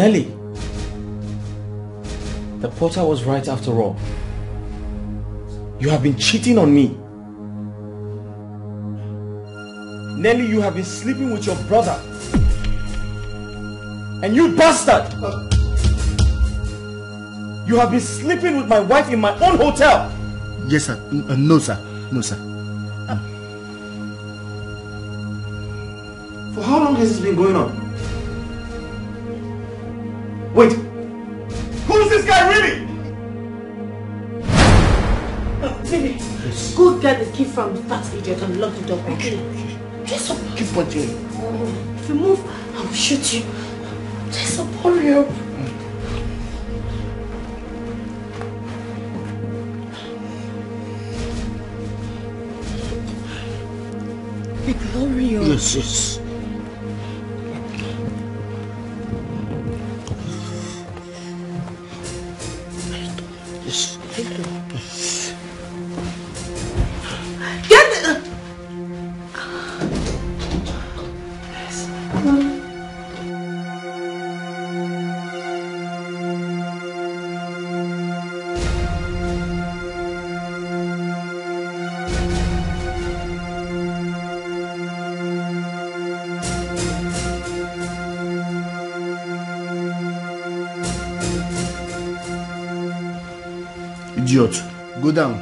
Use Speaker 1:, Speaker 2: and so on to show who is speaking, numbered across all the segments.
Speaker 1: Nelly,
Speaker 2: the porter was right after all. You have been cheating on me. Nelly, you have been sleeping with your brother. And you bastard! You have been sleeping with my wife in my own hotel.
Speaker 1: Yes, sir. Uh, no, sir. No, sir.
Speaker 2: For how long has this been going on? Wait. Who's this guy really?
Speaker 3: Baby, go get the key from that idiot and lock the door. Okay. Just up.
Speaker 1: Keep watching.
Speaker 3: Oh, if you move, I will shoot you. Just up, hurry up. Big hurry.
Speaker 1: Yes, yes. Yes. Go down.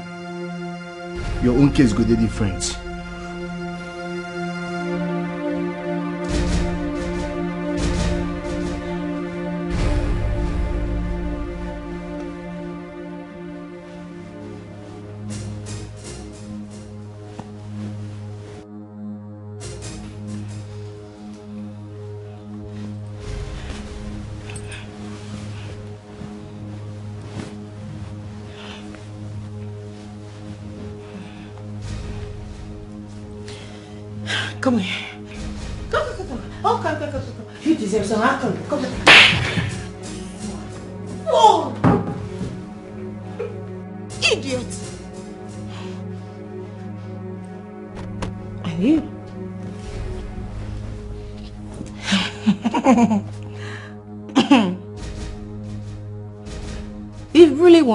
Speaker 1: Your own case go dey different.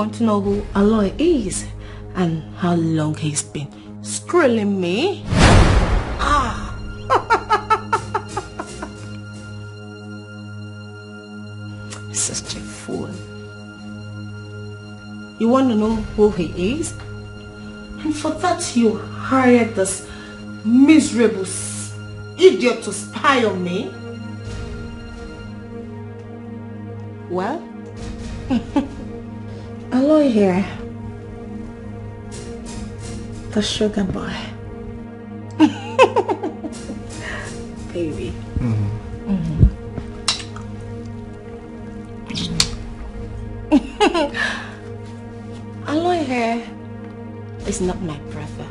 Speaker 3: Want to know who Aloy is and how long he's been screwing me? Ah! Such a fool. You want to know who he is? And for that you hired this miserable idiot to spy on me? Well, Aloy here. The sugar boy. Baby. Mm -hmm. Mm -hmm. Aloy here is not my brother.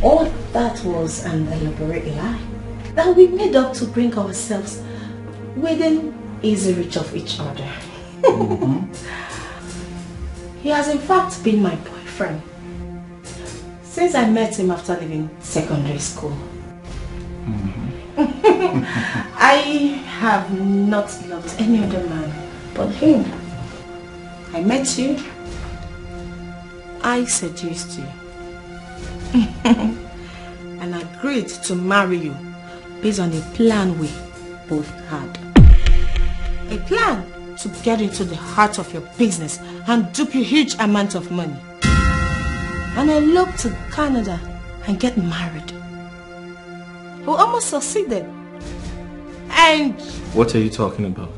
Speaker 3: All that was an elaborate lie that we made up to bring ourselves within easy reach of each other. he has in fact been my boyfriend since I met him after leaving secondary school. Mm-hmm. I have not loved any other man but him. I met you. I seduced you. and agreed to marry you based on a plan we both had. A plan to get into the heart of your business and dupe you huge amount of money. And elope to Canada and get married. We almost succeeded. And
Speaker 2: What are you talking about?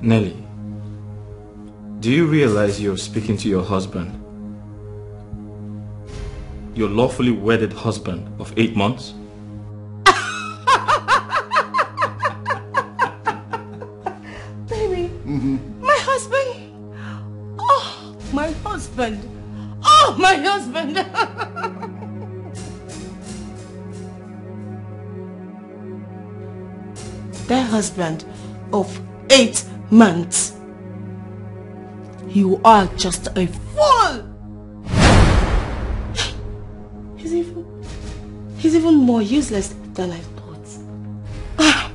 Speaker 2: Nelly, do you realize you're speaking to your husband? Your lawfully wedded husband of eight months?
Speaker 3: Husband. Oh, my husband. their husband of eight months. You are just a fool! He's even, he's even more useless than I thought. Ah.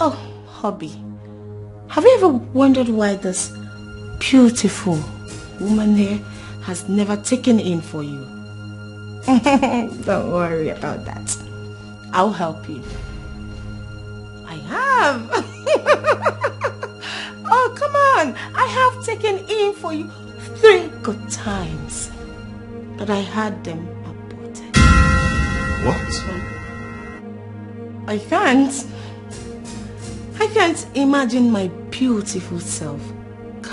Speaker 3: Oh, hobby. Have you ever wondered why this beautiful woman here has never taken in for you? Don't worry about that. I'll help you. I have. oh, come on. I have taken in for you three good times. But I had them aborted.
Speaker 2: What?
Speaker 3: I can't. I can't imagine my beautiful self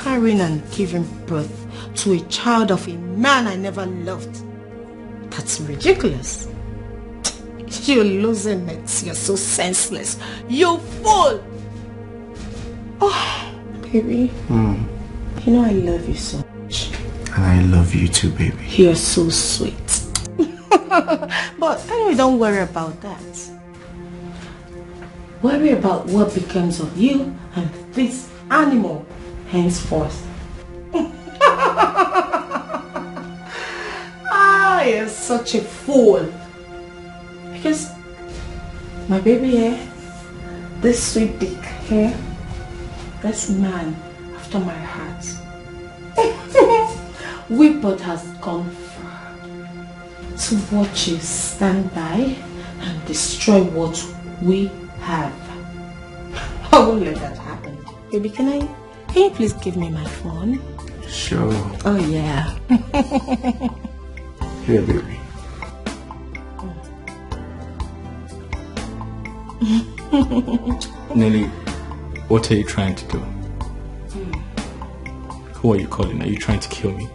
Speaker 3: carrying and giving birth to a child of a man I never loved. That's ridiculous. You're losing it. You're so senseless. You fool! Oh, baby.
Speaker 2: Mm.
Speaker 3: You know I love you so much.
Speaker 2: And I love you too, baby.
Speaker 3: You're so sweet. but anyway, don't worry about that. Worry about what becomes of you and this animal henceforth. I ah, you're such a fool. Because my baby here, this sweet dick here, this man after my heart. we both has gone far to watch you stand by and destroy what we have. I won't let that happen. Baby, can I, can you please give me my phone?
Speaker 2: Sure.
Speaker 3: Oh yeah.
Speaker 2: Here, baby. Nelly, what are you trying to do? Who are you calling? Are you trying to kill me?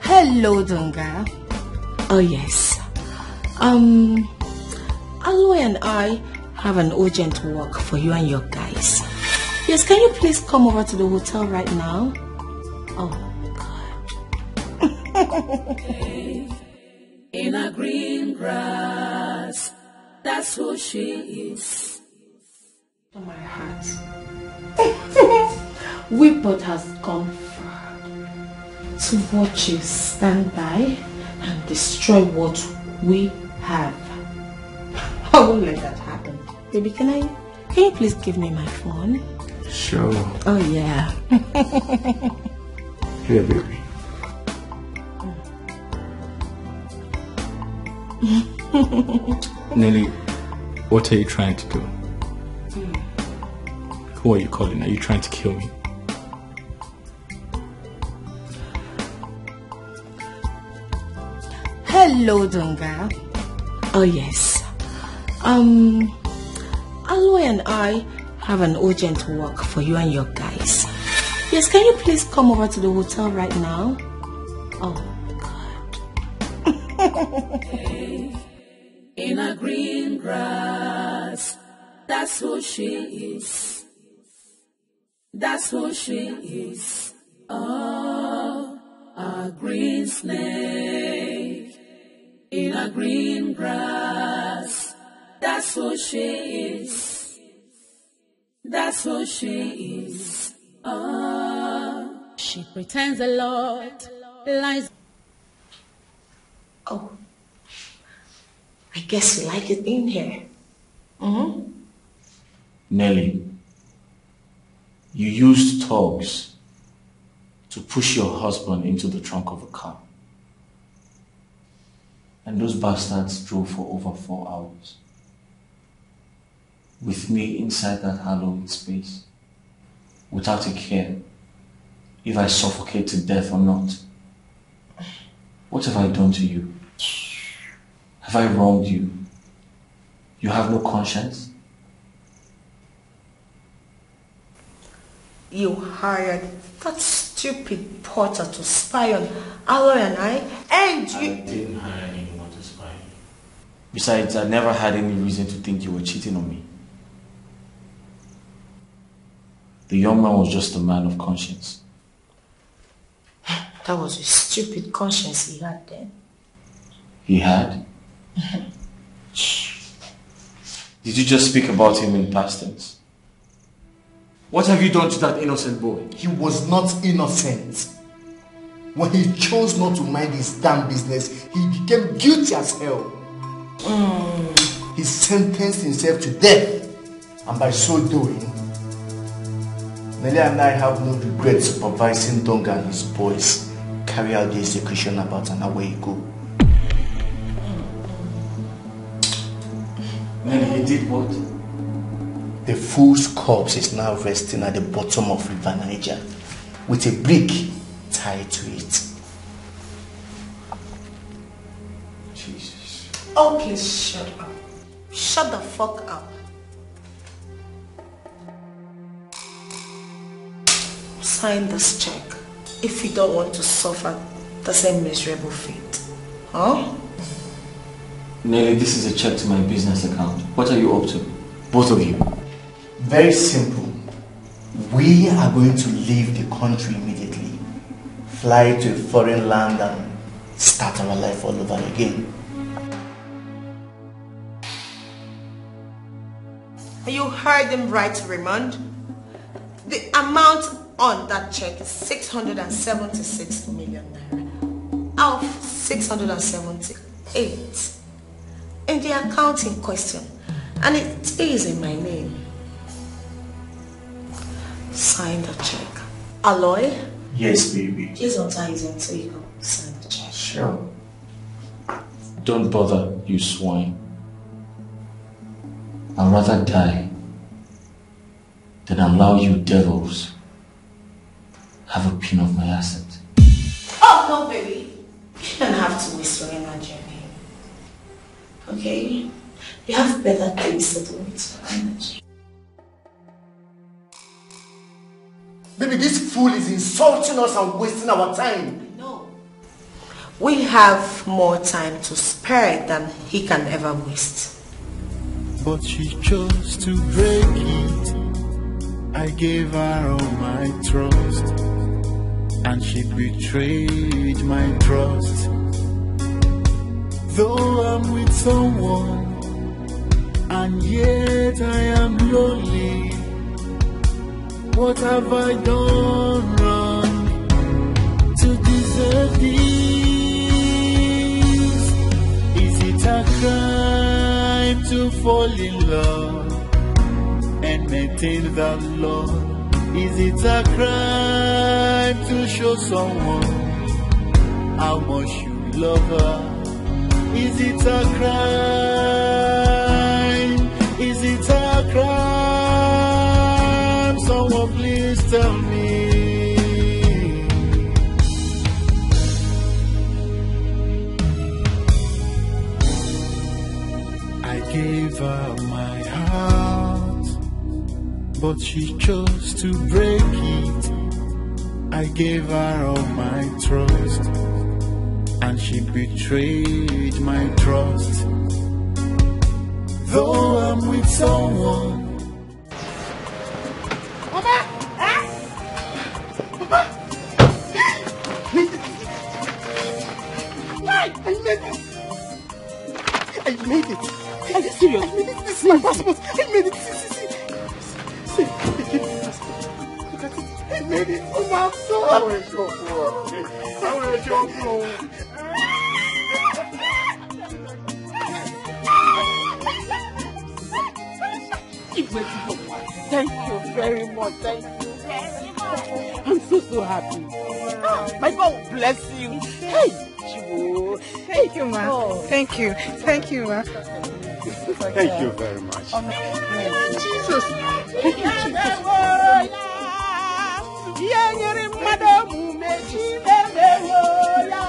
Speaker 3: Hello, Dunga. Oh yes. Um, Aloy and I have an urgent work for you and your guys. Yes, can you please come over to the hotel right now? Oh, God.
Speaker 4: in a green grass. That's who she is.
Speaker 3: To my heart. we both has gone far to watch you stand by and destroy what we have. I won't let that happen. Baby, can I, can you please give me my phone?
Speaker 2: Sure.
Speaker 3: Oh yeah.
Speaker 2: Here, baby. Nelly, what are you trying to do? Who are you calling? Are you trying to kill me?
Speaker 3: Hello, Dunga. Oh yes. Um, Aloy and I have an urgent work for you and your guys. Yes, can you please come over to the hotel right now? Oh, God.
Speaker 4: in a green grass. That's who she is. That's who she is. Oh, a green snake in a green grass. That's who she is. That's who she is. Oh, she pretends a lot, lies.
Speaker 3: Oh. I guess you like it in here. Mm-hmm.
Speaker 2: Nelly, you used thugs to push your husband into the trunk of a car. And those bastards drove for over four hours. With me inside that hallowed space. Without a care if I suffocate to death or not. What have I done to you? Have I wronged you? You have no conscience?
Speaker 3: You hired that stupid porter to spy on Aloy and I, and you...
Speaker 2: I didn't hire anyone to spy. On. Besides, I never had any reason to think you were cheating on me. The young man was just a man of conscience.
Speaker 3: That was a stupid conscience he had then.
Speaker 5: He had? Did you just speak about him in past tense? What have you done to that innocent boy?
Speaker 1: He was not innocent. When he chose not to mind his damn business, he became guilty as hell. Mm. He sentenced himself to death. And by so doing, Nelly and I have no regret supervising Dunga and his boys carry out the execution about an hour ago.
Speaker 5: Nelly, he did what?
Speaker 1: The fool's corpse is now resting at the bottom of River Niger with a brick tied to it.
Speaker 5: Jesus.
Speaker 3: Oh, please shut up. Shut the fuck up. Sign this check if you don't want to suffer the same miserable fate. Huh?
Speaker 5: Nelly, this is a check to my business account. What are you up to? Both of you.
Speaker 1: Very simple. We are going to leave the country immediately, fly to a foreign land and start our life all over again.
Speaker 3: You heard him right, Raymond. The amount on that check is 676 million naira. Out of 678 in the account in question. And it is in my name. Sign the check. Aloy,
Speaker 1: Yes, baby.
Speaker 3: please untie his hand so you can sign the check.
Speaker 1: Sure.
Speaker 5: Don't bother, you swine. I'd rather die than allow you devils have a pin of my asset.
Speaker 3: Oh, no, baby. You don't have to waste your energy on. Okay? You have better things to do with your energy.
Speaker 1: Baby, this fool is insulting us and wasting our time.
Speaker 3: No. We have more time to spare than he can ever waste.
Speaker 6: But she chose to break it. I gave her all my trust, and she betrayed my trust. Though I'm with someone, and yet I am lonely. What have I done wrong to deserve this? Is it a crime to fall in love and maintain the law? Is it a crime to show someone how much you love her? Is it a crime? Is it a crime? Someone please tell me. I gave heart, but she chose to break it. I gave her all my trust, and she betrayed my trust. Though I'm with someone. Ah!
Speaker 7: I made it! I made it! Are you serious? I made it! This is my passport! I made it! It! I made it! Oh my God! I want to show you! I want to show you! Thank you very much. Thank you very much. I'm so so happy. My God bless you. Hey, Chiwo.
Speaker 8: Thank you, ma.
Speaker 7: Oh.
Speaker 8: Thank you. Thank you, ma.
Speaker 6: Thank you very much.
Speaker 7: Jesus. Thank you, Jesus. Ihe nyere mmadụ omume Chimemewo ya.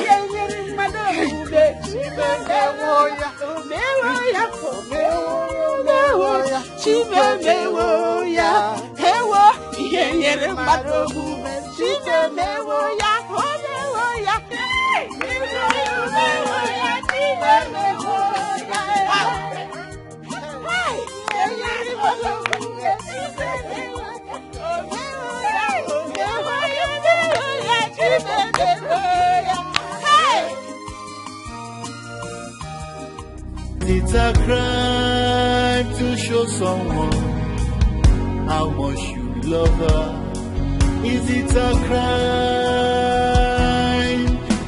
Speaker 7: Ihe nyere mmadụ omume Chimemewo ya. Omewo ya, omewo ya, Chimemewo ya. Ewo, ihe nyere mmadụ omume Chimemewo ya, omewo ya. Chimemewo ya, Chimemewo ya. Hey,
Speaker 6: It's a crime to show someone how much you love her. Is it a crime?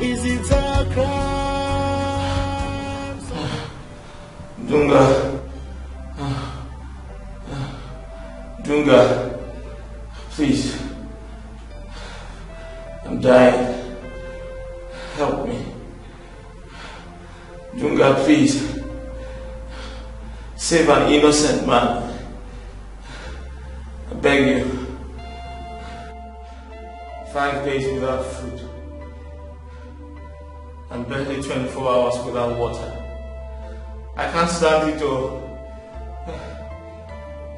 Speaker 6: Is it a crime?
Speaker 2: Dunga. Dunga, please. I'm. Help me. Dunga, please. Save an innocent man. I beg you. Five days without food. And barely 24 hours without water. I can't stand it oh.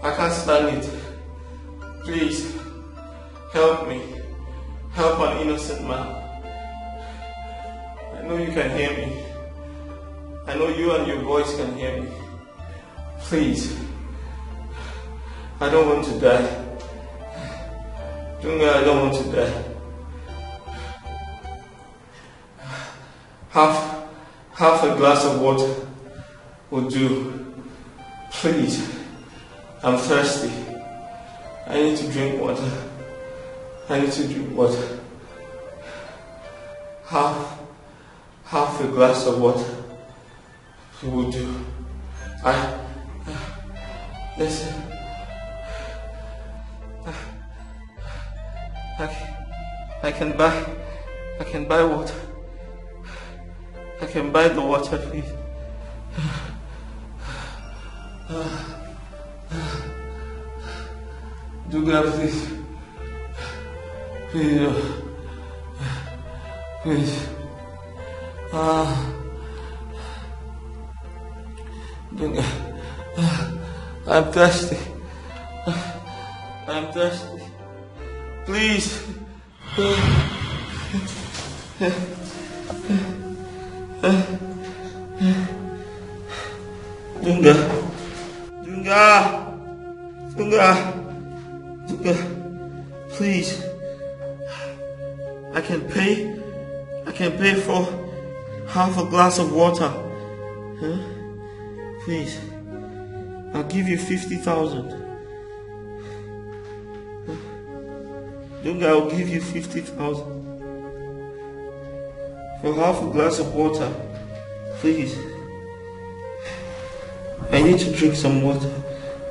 Speaker 2: I can't stand it. Please, help me. Help an innocent man. I know you can hear me. I know you and your voice can hear me. Please. I don't want to die. Dunga, I don't want to die. Half, half a glass of water will do. Please. I'm thirsty. I need to drink water. I need to drink water. Half, half a glass of water will do. I, listen. I, can- I can buy, I can buy water. I can buy the water, please. Do please. Please. Please. Ah. Dunga. I'm thirsty. I'm thirsty. Please. Dunga. Dunga. Dunga. Dunga. Please. I can pay. I can pay for half a glass of water. Huh? Please. I'll give you 50,000. Dunga, I'll give you 50,000. For half a glass of water. Please. I need to drink some water.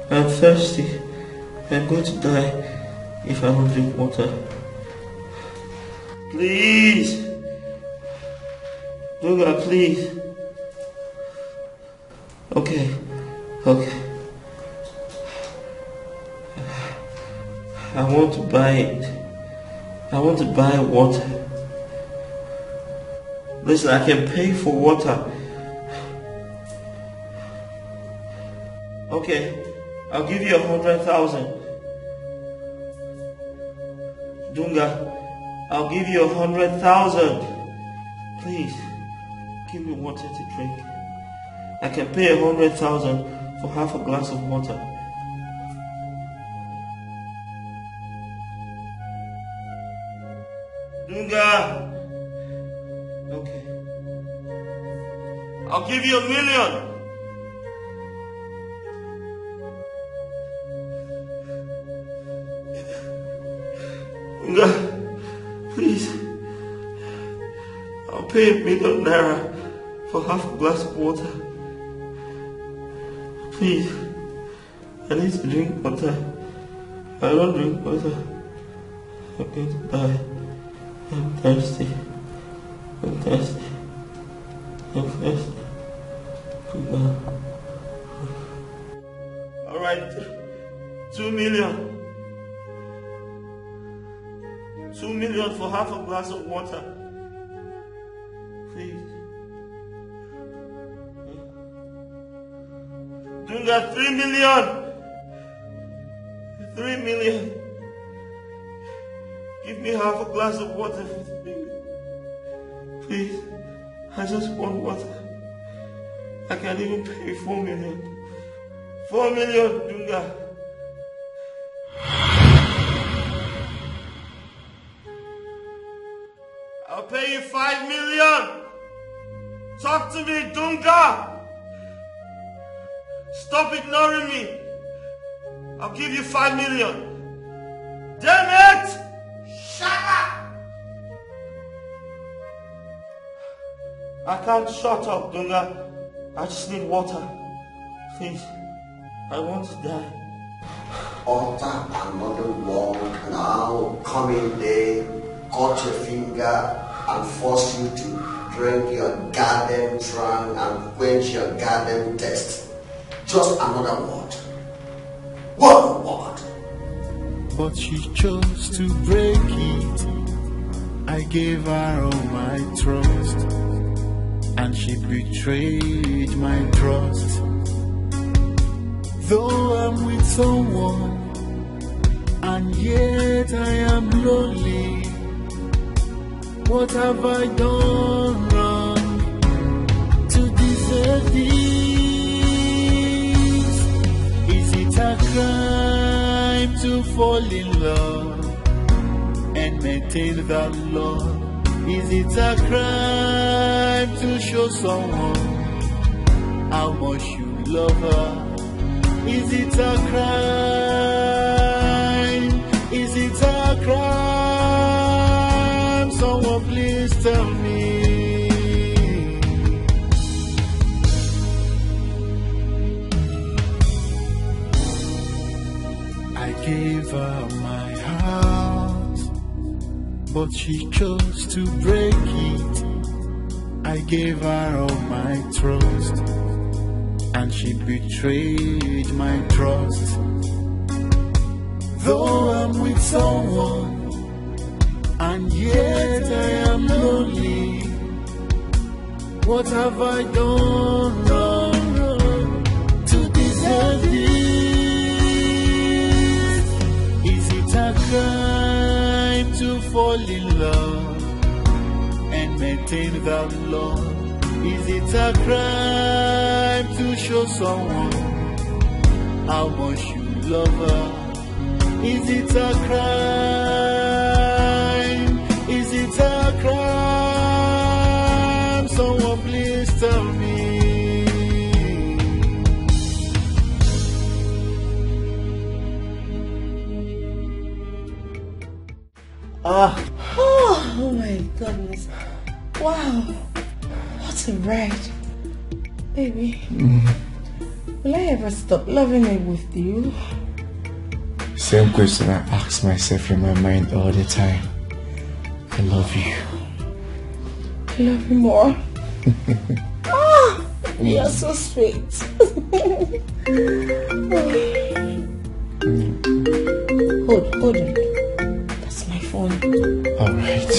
Speaker 2: I'm thirsty. I'm going to die if I don't drink water. Please. Dunga, please. Okay. Okay. I want to buy it. I want to buy water. Listen, I can pay for water. Okay, I'll give you a hundred thousand. Dunga, I'll give you a hundred thousand. Please, give me water to drink. I can pay a hundred thousand for half a glass of water. Dunga. Okay. I'll give you a million. Pay a million naira for half a glass of water. Please. I need to drink water. I don't drink water, I'm going to die. I'm thirsty. I'm thirsty. I'm thirsty. Dunga. All right. Two million. Two million for half a glass of water. Three million. Three million. Give me half a glass of water. Please. I just want water. I can't even pay four million. Four million, Dunga. I'll pay you five million. Talk to me, Dunga.
Speaker 9: Stop ignoring me. I'll give you five million. Damn it! Shut up! I can't shut up, Dunga. I just need water. Please. I want to die.
Speaker 10: utter another one now coming there, cut your finger and force you to drink your garden trunk and quench your garden test. Just another word. One word.
Speaker 6: but she chose to break it. I gave her all my trust, and she betrayed my trust. Though I'm with someone, and yet I am lonely. What have I done wrong to deserve this? Crime to fall in love and maintain that love? Is it a crime to show someone how much you love her? Is it a crime? Is it a crime? Someone please tell me. Her my house, but she chose to break it. I gave her all my trust, and she betrayed my trust. Though I'm with someone, and yet I am lonely. What have I done wrong, wrong to deserve fall in love and maintain that love? Is it a crime to show someone how much you love her? Is it a crime? Is it a crime? Someone please tell me.
Speaker 1: Ah,
Speaker 3: Oh, oh my goodness. Wow. What a ride. Baby. Will I ever stop loving it with you?
Speaker 11: Same question I ask myself in my mind all the time. I love you.
Speaker 3: I love you more. ah, you're so sweet. hold, hold on. That's my phone.
Speaker 11: Alright.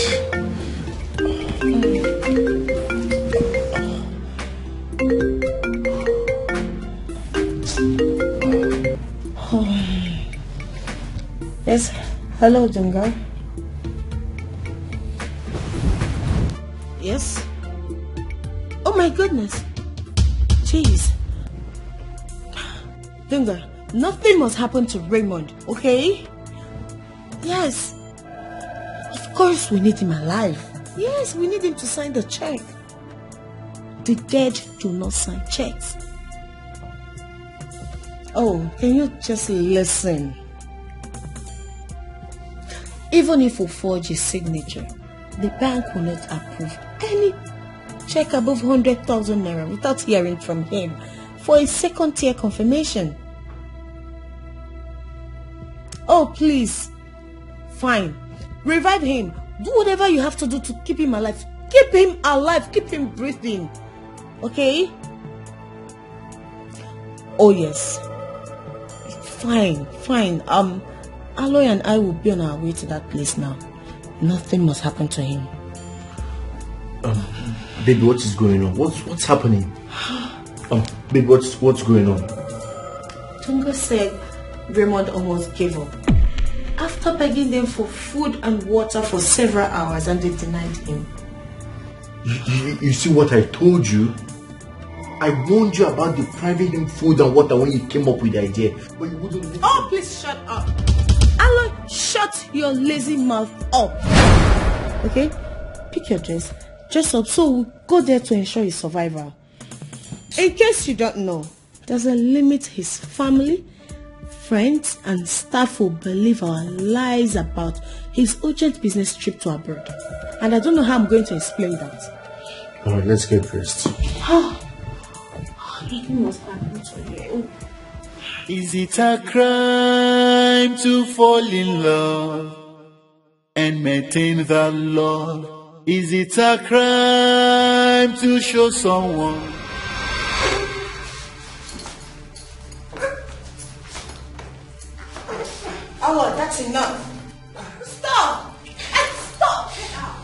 Speaker 3: Um, yes. Hello, Dunga. Yes. Oh my goodness. Jeez. Dunga, nothing must happen to Raymond, okay? Yes. Of course we need him alive. Yes, we need him to sign the check. The dead do not sign checks. Oh, can you just listen? Even if we forge his signature, the bank will not approve any check above 100,000 naira without hearing from him for a second tier confirmation. Oh, please. Fine. Revive him. Do whatever you have to do to keep him alive. Keep him alive. Keep him breathing. Okay? Oh, yes. Fine, fine. Um, Aloy and I will be on our way to that place now. Nothing must happen to him.
Speaker 1: Um, baby, what is going on? What's what's happening? Um, baby, what's what's going on?
Speaker 3: Dunga said Raymond almost gave up. After begging them for food and water for several hours and they denied him.
Speaker 1: You, you, you see what I told you? I warned you about depriving him food and water when you came up with the idea, but you wouldn't listen.
Speaker 3: Oh, please shut up. Alan, shut your lazy mouth up. Okay? Pick your dress. Dress up so we'll go there to ensure his survival. In case you don't know, doesn't limit his family, friends and staff will believe our lies about his urgent business trip to abroad. And I don't know how I'm going to explain that.
Speaker 1: Alright, let's get dressed.
Speaker 3: Ah, nothing must happen to you.
Speaker 6: Is it a crime to fall in love and maintain the love? Is it a crime to show someone?
Speaker 3: That's enough. Stop! And Stop! Get out!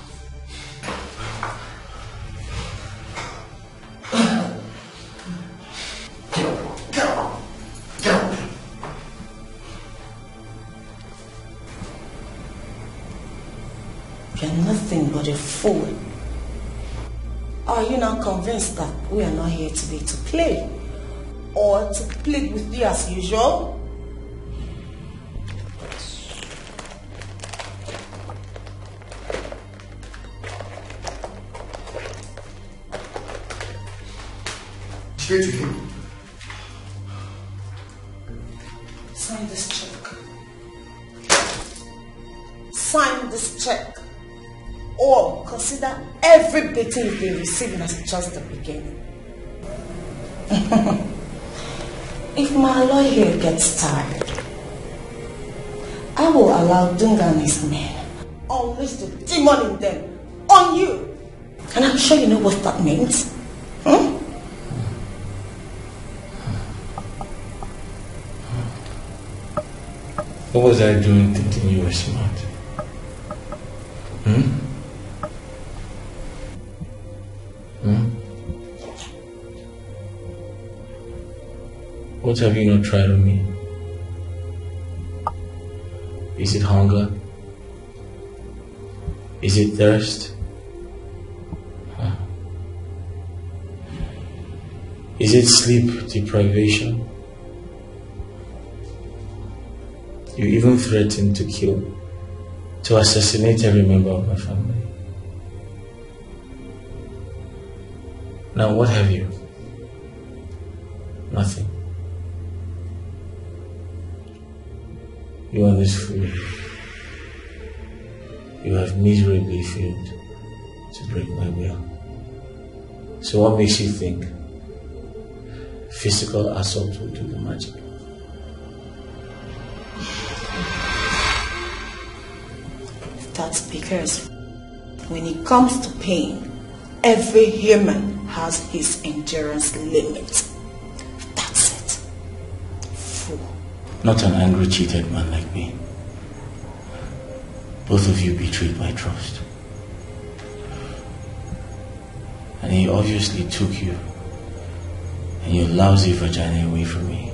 Speaker 3: You're nothing but a fool. Are you now convinced that we are not here today to play? Or to plead with you as usual?
Speaker 1: To him.
Speaker 3: Sign this check. Sign this check. Or consider every beating you've been receiving as just the beginning. if my lawyer gets tired, I will allow Dunga and his men unleash the demon in them on you. And I'm sure you know what that means. Hmm?
Speaker 5: What was I doing thinking you were smart? Hmm? Hmm? What have you not tried on me? Is it hunger? Is it thirst? Huh? Is it sleep deprivation? You even threatened to kill, to assassinate every member of my family. Now, what have you? Nothing. You are this fool. You have miserably failed to break my will. So, what makes you think physical assault will do the magic?
Speaker 3: That's because when it comes to pain, every human has his endurance limit. That's it. Fool.
Speaker 5: Not an angry, cheated man like me. Both of you betrayed my trust. And he obviously took you and your lousy vagina away from me.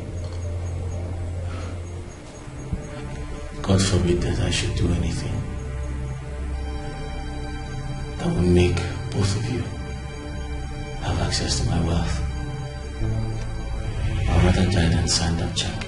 Speaker 5: God forbid that I should do anything that would make both of you have access to my wealth. I'd rather die than sign that check.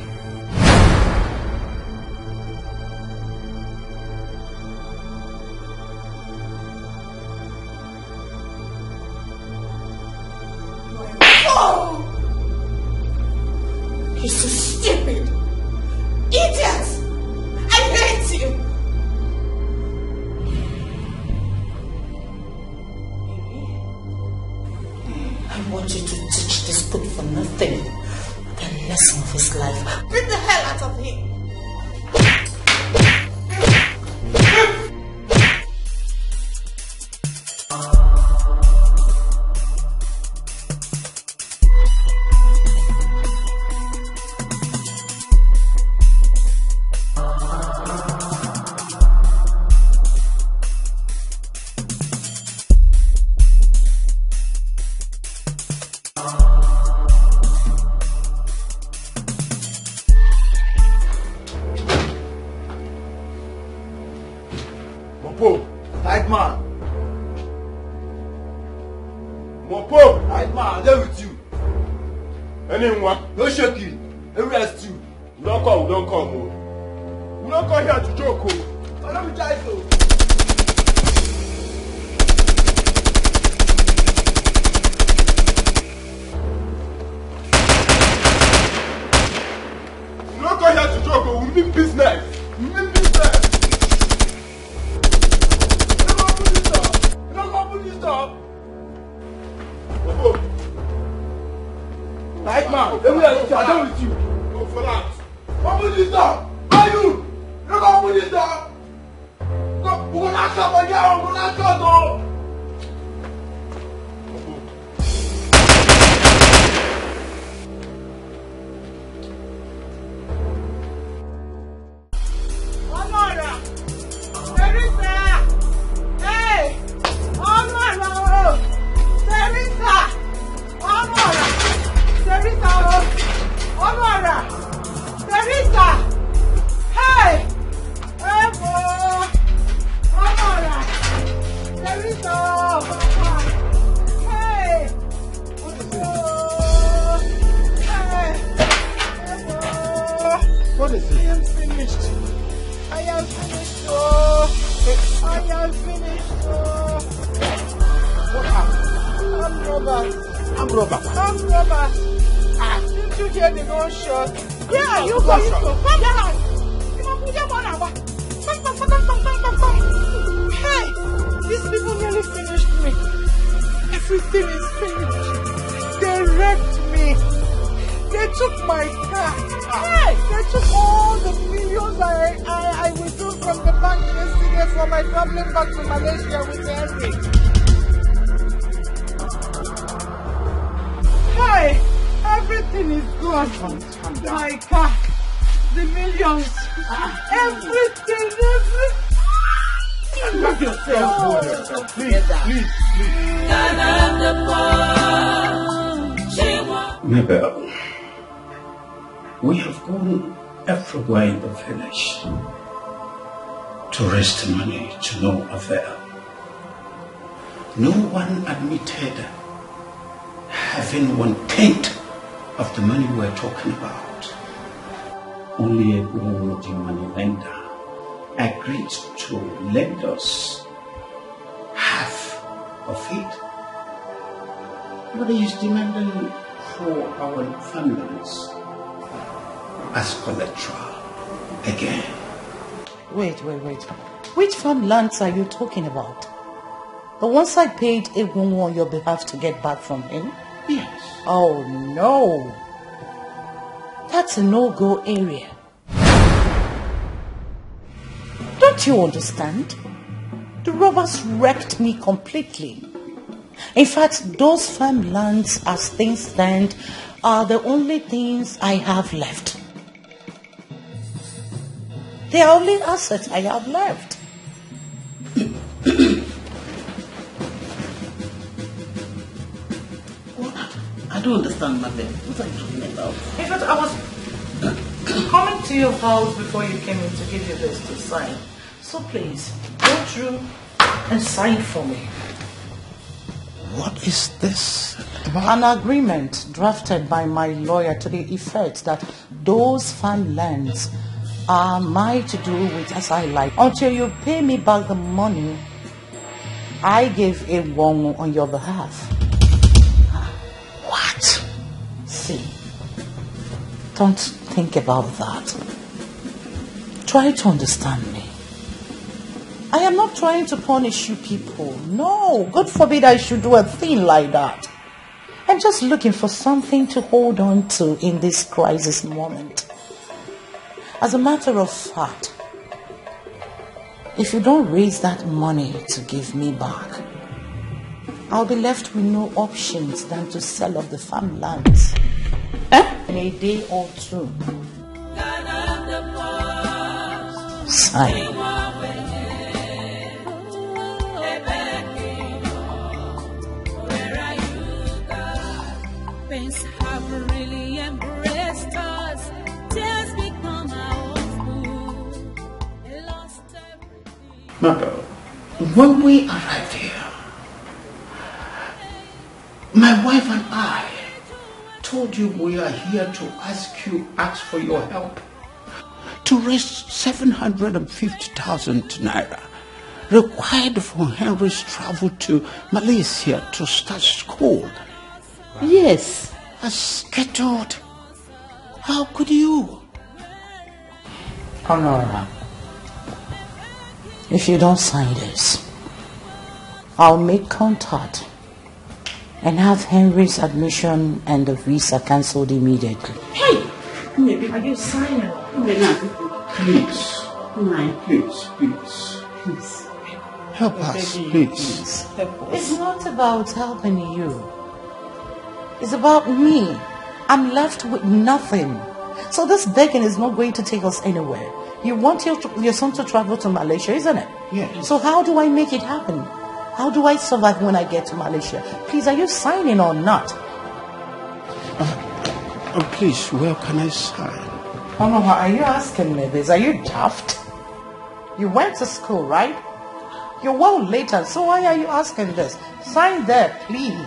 Speaker 11: Are you
Speaker 12: talking about? But
Speaker 13: once I paid Egunwu on your behalf to get back from him?
Speaker 12: Yes.
Speaker 13: Oh no. That's a no-go area. Don't you understand? The robbers wrecked me completely. In fact, those farmlands as things stand are the only things I have left. They are only assets I have left.
Speaker 12: I don't understand, Mabel. What are you talking about?
Speaker 13: In fact, I was coming to your house before you came in to give you this to sign. So please, go through and sign for me.
Speaker 12: What is this?
Speaker 13: An agreement drafted by my lawyer to the effect that those farm lands are mine to do with as I like until you pay me back the money I gave Ewong on your behalf. Don't think about that. Try to understand me. I am not trying to punish you people. No, God forbid I should do a thing like that. I'm just looking for something to hold on to in this crisis moment. As a matter of fact, if you don't raise that money to give me back, I'll be left with no options than to sell off the farmlands. Eh? In a day or two. Sign.
Speaker 4: Everything.
Speaker 12: When we arrived here, my wife and I told you we are here to ask you, ask for your help to raise 750,000 naira required for Henry's travel to Malaysia to start school. Yes, as scheduled. How could you?
Speaker 13: Honora, if you don't sign this, I'll make contact and have Henry's admission and the visa cancelled immediately.
Speaker 14: Hey! Maybe are you signing?
Speaker 15: Please. Please, please.
Speaker 13: Please.
Speaker 15: Help us, please.
Speaker 13: please It's not about helping you. It's about me. I'm left with nothing. So this begging is not going to take us anywhere. You want your, your son to travel to Malaysia, isn't it?
Speaker 15: Yes.
Speaker 13: So how do I make it happen? How do I survive when I get to Malaysia? Please, are you signing or not?
Speaker 15: Uh, oh, please, where can I sign?
Speaker 13: Oh, Onoha, are you asking me this? Are you daft? You went to school, right? You're well later, so why are you asking this? Sign there, please.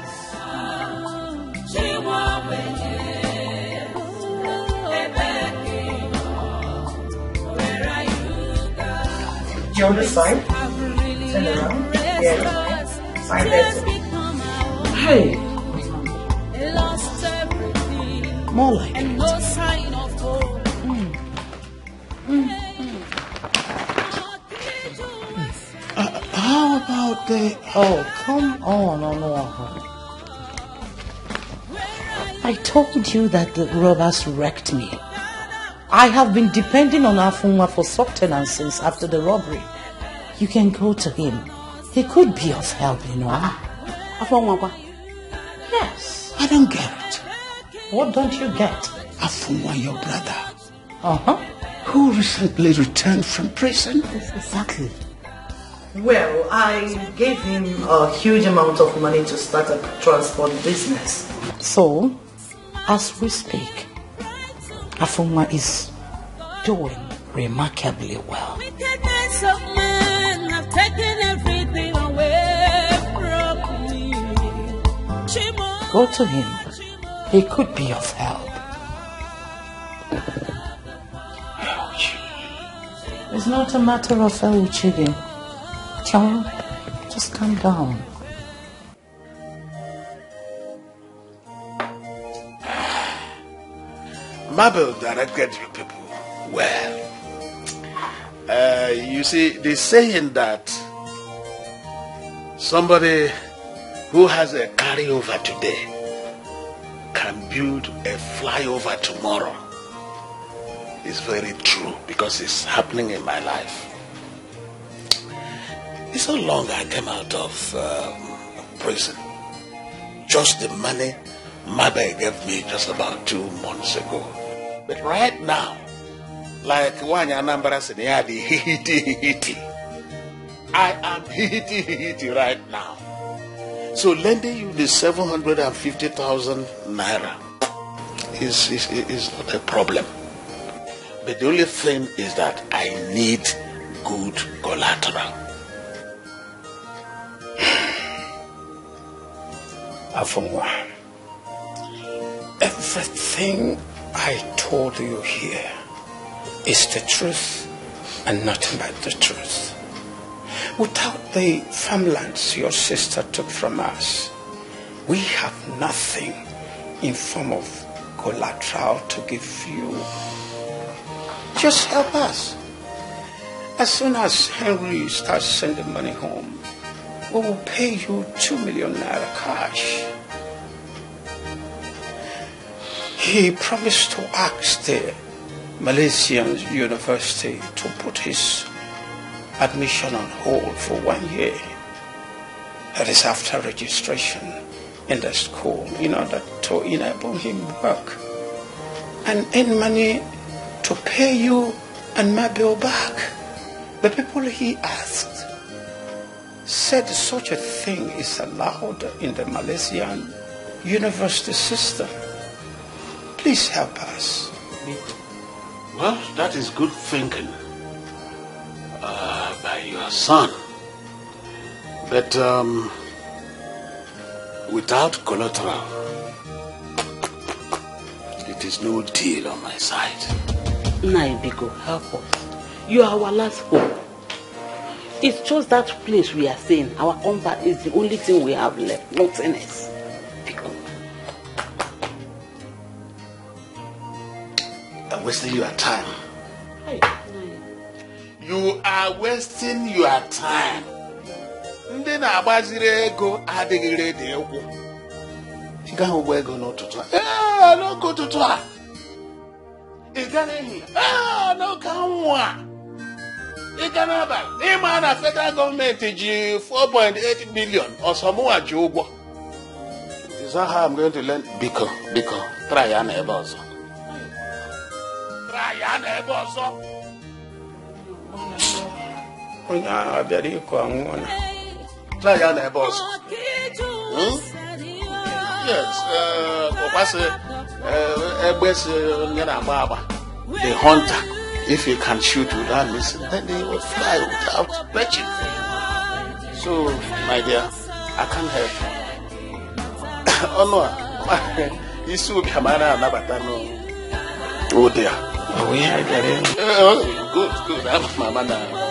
Speaker 13: You want to sign? Turn around. Sign there. Hey. More like
Speaker 4: And no sign of hope.
Speaker 15: How about the...
Speaker 13: Oh, come on, Onoha. I told you that the robbers wrecked me. I have been depending on Afunwa for sustenance since after the robbery. You can go to him. He could be of help, you know.
Speaker 11: Afunwa
Speaker 13: Yes.
Speaker 15: I don't get it.
Speaker 13: What don't you get?
Speaker 15: Afunwa, your brother,
Speaker 13: Uh-huh.
Speaker 15: who recently returned from prison.
Speaker 13: Exactly. Well, I gave him a huge amount of money to start a transport business. So, as we speak, Afunwa is doing remarkably well. Go to him. He could be of help. It's not a matter of Euchigi. John, just calm down.
Speaker 15: Mabel directed you people well. Uh, you see, the saying that somebody who has a carryover today can build a flyover tomorrow is very true because it's happening in my life. It's so long I came out of um, prison. Just the money Mabel gave me just about two months ago. But right now, like Wanya hiti hiti. I am hiti hiti right now. So lending you the 750,000 naira is, is, is not a problem. But the only thing is that I need good collateral. Afunwa, everything I told you here is the truth and nothing but the truth. Without the farmlands your sister took from us, we have nothing in form of collateral to give you. Just help us. As soon as Henry starts sending money home, we will pay you two million naira cash. He promised to ask the Malaysian university to put his admission on hold for one year. That is after registration in the school in order to enable him work and earn money to pay you and my bill back. The people he asked said such a thing is allowed in the Malaysian university system. Please help us.
Speaker 16: Well, that is good thinking uh, by your son. But um, without collateral, it is no deal on my side.
Speaker 11: Naibiko, help us. You are our last hope. It's just that place we are saying. Our comfort is the only thing we have left, nothing else. Biko.
Speaker 16: I'm wasting your time.
Speaker 11: Hey.
Speaker 16: You are wasting your time. Ndị na-agbaziri ego adịghị redi egwu. Ị gaghị ụgbọ ego n'ụtụtụ n'oge ụtụtụ a. Ị. Ee, n'oge anwụ a. Ị n'abalị. Ịma na federal gọọmenti ji 4.8 million ọsọmụwa ji ụgwọ. Is? Biko, biko, try na ebe ọzọ. Try na ebe ọzọ.
Speaker 17: Onye ahụ bịara ịkụ anwụọ na
Speaker 16: ya na ebe ọzọ. Yes, uh, egbe si onye na-agba agba. The hunter, if he can shoot without missing, then they will fly without perching. So, my dear, I can't help you. ọnụ a isi ụbịa ma a na-anabata n'ụdị a. Good, good. I'm mama now.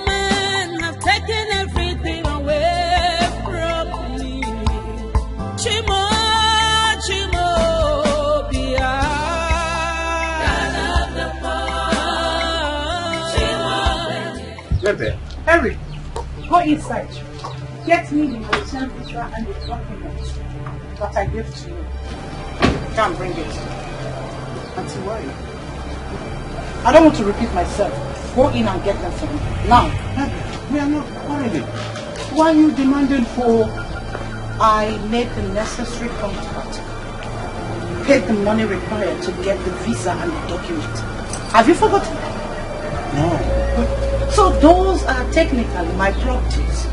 Speaker 13: Harry, go inside. Get me the hotel picture and the document that I gave to you. Come bring it. Auntie, why? I don't want to repeat myself. Go in and get them for me. Now.
Speaker 17: We are not quarreling.
Speaker 13: Why are you demanding for? I made the necessary contact. Paid the money required to get the visa and the document. Have you forgotten?
Speaker 17: No.
Speaker 13: So those are technically my properties.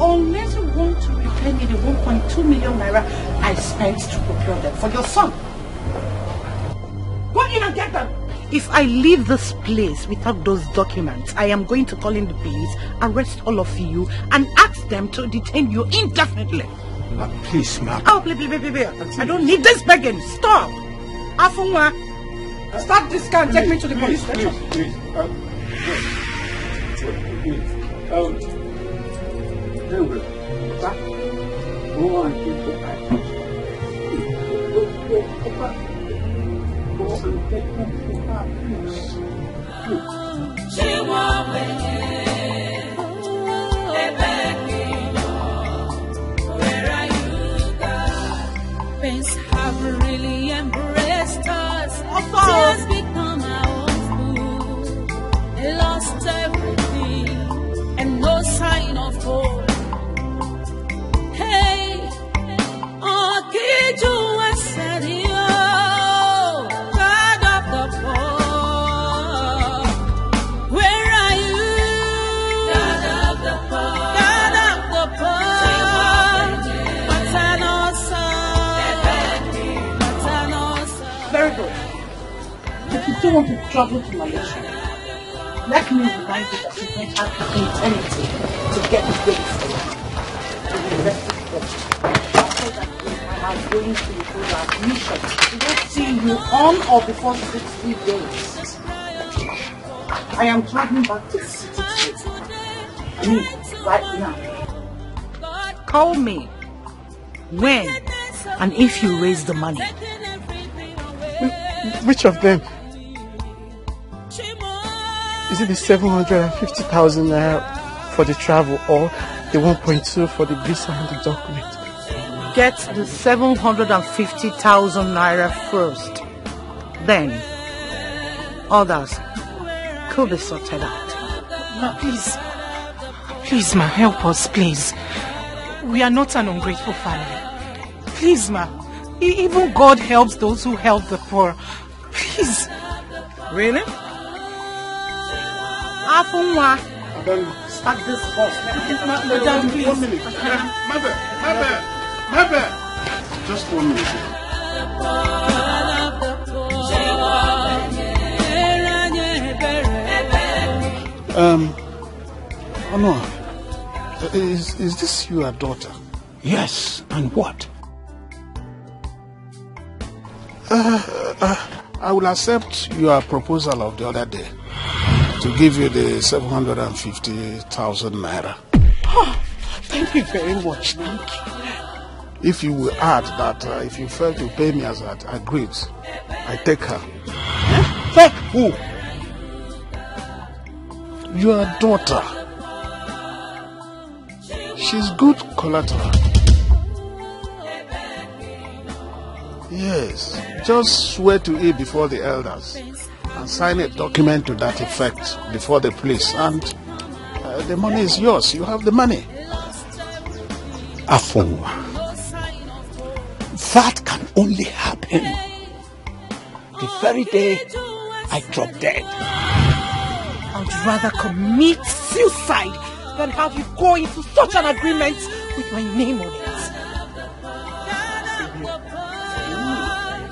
Speaker 13: Unless you want to repay me the 1.2 million naira I spent to procure them for your son. Go in and get them. If I leave this place without those documents, I am going to call in the police, arrest all of you, and ask them to detain you indefinitely.
Speaker 17: Uh, please, ma'am.
Speaker 13: Oh, please, please, please, please. I don't need this begging. Stop. Afunwa, start this car and take me to the police station.
Speaker 17: Please, uh, please. Henry, go and take the items. Go, go, go back. Go and take them to her, please. Please.
Speaker 4: Chihuahua. Have really embraced us. Become Lost everything and no sign of hope. Hey, oh, Kiju said, God of the poor. Where are you? God of the poor. God of the poor. Matanosa. Matanosa.
Speaker 13: Very good. If you still want to travel to Malaysia, let me remind you that you don't have the eternity to get for. To the Course. After that, I am going to do your admission. We don't see you on or before 60 days. I am traveling back to the city. I right now. Call me when and if you raise the money.
Speaker 18: Which of them? Is it the 750,000 naira uh, for the travel or the 1.2 for the visa and the document?
Speaker 13: Get the 750,000 naira first. Then, others could be sorted out.
Speaker 19: Ma, please. Please, ma, help us, please. We are not an ungrateful family. Please, ma. E- Even God helps those who help the poor. Please.
Speaker 13: Really? Afunwa, start this bus.
Speaker 17: Madam, please. One minute. Mother, mother, mother. Just one minute. Um, Honor, is, is this your daughter?
Speaker 12: Yes, and what?
Speaker 17: Uh, uh, I will accept your proposal of the other day to give you the 750,000 naira.
Speaker 7: Oh, thank you very much. Thank you.
Speaker 17: If you will add that uh, if you fail to pay me as I agreed, I take her.
Speaker 7: Huh? Take who?
Speaker 17: Your daughter. She's good collateral. Yes, just swear to it before the elders and sign a document to that effect before the police and uh, the money is yours. You have the money.
Speaker 12: Afunwa, that can only happen the very day I drop dead.
Speaker 7: I'd rather commit suicide than have you go into such an agreement with my name on it.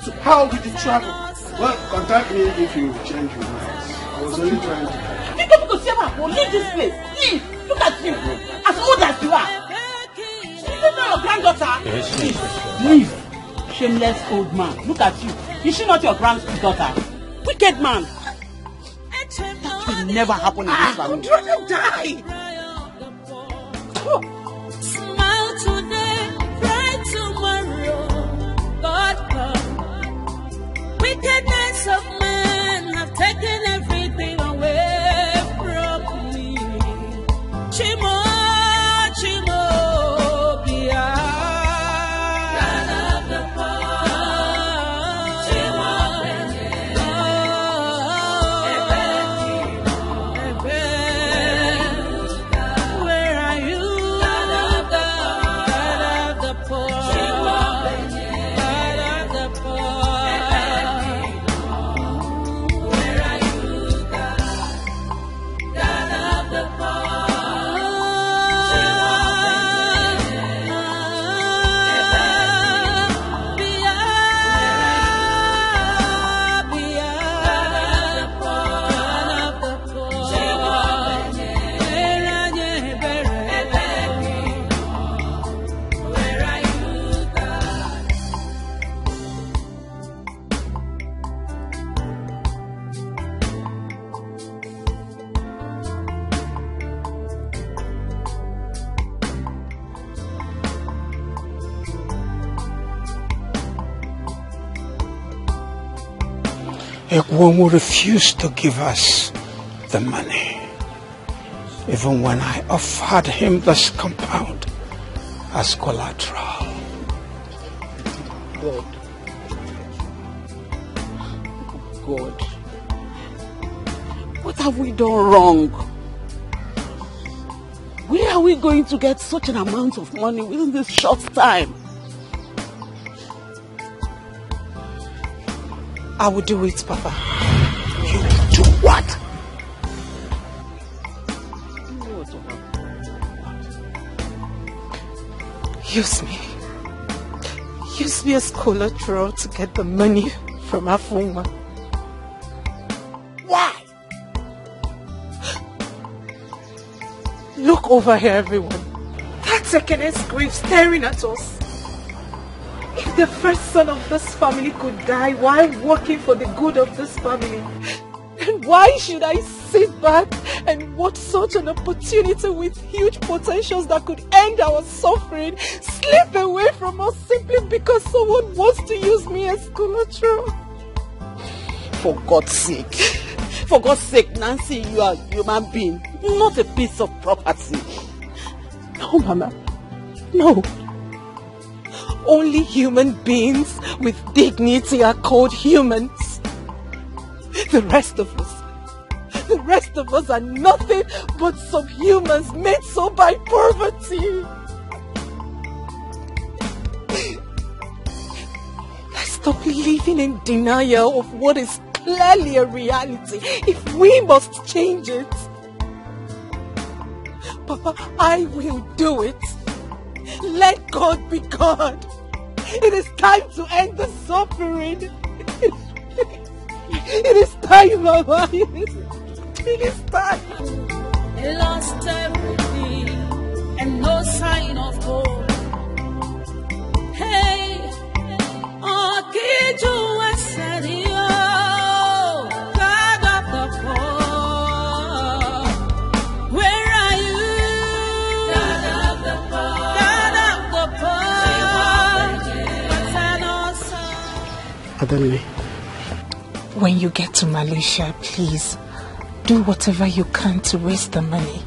Speaker 17: So how did you travel? Well, contact me if you change your mind. I was only trying to...
Speaker 11: You don't go see Leave this place. Leave. Look at you. As old as you are. Is this not your granddaughter?
Speaker 12: Yes,
Speaker 11: Please, leave. Shameless old man. Look at you. Is she not your granddaughter? Wicked man. That will never happen in this
Speaker 7: I
Speaker 11: family.
Speaker 7: would rather die.
Speaker 4: Smile today, cry tomorrow. God come. Wickedness of man. Have taken everything
Speaker 12: Ekwomo refused to give us the money. Even when I offered him this compound as collateral.
Speaker 11: God. God. What have we done wrong? Where are we going to get such an amount of money within this short time?
Speaker 7: I will do it, Papa.
Speaker 12: You will do what?
Speaker 7: Use me. Use me as collateral to get the money from Afunwa.
Speaker 12: Why?
Speaker 7: Look over here, everyone. That's Ekene's grave staring at us. The first son of this family could die while working for the good of this family, And why should I sit back and watch such an opportunity with huge potentials that could end our suffering slip away from us simply because someone wants to use me as collateral?
Speaker 11: For God's sake. For God's sake, Nancy, you are a human being, not a piece of property.
Speaker 7: No, Mama. No. Only human beings with dignity are called humans. The rest of us, the rest of us are nothing but subhumans made so by poverty. Let's stop living in denial of what is clearly a reality if we must change it. Papa, I will do it. Let God be God. It is time to end the suffering. It is time, Mama. It is, time.
Speaker 4: They lost everything and no sign of hope. Hey,
Speaker 18: Pardon me.
Speaker 19: When you get to Malaysia, please do whatever you can to raise the money.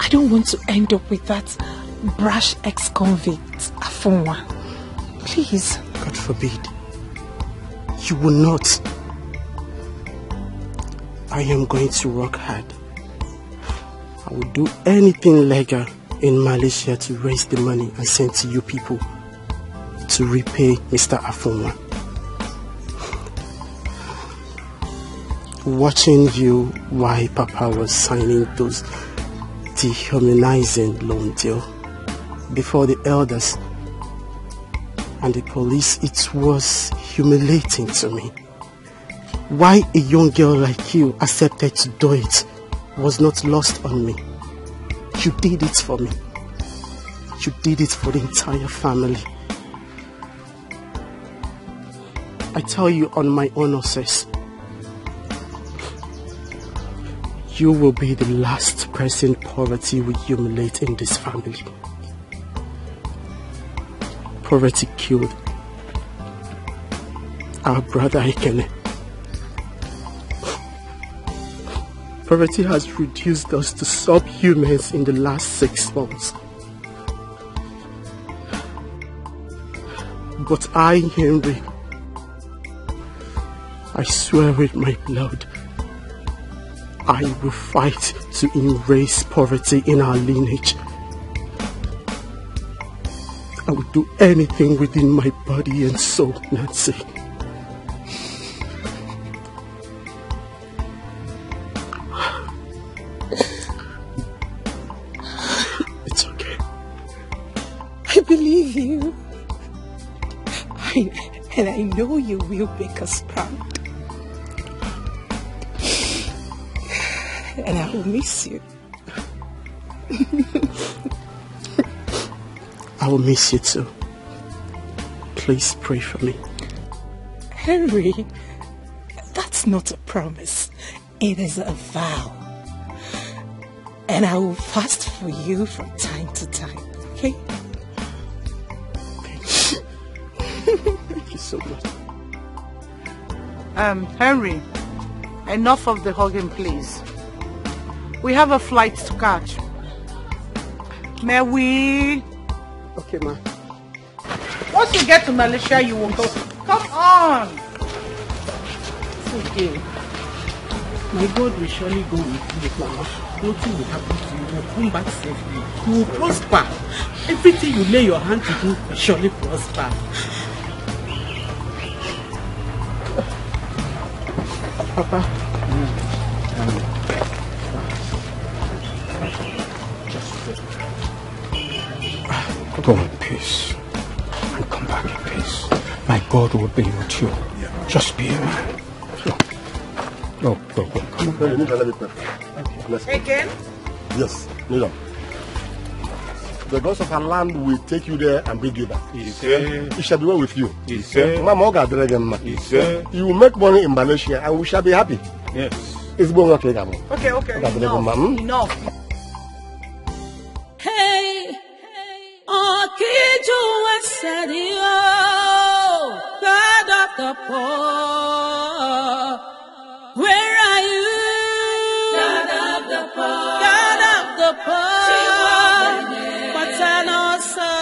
Speaker 19: I don't want to end up with that brash ex-convict, Afunwa. Please.
Speaker 18: God forbid. You will not. I am going to work hard. I will do anything legal in Malaysia to raise the money and send to you people to repay Mr. Afunwa. Watching you while Papa was signing those dehumanizing loan deal before the elders and the police, it was humiliating to me. Why a young girl like you accepted to do it was not lost on me. You did it for me. You did it for the entire family. I tell you on my honor, sis. You will be the last person poverty will humiliate in this family. Poverty killed our brother Ekene. Poverty has reduced us to subhumans in the last six months. But I, Henry, I swear with my blood, I will fight to erase poverty in our lineage. I will do anything within my body and soul, Nancy. It's okay.
Speaker 19: I believe you. I, and I know you will make us proud. And I will miss you.
Speaker 18: I will miss you too. Please pray for me.
Speaker 19: Henry, that's not a promise. It is a vow. And I will fast for you from time to time, okay?
Speaker 18: Thank you so much.
Speaker 13: Um, Henry, enough of the hugging, please. We have a flight to catch. May we?
Speaker 18: Okay, ma.
Speaker 13: Once you get to Malaysia, you will go. Come on.
Speaker 11: It's okay. My God will surely go with you, Mama. Nothing will happen to you. You will come back safely. You will prosper. Everything you lay your hand to do will surely prosper.
Speaker 18: Papa.
Speaker 12: Go in peace and come back in peace. My God will be with you. Just be a man. Go, go, go. Come on.
Speaker 20: No, you need to let me pray.
Speaker 13: Again?
Speaker 20: Yes, kneel down. The gods of our land will take you there and bring you back. It shall be well with you. Mama, Oga Adregemma. You will make money in Malaysia and we shall be happy.
Speaker 12: Yes.
Speaker 20: It's going okay, Gabo.
Speaker 13: Okay, okay.
Speaker 20: Oga Adregemma, hmm?
Speaker 13: Enough.
Speaker 4: Hey, Okiju Wesadio, God of the poor, where are you? God of the poor, God of the poor, Matanosa,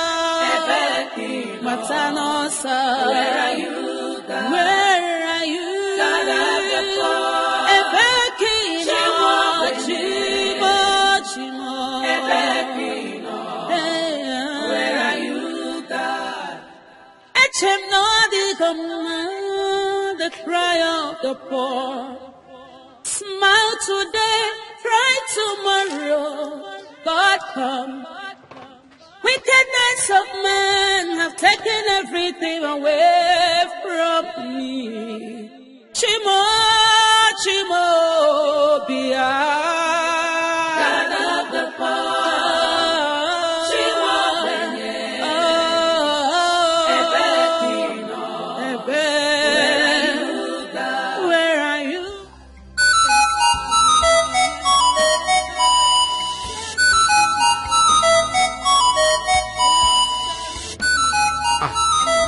Speaker 4: Matanosa, where The command, the cry of the poor. Smile today, cry tomorrow. God come. Wickedness of man have taken everything away from me. Chimo, Chimo, Bia.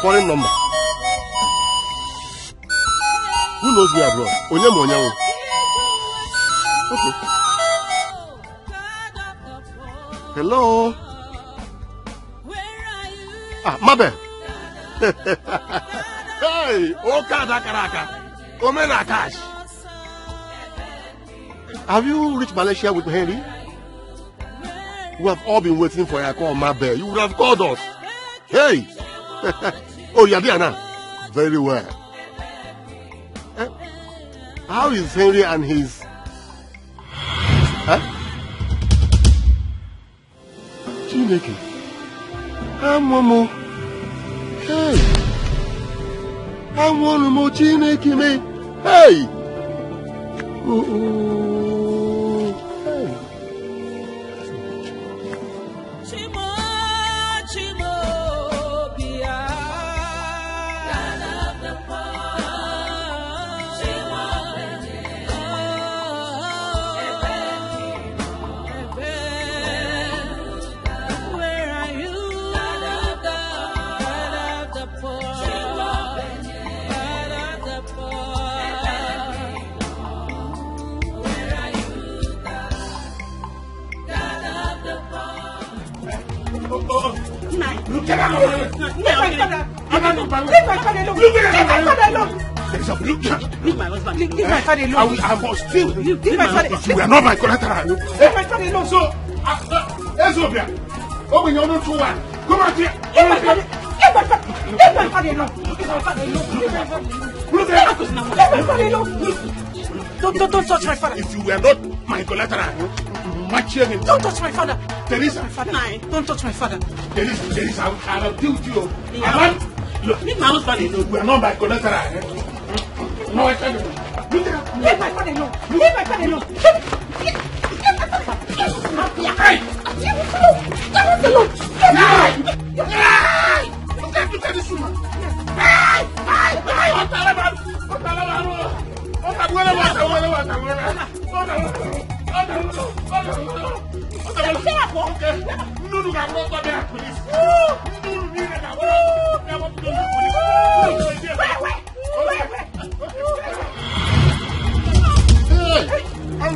Speaker 20: Foreign number. knows me abroad? Onye ma onye? Okay. Hello? Ah, Mabe. hey, Okada Karaka. Omena Cash. Have you reached Malaysia with Henry? We have all been waiting for your call, Mabe. You would have called us. Hey! oh, you're there now? Very well. Eh? How is Henry and his... Huh? Chineke. Amomo. Hey! Amomo Chineke me. Hey! Oh, oh.
Speaker 11: Leave my husband. Leave, leave my father alone.
Speaker 21: I, will, I must still.
Speaker 11: Leave, my father.
Speaker 21: You are not my collateral.
Speaker 11: Leave my father alone.
Speaker 21: So, Ezobia, open your to one. Come out here.
Speaker 11: Leave my father. Leave my father. Alone. Leave my father alone. Leave my father alone. Don't, don't, don't touch my father.
Speaker 21: If you were not my collateral, here in
Speaker 11: Don't touch my father.
Speaker 21: Teresa.
Speaker 11: My father. Don't touch my father.
Speaker 21: Teresa, Teresa, I will, deal with you. I want, look, leave my husband alone. We are not my collateral. Eh? No, I can't. Look at her.
Speaker 11: Leave my father alone. Leave my father alone. My.
Speaker 21: Hey!
Speaker 11: Leave us alone. Leave us alone. Us
Speaker 21: Hey! Look at, this woman. Hey! Hey! Hey! What the hell? What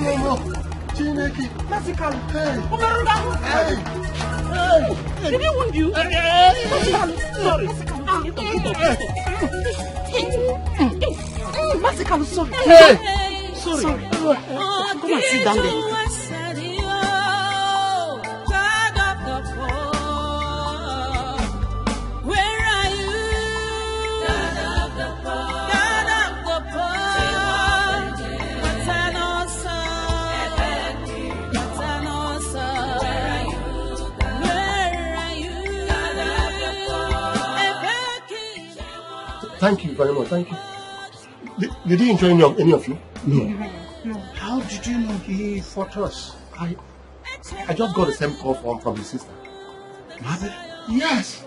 Speaker 21: the hell? What the hell? What the hell? What the hell? What the hell? What the hell?
Speaker 11: Massacre. Hey. Hey. Hey. Did he wound you? Sorry. Massacre, sorry.
Speaker 4: Hey.
Speaker 11: Sorry. Sorry. Come and sit down there.
Speaker 20: Thank you very much. Thank you. Did, did he injure any of, any of you?
Speaker 12: No. no. How did you know he fought us?
Speaker 20: I, I just got the same call from, from his sister.
Speaker 12: Mother? Yes.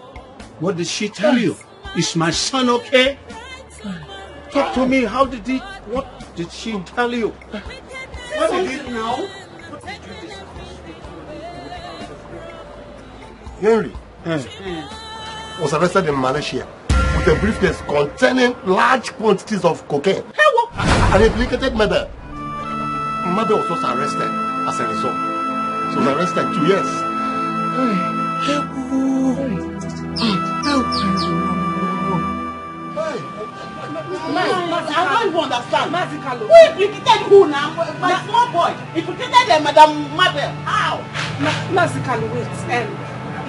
Speaker 12: What did she tell you? Is my son okay? Talk to me. How did he? What did she tell you? What did he know?
Speaker 20: Henry was arrested in Malaysia with a briefcase containing large quantities of cocaine and implicated Mabel. Mabel was also arrested as a result. She was arrested two years.
Speaker 22: I don't even understand. Who implicated who now? My small boy. Implicated uh, Madam Mabel. How?
Speaker 19: Massacre, wait. Um,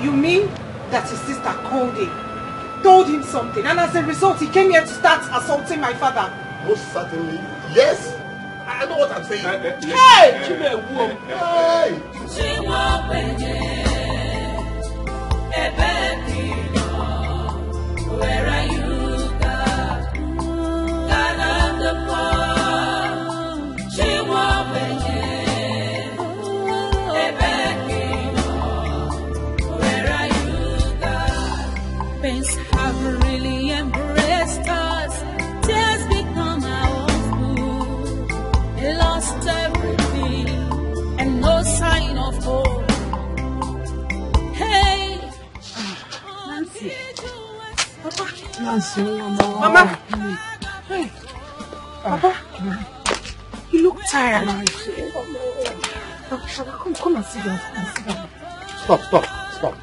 Speaker 19: you mean that his sister called him, told him something, and as a result, he came here to start assaulting my father?
Speaker 20: Most certainly, yes. I know what I'm saying.
Speaker 22: Hey, Chimewu.
Speaker 20: Hey!
Speaker 4: Where are you,
Speaker 11: Nancy,
Speaker 19: Mama.
Speaker 11: Hey.
Speaker 19: Papa, you look tired. Come, come and sit down. Come and sit down.
Speaker 20: Stop, stop, stop.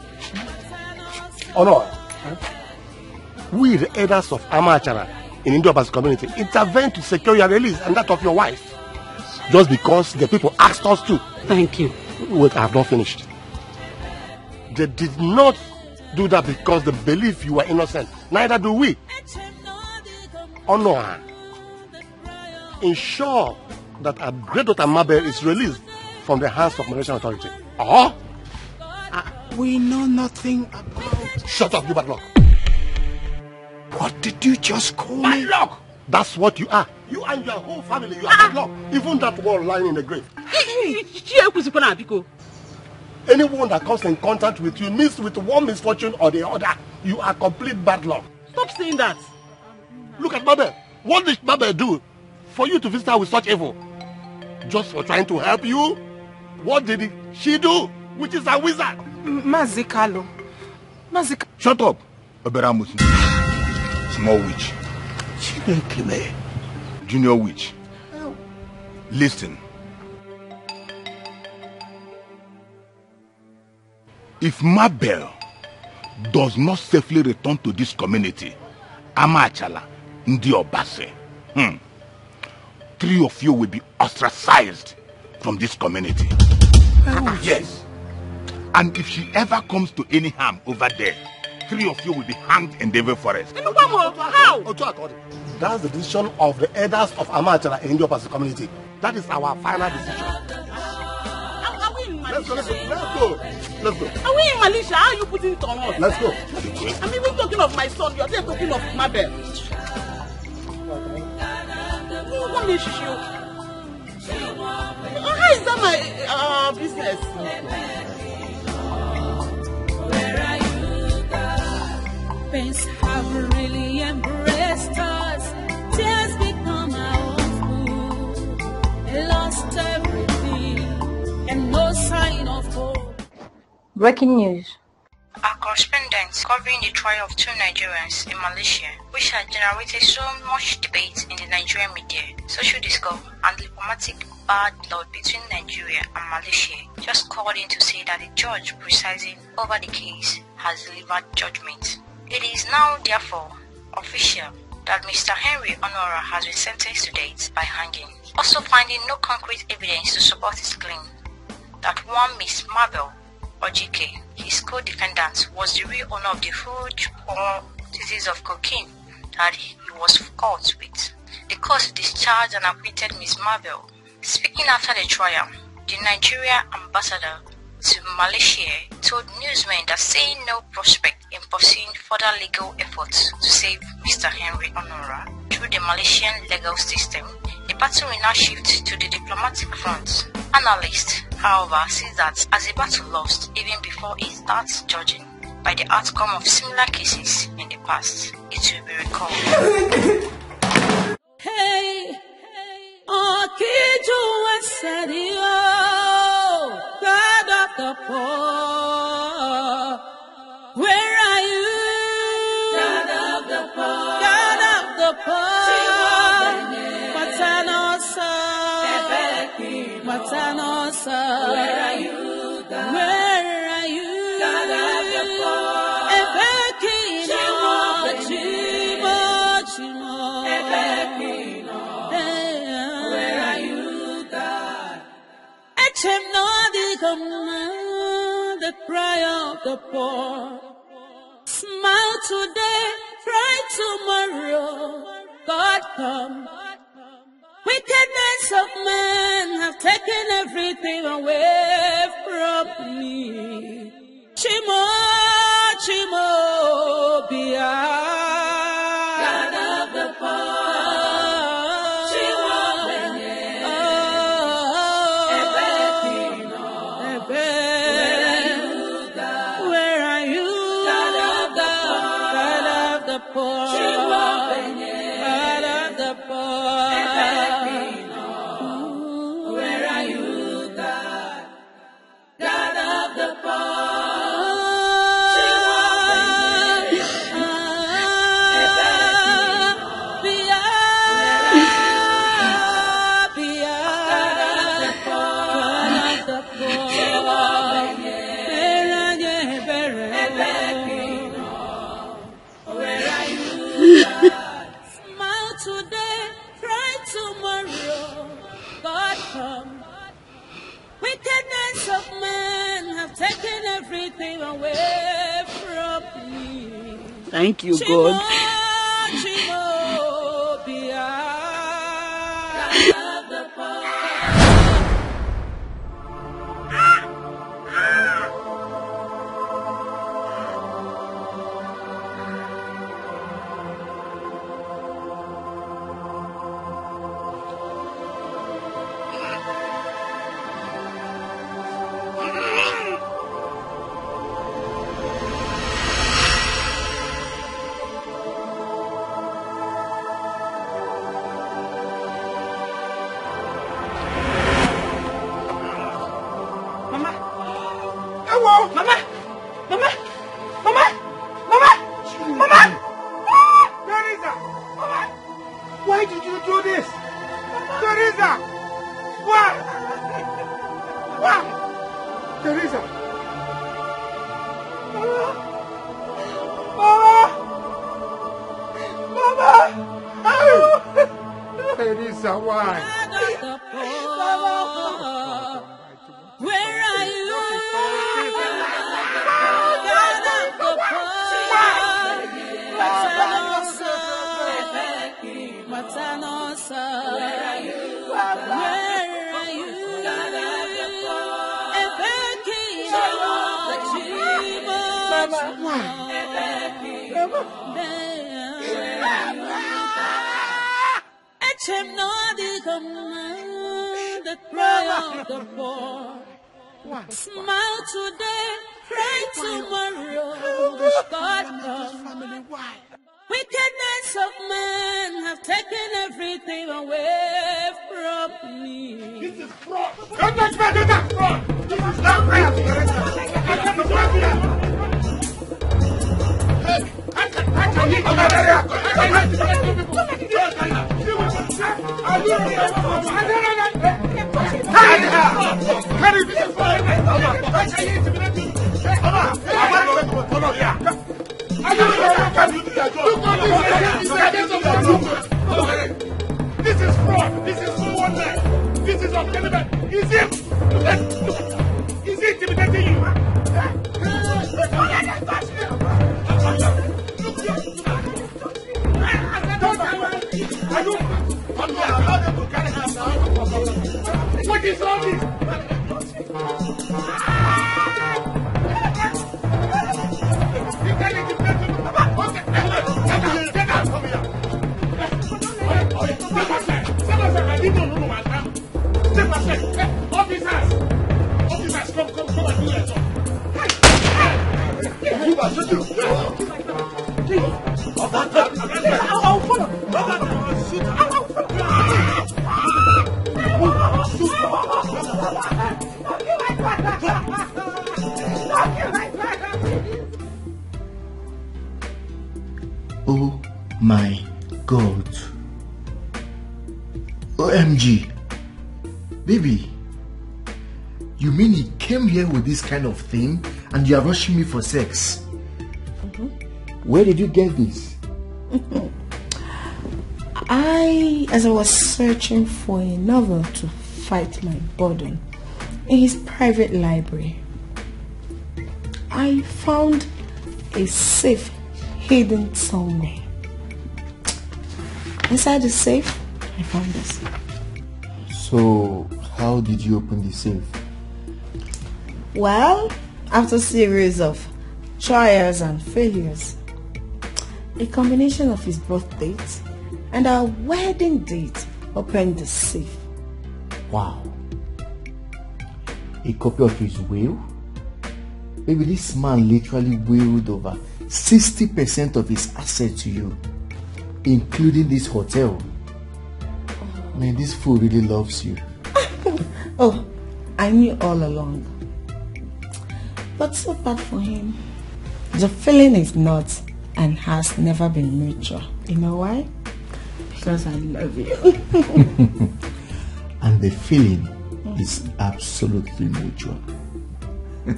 Speaker 20: No. We, the elders of Amachara in Indo-Pacific community, intervene to secure your release and that of your wife. Just because the people asked us to.
Speaker 23: Thank you.
Speaker 20: Wait, I have not finished. They did not do that because they believe you are innocent. Neither do we. Honor Ensure that our great daughter Mabel is released from the hands of Malaysian authority. Or
Speaker 19: We know nothing about...
Speaker 20: Shut up, you bad luck.
Speaker 5: What did you just call
Speaker 20: Bad
Speaker 5: me?
Speaker 20: luck! That's what you are. You and your whole family, you are bad luck. Even that one lying in the grave. Anyone that comes in contact with you meets with one misfortune or the other. You are complete bad luck.
Speaker 23: Stop saying that.
Speaker 20: Look at Mabel. What did Mabel do for you to visit her with such evil? Just for trying to help you? What did she do? Which is a wizard.
Speaker 19: Mazikalo. Mazikalo.
Speaker 16: Shut up, Oberamus. Small witch. Junior witch. Listen. If Mabel does not safely return to this community, Amachala, Ndi Obase, hmm, three of you will be ostracized from this community. Oh, Yes. And if she ever comes to any harm over there, three of you will be hanged in Devil Forest.
Speaker 23: How?
Speaker 20: That's the decision of the elders of Amachara in Indo Pacific community. That is our final decision. Let's go, let's go, let's go. Let's go.
Speaker 23: Are we in Malaysia? How are you putting it on us?
Speaker 20: Let's go.
Speaker 23: I'm even talking of my son. You're there talking of Mabel. What makes you? How is that my uh, business?
Speaker 4: Pains have really embraced us. Tears become our food. Lost everything and no sign of hope.
Speaker 24: Breaking news.
Speaker 25: Our correspondents covering the trial of two Nigerians in Malaysia, which has generated so much debate in the Nigerian media, social discourse, and diplomatic bad blood between Nigeria and Malaysia, just called in to say that the judge presiding over the case has delivered judgment. It is now, therefore, official that Mr. Henry Honora has been sentenced to death by hanging, also finding no concrete evidence to support his claim that one Miss Mabel Ojike, his co-defendant, was the real owner of the huge quantities of cocaine that he was caught with. The court discharged and acquitted Miss Mabel. Speaking after the trial, the Nigeria ambassador to Malaysia told newsmen that seeing no prospect in pursuing further legal efforts to save Mr. Henry Honora through the Malaysian legal system, the battle will now shift to the diplomatic front. Analysts, however, see that as a battle lost even before it starts judging by the outcome of similar cases in the past, it will be recalled.
Speaker 4: Hey, of the poor, command, the cry of the poor. Smile today, cry tomorrow. God come. Wickedness of men have taken everything away from me. Chimo, Chimo, Bia.
Speaker 11: Thank you, God.
Speaker 4: Ewo. Mama. Mama. Mama. And
Speaker 1: you are rushing me for sex? Where did you get this?
Speaker 3: I, as I was searching for a novel to fight my burden in his private library, I found a safe hidden somewhere. Inside the safe, I found this.
Speaker 1: So, how did you open the safe?
Speaker 3: Well, after a series of trials and failures, a combination of his birth date and our wedding date opened the safe.
Speaker 1: Wow. A copy of his will? Maybe this man literally willed over 60% of his assets to you, including this hotel. Man, this fool really loves you.
Speaker 3: Oh, I knew all along. But so bad for him. The feeling is not and has never been mutual. You know why? Because I love you.
Speaker 1: and the feeling is absolutely mutual.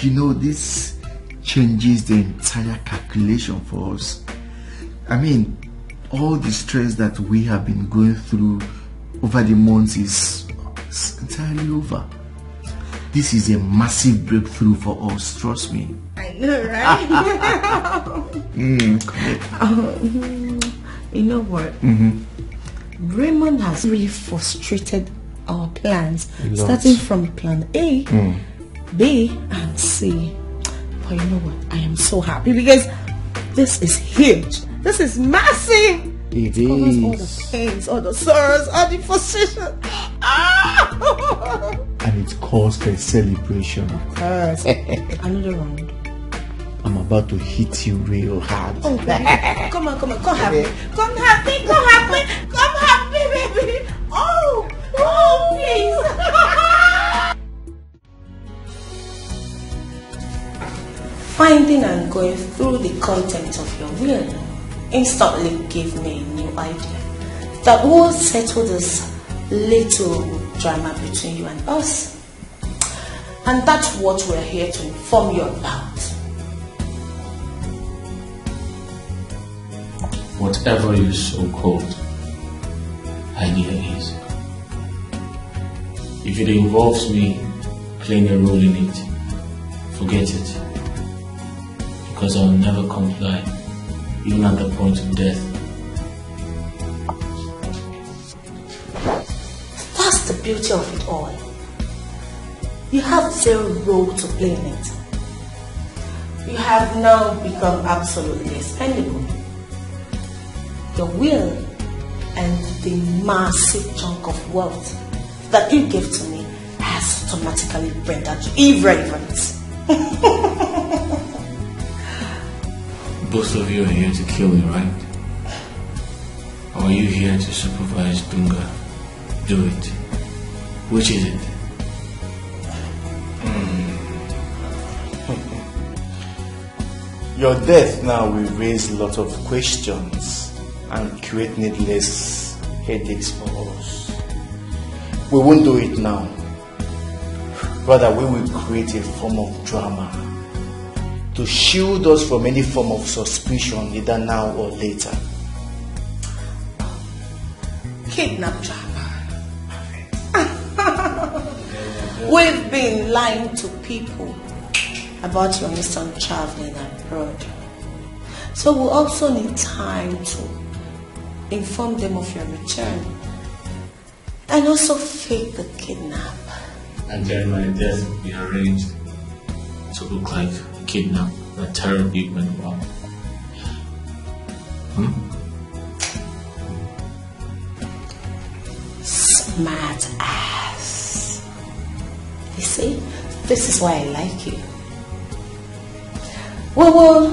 Speaker 1: you know, this changes the entire calculation for us. I mean, all the stress that we have been going through over the months is is entirely over. This is a massive breakthrough for us, trust me.
Speaker 3: I know, right?
Speaker 5: Mm.
Speaker 3: Um, you know what?
Speaker 5: Mm-hmm.
Speaker 3: Raymond has really frustrated our plans,
Speaker 5: A
Speaker 3: starting from plan A,
Speaker 5: Mm.
Speaker 3: B, and C. But you know what? I am so happy because this is huge. This is massive.
Speaker 5: It
Speaker 3: Covers all the pains, all the sorrows, all the frustration. Ah!
Speaker 5: And it calls for a celebration.
Speaker 3: Yes. Another round.
Speaker 5: I'm about to hit you real hard.
Speaker 3: Oh, baby. come on, come on, come have me. Come have me, come have me, come have me, baby. Oh, oh, please. Finding and going through the content of your will instantly gave me a new idea that will settle this little drama between you and us. And that's what we're here to inform you about.
Speaker 2: Whatever your so-called idea is. If it involves me playing a role in it, forget it. Because I'll never comply, even at the point of death.
Speaker 3: Beauty of it all. You have zero role to play in it. You have now become absolutely expendable. Your will and the massive chunk of wealth that you gave to me has automatically rendered you irrelevant.
Speaker 2: Both of you are here to kill me, right? Or are you here to supervise Dunga? Do it. Which is it? Hmm.
Speaker 1: Your death now will raise a lot of questions and create needless headaches for us. We won't do it now. Rather, we will create a form of drama to shield us from any form of suspicion either now or later.
Speaker 3: Kidnap drama. We've been lying to people about your instant traveling abroad. So we also need time to inform them of your return and also fake the kidnap.
Speaker 2: And then my death will be arranged to look like a kidnap that terribly went wrong. Hmm?
Speaker 3: Smart ass. You see, this is why I like you. We will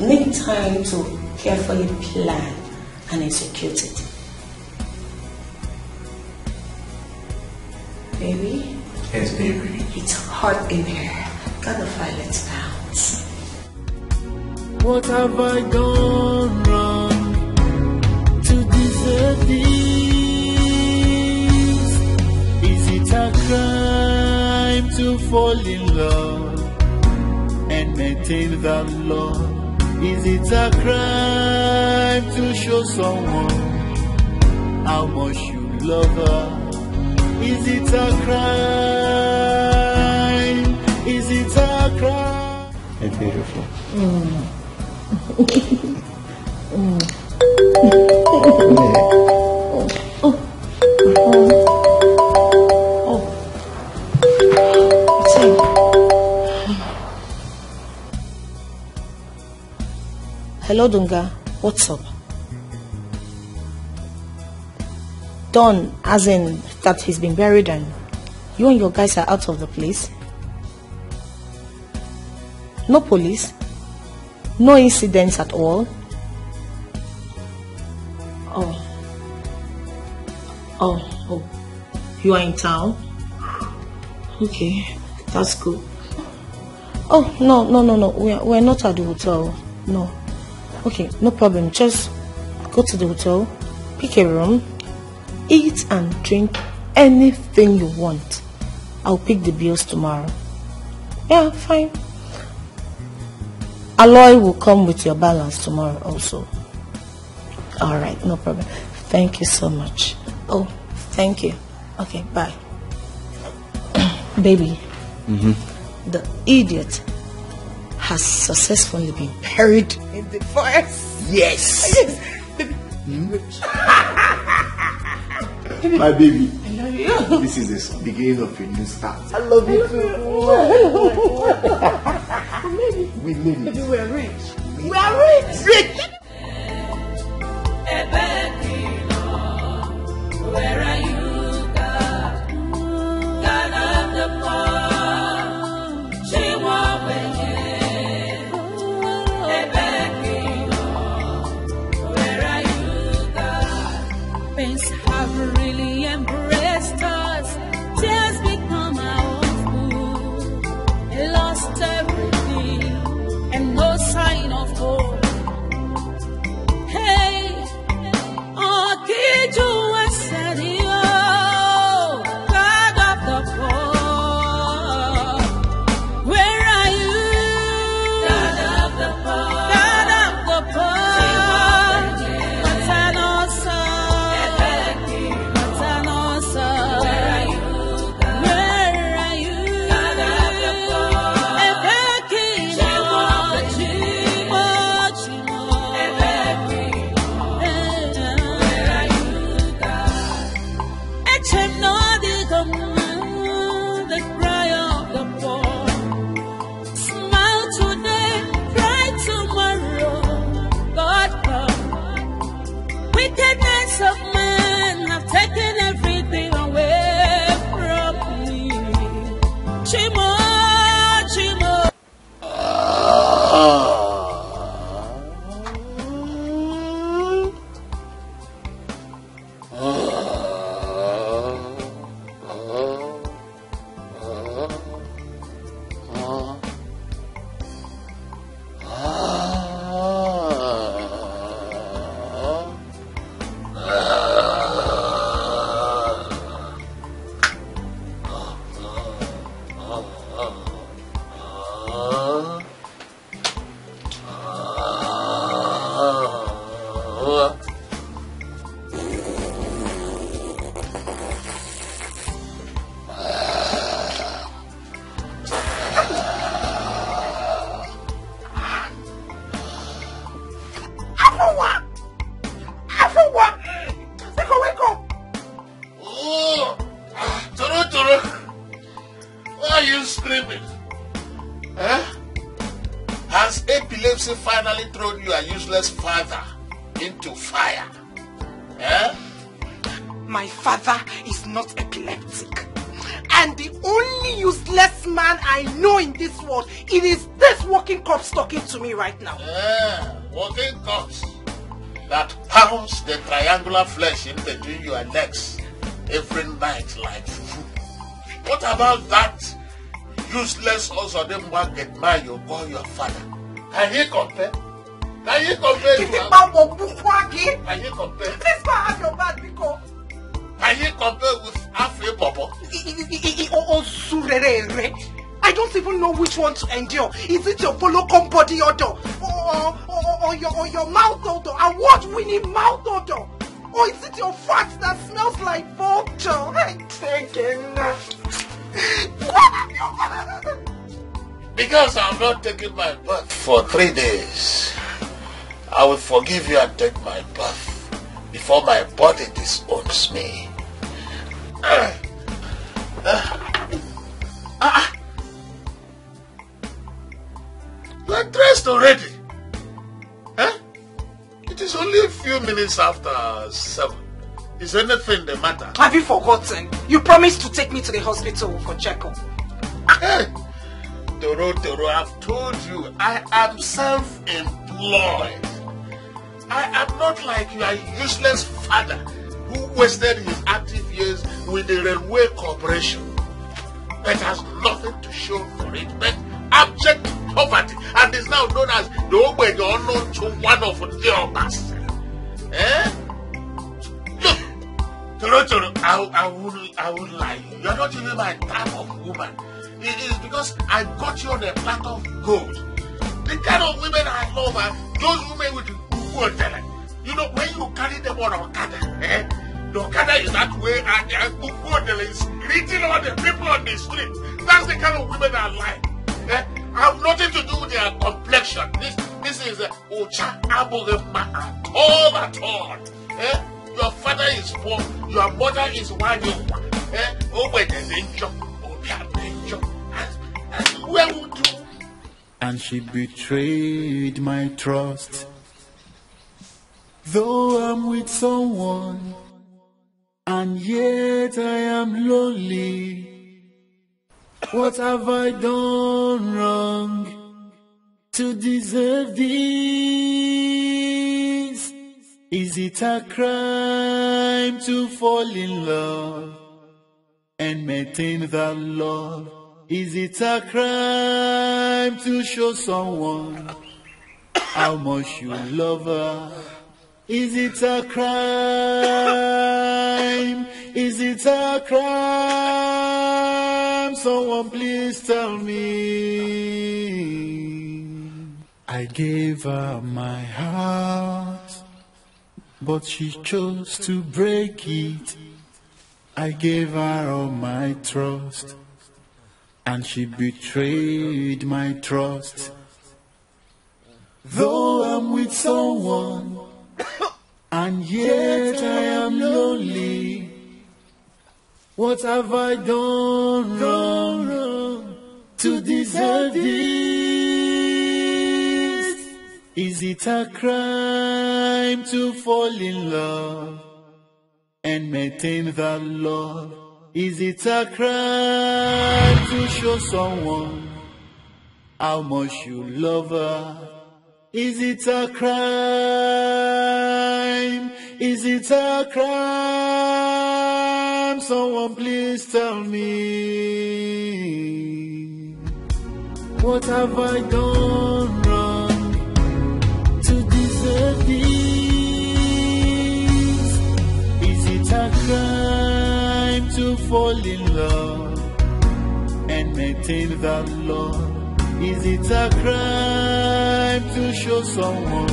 Speaker 3: need time to carefully plan and execute it. Baby,
Speaker 2: Yes, baby.
Speaker 3: it's hot in here. Gotta file it down.
Speaker 6: What have I done wrong to deserve this? Is it a crime to fall in love and maintain that love? Is it a crime to show someone how much you love her? Is it a crime? Is it a crime?
Speaker 5: You're beautiful. Mm. Mm.
Speaker 3: Hello, Dunga. What's up? Don, as in that he's been buried and you and your guys are out of the place? No police? No incidents at all? Oh. Oh, oh. You are in town? Okay, that's good. Oh, no, no, no, no. We're, we're not at the hotel. No. Okay, no problem. Just go to the hotel, pick a room, eat and drink anything you want. I'll pick the bills tomorrow. Yeah, fine. Aloy will come with your balance tomorrow also. Alright, no problem. Thank you so much. Oh, thank you. Okay, bye. Baby,
Speaker 5: Mm-hmm.
Speaker 3: the idiot has successfully been buried in the forest.
Speaker 11: Yes.
Speaker 3: yes. Hmm?
Speaker 11: My baby.
Speaker 3: I love you.
Speaker 11: This is the beginning of a new start.
Speaker 3: I love you too.
Speaker 11: we made it.
Speaker 3: We made it. We are rich.
Speaker 4: We are
Speaker 16: rich. Rich. compare? Can you compare to her? Can you compare?
Speaker 7: Please go have your bad because.
Speaker 16: Can you compare with Afri Bobo?
Speaker 7: I don't even know which one to endure.
Speaker 16: three days, I will forgive you and take my bath before my body disowns me. You are dressed already. Huh? It is only a few minutes after seven. Is anything the matter?
Speaker 7: Have you forgotten? You promised to take me to the hospital for checkup.
Speaker 16: I am self-employed. I am not like you are
Speaker 6: useless betrayed my trust. Though I'm with someone, and yet I am lonely. What have I done wrong to deserve this? Is it a crime to fall in love and maintain that love? Is it a crime to show someone how much you love her? Is it a crime? Is it a crime? Someone please tell me. I gave her my heart, but she chose to break it. I gave her all my trust, and she betrayed my trust. Though I'm with someone, and yet I am lonely. What have I done wrong to deserve this? Is it a crime to fall in love and maintain that love? Is it a crime to show someone how much you love her? Is it a crime? Is it a crime? Someone please tell me. What have I done to fall in love and maintain that love? Is it a crime to show someone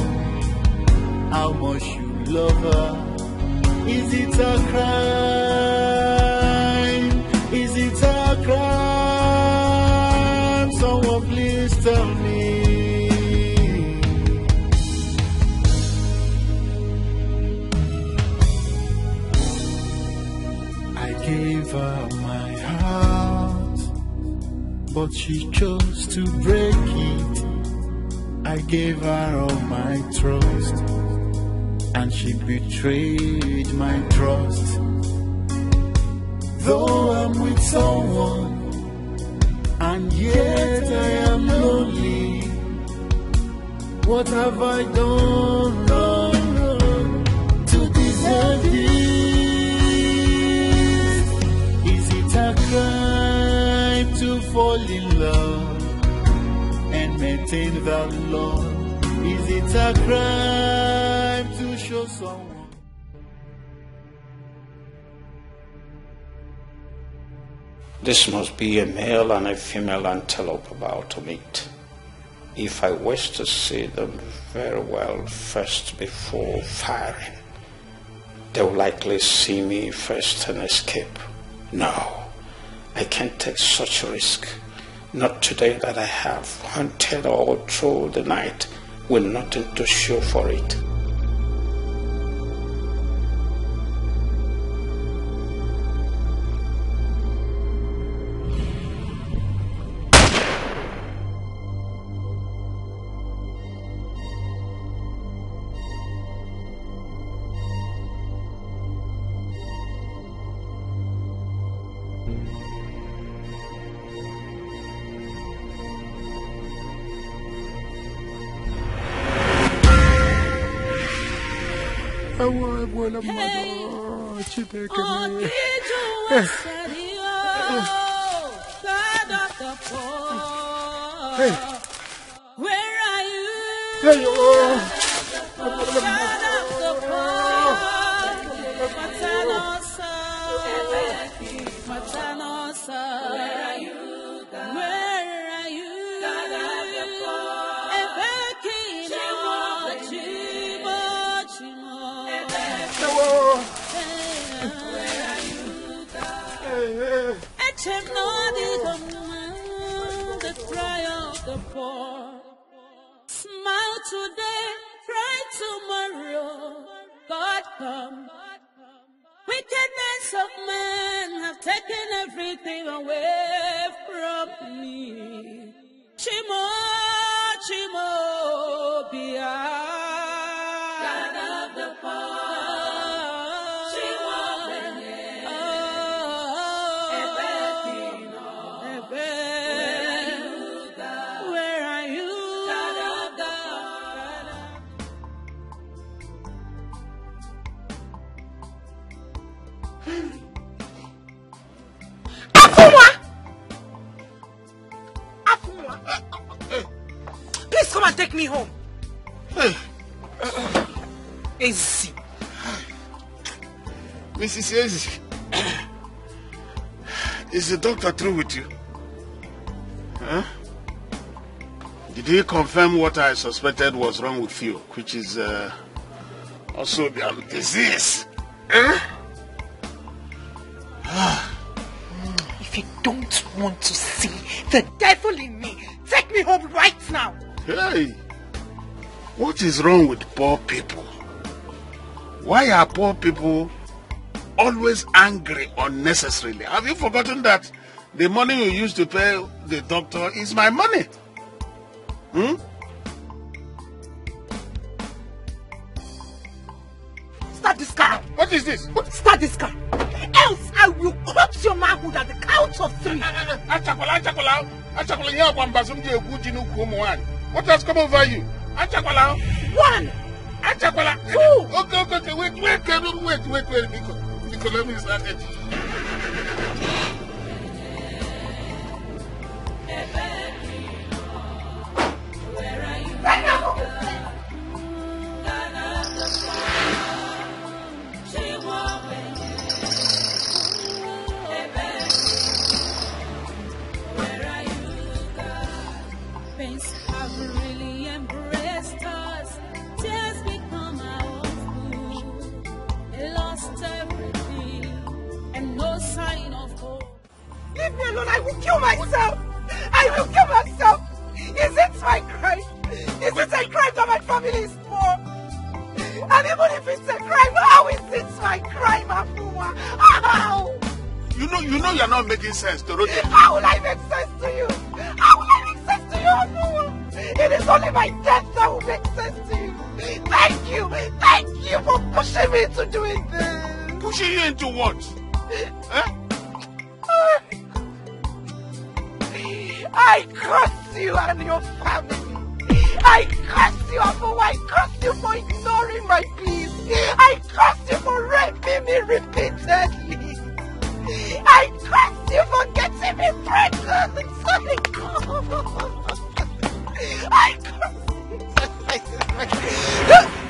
Speaker 6: how much you love her? Is it a crime? Is it a crime? Someone please tell me. My heart but she chose to break it. I gave her all my trust, and she betrayed my trust. Though I'm with someone, and yet I am lonely. What have I done to deserve this? Fall in love and maintain that love? Is it a crime to show someone?
Speaker 12: This must be a male and a female antelope about to meet. If I wish to see them very well first before firing, they will likely see me first and escape. No, I can't take such a risk. Not today that I have hunted all through the night with nothing to show for it.
Speaker 4: Echem no di goma, the cry of the poor. Smile today, cry tomorrow. God come. Wickedness of men have taken everything away from me. Chimo, Chimo, Bia.
Speaker 19: Come and take me home. Easy.
Speaker 16: Mrs. Ezi, is the doctor through with you? Huh? Did he confirm what I suspected was wrong with you, which is uh, also the um, disease? Huh?
Speaker 19: If you don't want to see the devil in me, take me home right now.
Speaker 16: Hey, what is wrong with poor people? Why are poor people always angry unnecessarily? Have you forgotten that the money you used to pay the doctor is my money? Hmm?
Speaker 19: Start this car.
Speaker 16: What is this?
Speaker 19: Start this car. Else I will corrupt your manhood at the count of three.
Speaker 16: Achakwala, achakwala, achakwala, ihe akwa mbazụ m ji egwu ji n'ukwu ụmụ nwaanyị. What has come over you? Achakwala.
Speaker 19: One.
Speaker 16: Achakwala.
Speaker 19: Two.
Speaker 16: Okay, okay, okay. Wait, wait, wait, wait, wait, wait. Biko, Biko, let me start it.
Speaker 19: Alone. I will kill myself. I will kill myself. Is it my crime? Is it a crime that my family is poor? And even if it's a crime, how is it my crime, Afua? How?
Speaker 16: You know, you know you're not making sense, Dorothy.
Speaker 19: How will I make sense to you? How will I make sense to you, Afua? It is only my death that will make sense to you. Thank you. Thank you for pushing me into doing this.
Speaker 16: Pushing you into what? Eh?
Speaker 19: I curse you and your family. I curse you, Afua. I curse you for ignoring my pleas. I curse you for raping me repeatedly. I curse you for getting me pregnant. I curse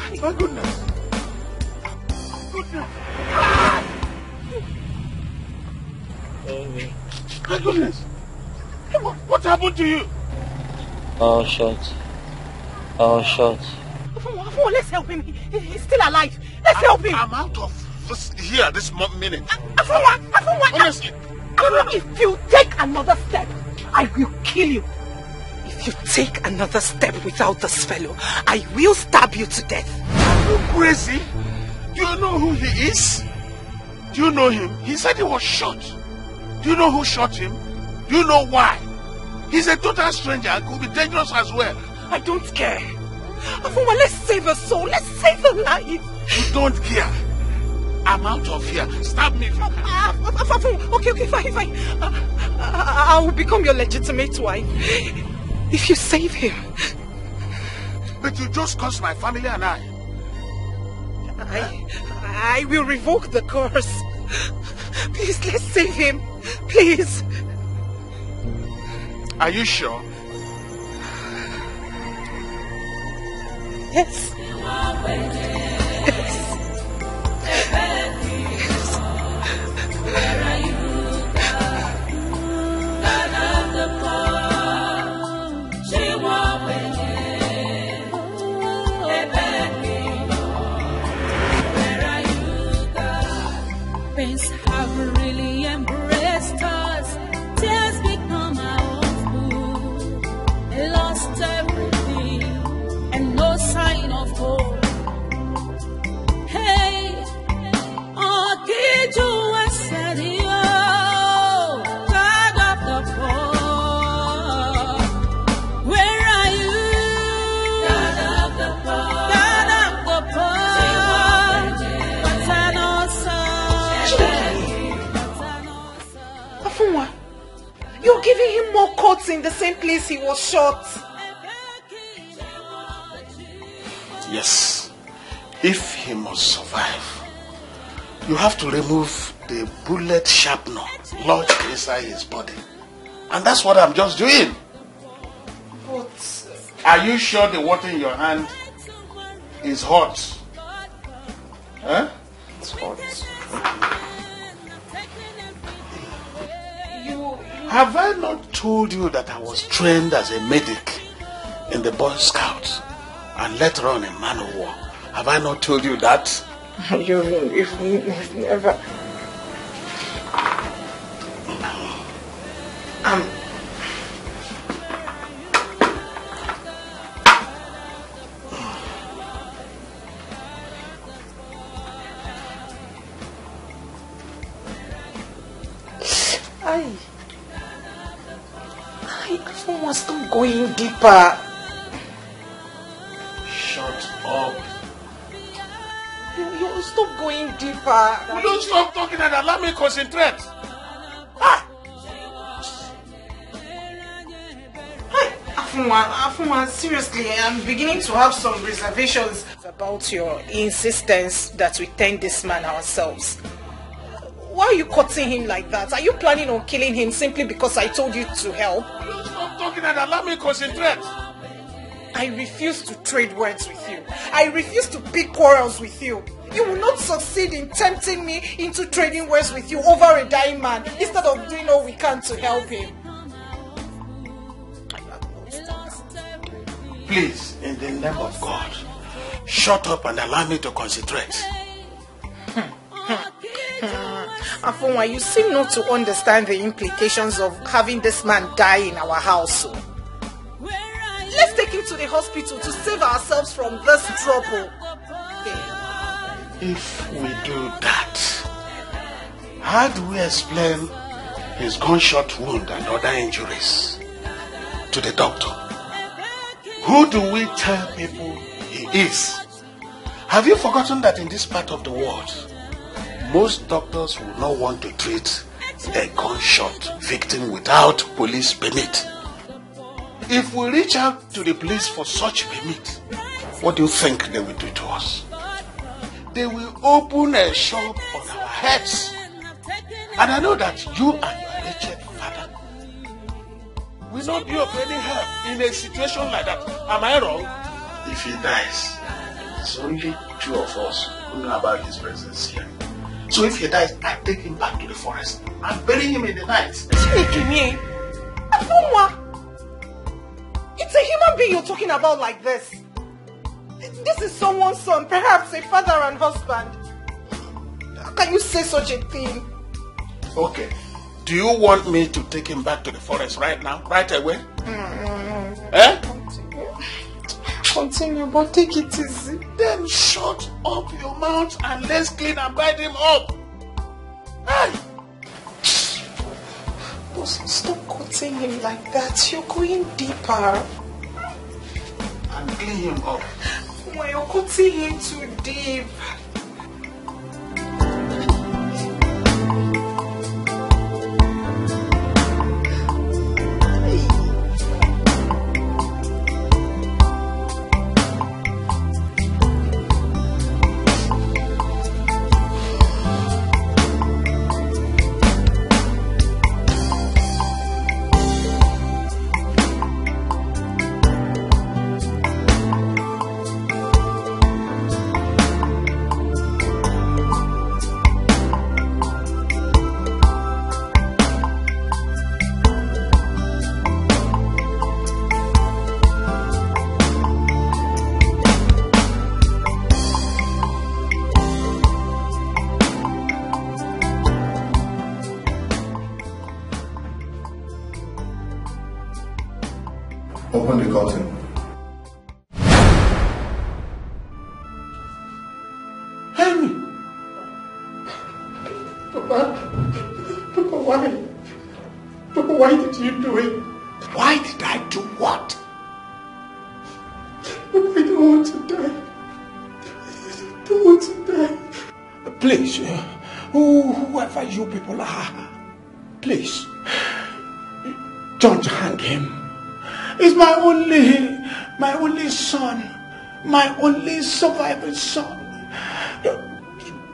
Speaker 16: My goodness. Goodness. My goodness. Hey, what, what happened to you?
Speaker 26: Oh, shot. Oh, shot.
Speaker 19: Afua, Afua, let's help him. He's still alive. Let's help him.
Speaker 16: I'm out of this here this mo- minute.
Speaker 19: Afua, Afua.
Speaker 16: Honestly.
Speaker 19: Afua, if you take another step, I will kill you. If you take another step without this fellow, I will stab you to death.
Speaker 16: Are you crazy? Do you know who he is? Do you know him? He said he was shot. Do you know who shot him? Do you know why? He's a total stranger and could be dangerous as well.
Speaker 19: I don't care. Afua, let's save a soul. Let's save a life.
Speaker 16: You don't care. I'm out of here. Stab me if you can.
Speaker 19: Ah, ah, ah, ah Afua, okay, okay, fine, fine. Uh, I, I will become your legitimate wife. If you save him,
Speaker 16: But you just cost my family and I.
Speaker 19: I, I will revoke the curse. Please, let's save him. Please.
Speaker 16: Are you sure?
Speaker 19: Yes.
Speaker 4: pains
Speaker 19: more cuts in the same place he was shot.
Speaker 16: Yes. If he must survive, you have to remove the bullet sharpener lodged inside his body. And that's what I'm just doing.
Speaker 19: But
Speaker 16: Are you sure the water in your hand is hot? Huh?
Speaker 19: it's hot.
Speaker 16: Have I not told you that I was trained as a medic in the Boy Scouts and later on in Man of War? Have I not told you that?
Speaker 19: you, you've, you've never. Um. Going deeper.
Speaker 16: Shut up.
Speaker 19: You, you stop going deeper.
Speaker 16: You stop talking and allow me concentrate?
Speaker 19: Afunwa, Afunwa, seriously, I'm beginning to have some reservations about your insistence that we tend this man ourselves. Why are you cutting him like that? Are you planning on killing him simply because I told you to help?
Speaker 16: Stop talking and allow me concentrate.
Speaker 19: I refuse to trade words with you. I refuse to pick quarrels with you. You will not succeed in tempting me into trading words with you over a dying man instead of doing all we can to help him.
Speaker 16: Please, in the name of God, shut up and allow me to concentrate.
Speaker 19: Hmm. Hmm. Afunwa, you seem not to understand the implications of having this man die in our house. oh. Let's take him to the hospital to save ourselves from this trouble. Oh.
Speaker 16: If we do that, how do we explain his gunshot wound and other injuries to the doctor? Who do we tell people he is? Have you forgotten that in this part of the world, most doctors will not want to treat a gunshot victim without police permit? If we reach out to the police for such permit, what do you think they will do to us? They will open a shop on our heads. And I know that you and your wretched father will not be of any help in a situation like that. Am I wrong? If he dies, it's only two of us who know about his presence here. So if he dies, I take him back to the forest and bury him in the night.
Speaker 19: Chinekimie, Afonwa, it's a human being you're talking about like this. This is someone's son, perhaps a father and husband. How can you say such a thing?
Speaker 16: Okay. Do you want me to take him back to the forest right now, right away? Eh?
Speaker 19: Continue, but take it easy.
Speaker 16: Then shut up your mouth and let's clean and bind him up. Hey!
Speaker 19: But stop cutting him like that. You're going deeper.
Speaker 16: And clean him up.
Speaker 19: When you're cutting him too deep.
Speaker 12: My only surviving son.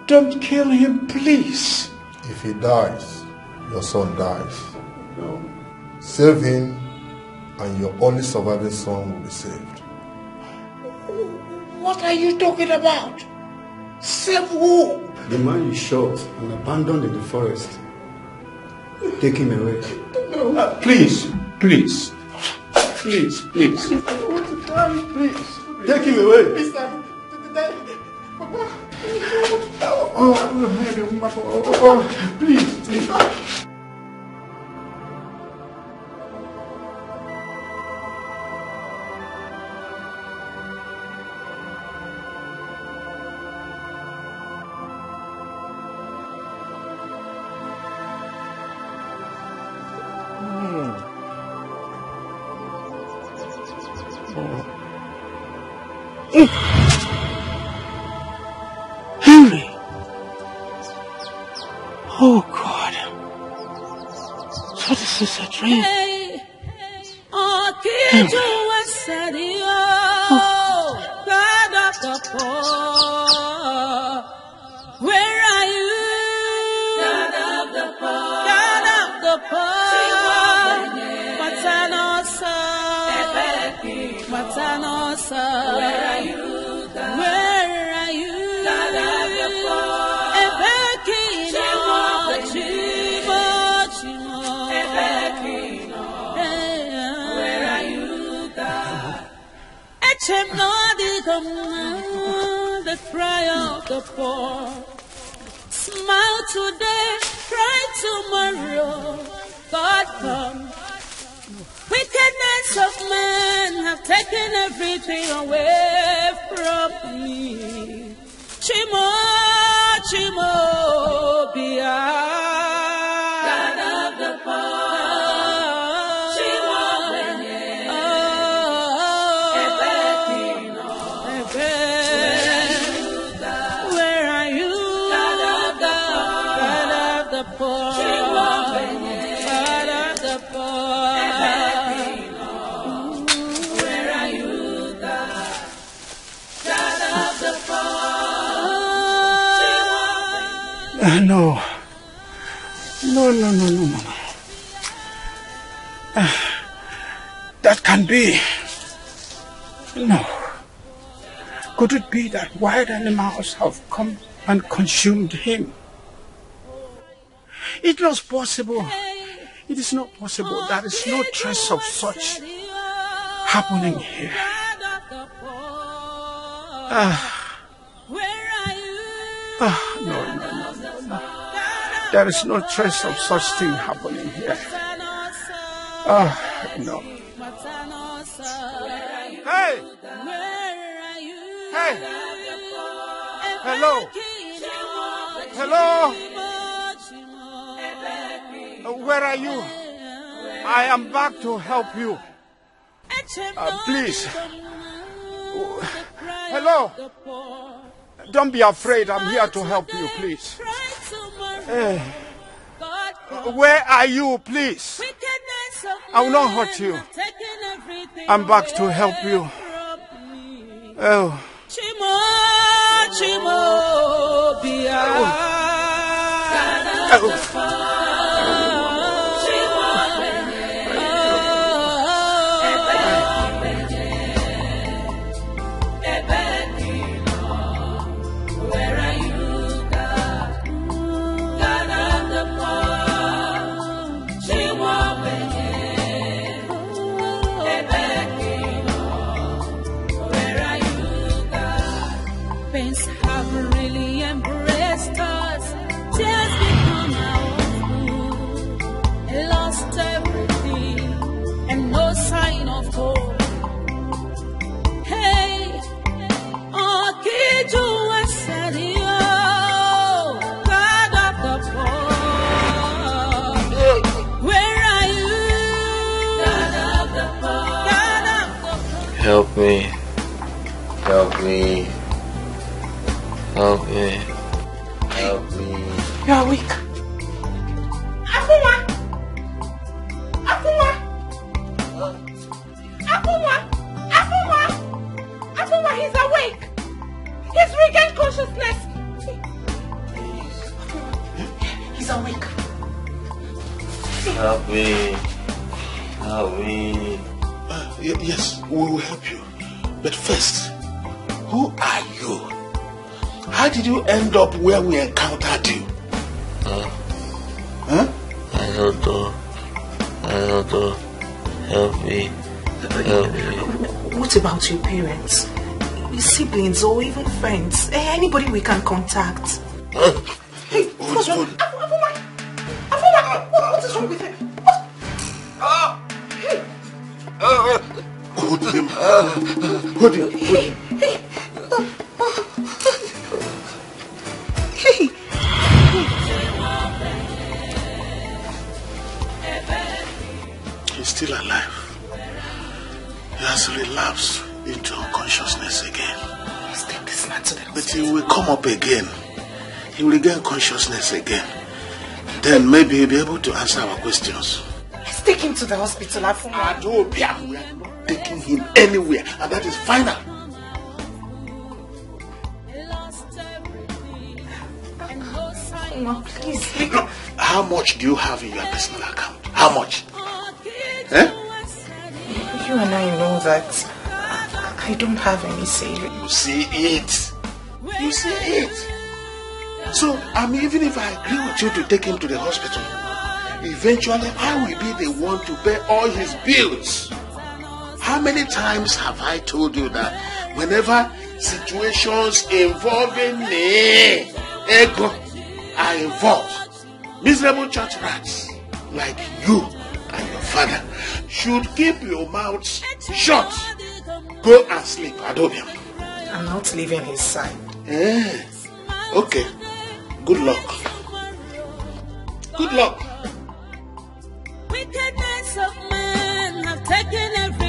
Speaker 12: Don't kill him, please.
Speaker 20: If he dies, your son dies. No. Save him, and your only surviving son will be saved.
Speaker 12: What are you talking about? Save who?
Speaker 5: The man you shot and abandoned in the forest. Take him away.
Speaker 12: Uh, please, please, please, please.
Speaker 5: I want to die, please. Take him away.
Speaker 12: Uh, Papa. Oh, oh, oh, oh, please, please.
Speaker 4: Ẹsẹ̀ the cry of the poor. Smile today, cry tomorrow. God come. Wickedness of men have taken everything away from me. Chimo, Chimo, Bia.
Speaker 12: No. No, no, no, no, no. Uh, that can be. No. Could it be that wild animals have come and consumed him? It was possible. It is not possible. There is no trace of such happening here. Ah. Ah, no, no, no, no, no. There is no trace of such thing happening here. Ah, no. Hey! Hey! Hello! Hello! Where are you? I am back to help you. Uh, please. Hello! Don't be afraid. I'm here to help you, please. Where are you, please? I will not hurt you. I'm back to help you. Oh.
Speaker 4: Chimo, Chimo,
Speaker 26: Help me. Help me. Help me. Help me.
Speaker 19: You are weak.
Speaker 7: Afunwa! Afunwa! Afunwa! Afunwa! Afunwa, he's awake! He's regained consciousness! He's awake.
Speaker 26: Help me. Help me.
Speaker 16: Uh, y- yes, we will help you. But first, who are you? How did you end up where we encountered you?
Speaker 26: Uh,
Speaker 16: Huh?
Speaker 26: I don't know. I don't know. Help me. Help me.
Speaker 19: What about your parents? Your siblings or even friends? Eh, Anybody we can contact? Hey, what's wrong?
Speaker 7: Afunwa! Afunwa! What, what is wrong with him? What? Hey!
Speaker 16: Hold him. Hold him. Hold him. He's still alive. He has relapsed into unconsciousness again.
Speaker 19: Let's take this man to the
Speaker 16: But he will come up again. He will regain consciousness again. Then maybe he'll be able to answer our questions.
Speaker 19: Take him to the hospital, Afunwa.
Speaker 16: Adobia, we are not taking him anywhere, and that is final.
Speaker 19: Afunwa, please.
Speaker 16: How much do you have in your personal account? How much? Eh?
Speaker 19: You and I know that I don't have any savings.
Speaker 16: You see it. You see it. So, I mean, even if I agree with you to take him to the hospital, eventually I will be the one to pay all his bills. How many times have I told you that whenever situations involving me, ego, are involved, miserable church rats like you and your father should keep your mouths shut. Go and sleep, Adobium.
Speaker 19: I'm not leaving his side.
Speaker 16: Eh, okay. Good luck. Good luck.
Speaker 4: Wickedness of man have taken everything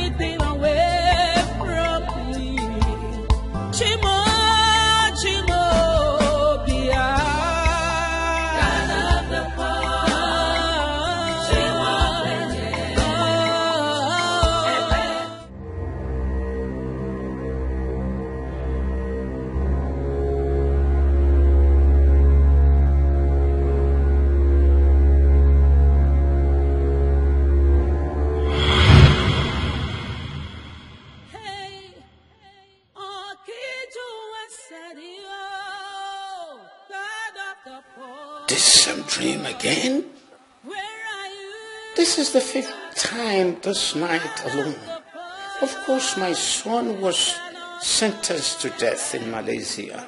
Speaker 15: dream again? This is the fifth time this night alone. Of course, my son was sentenced to death in Malaysia,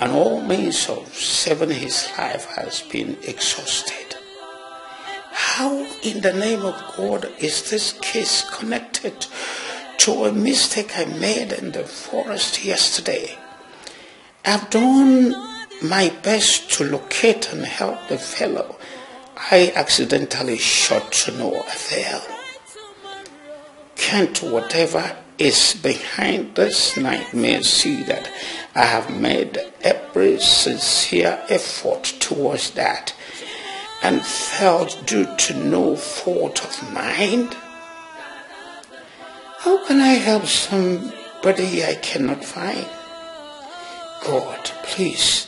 Speaker 15: and all means of saving his life has been exhausted. How in the name of God is this case connected to a mistake I made in the forest yesterday? I've done my best to locate and help the fellow I accidentally shot to no avail. Can't whatever is behind this nightmare see that I have made every sincere effort towards that and felt due to no fault of mine? How can I help somebody I cannot find? God, please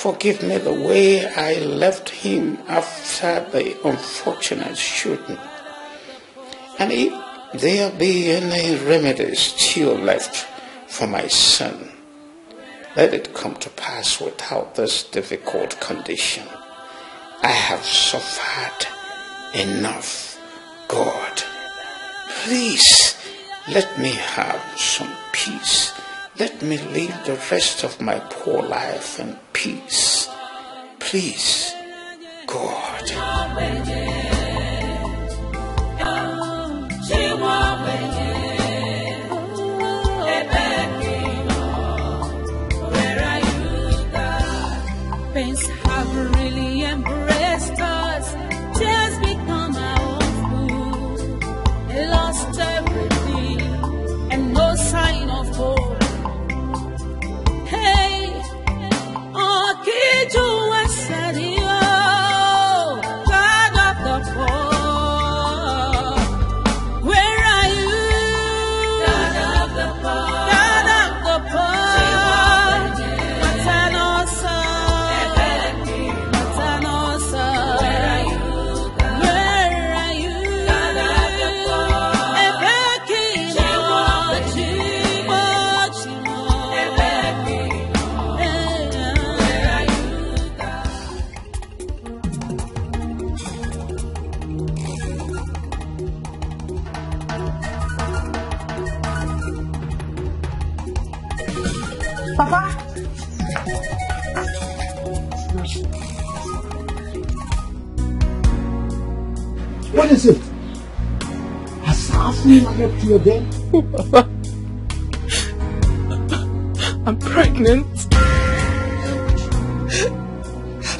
Speaker 15: forgive me the way I left him after the unfortunate shooting. And if there be any remedy still left for my son, let it come to pass without this difficult condition. I have suffered enough, God. Please let me have some peace. Let me live the rest of my poor life in peace. Please, God.
Speaker 27: What is it? Assassin left you again?
Speaker 7: I'm pregnant.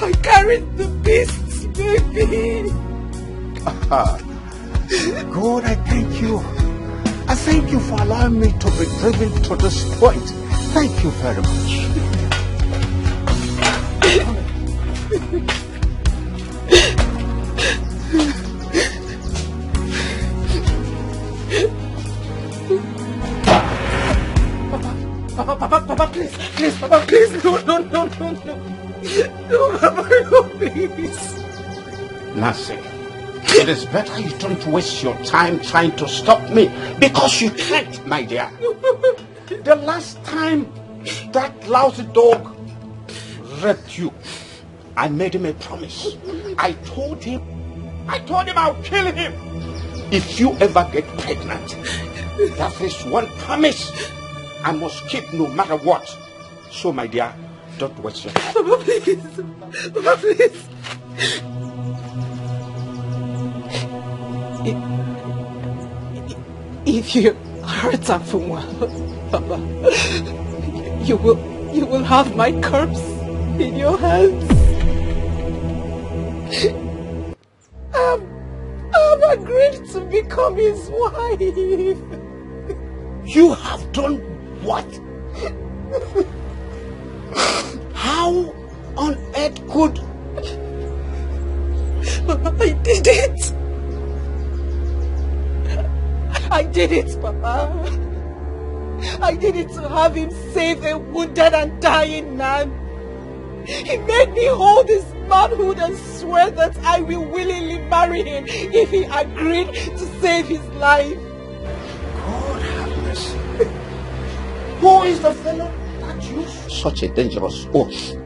Speaker 7: I carried the beast's baby.
Speaker 12: God, I thank you. I thank you for allowing me to be driven to this point. Thank you very much.
Speaker 7: no, no, no, no, Papa, please.
Speaker 12: Nancy, it is better you don't waste your time trying to stop me because you can't, my dear. The last time that lousy dog raped you, I made him a promise. I told him, I told him I'll kill him if you ever get pregnant. That is one promise I must keep no matter what. So, my dear, don't waste your.
Speaker 7: Papa, please. Papa, please. If you hurt Afunwa, Papa, you will, you will have my corpse in your hands. I've, I've agreed to become his wife.
Speaker 12: You have done what? How on earth could...
Speaker 7: I did it. I did it, Papa. I did it to have him save a wounded and dying man. He made me hold his manhood and swear that I will willingly marry him if he agreed to save his life.
Speaker 12: God have mercy. Who is the fellow such a dangerous oath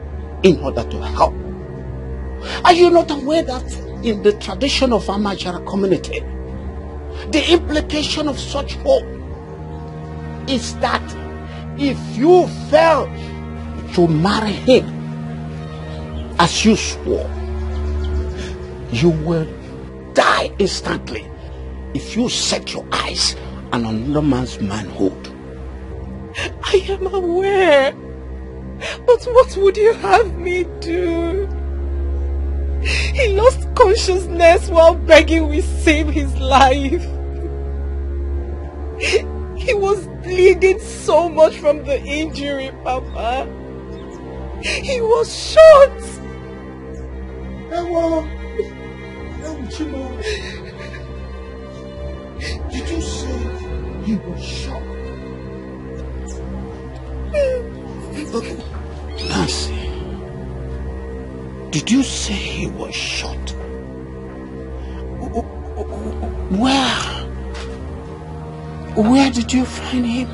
Speaker 12: in order to help? Are you not aware that in the tradition of our Amajara community, the implication of such oath is that if you fail to marry him as you swore, you will die instantly if you set your eyes on another man's manhood.
Speaker 7: I am aware. But what would you have me do? He lost consciousness while begging we save his life. He was bleeding so much from the injury, Papa. He was shot.
Speaker 12: Ewo Chimo, did you say he was shot? Nancy, did you say he was shot? Where? Where did you find him?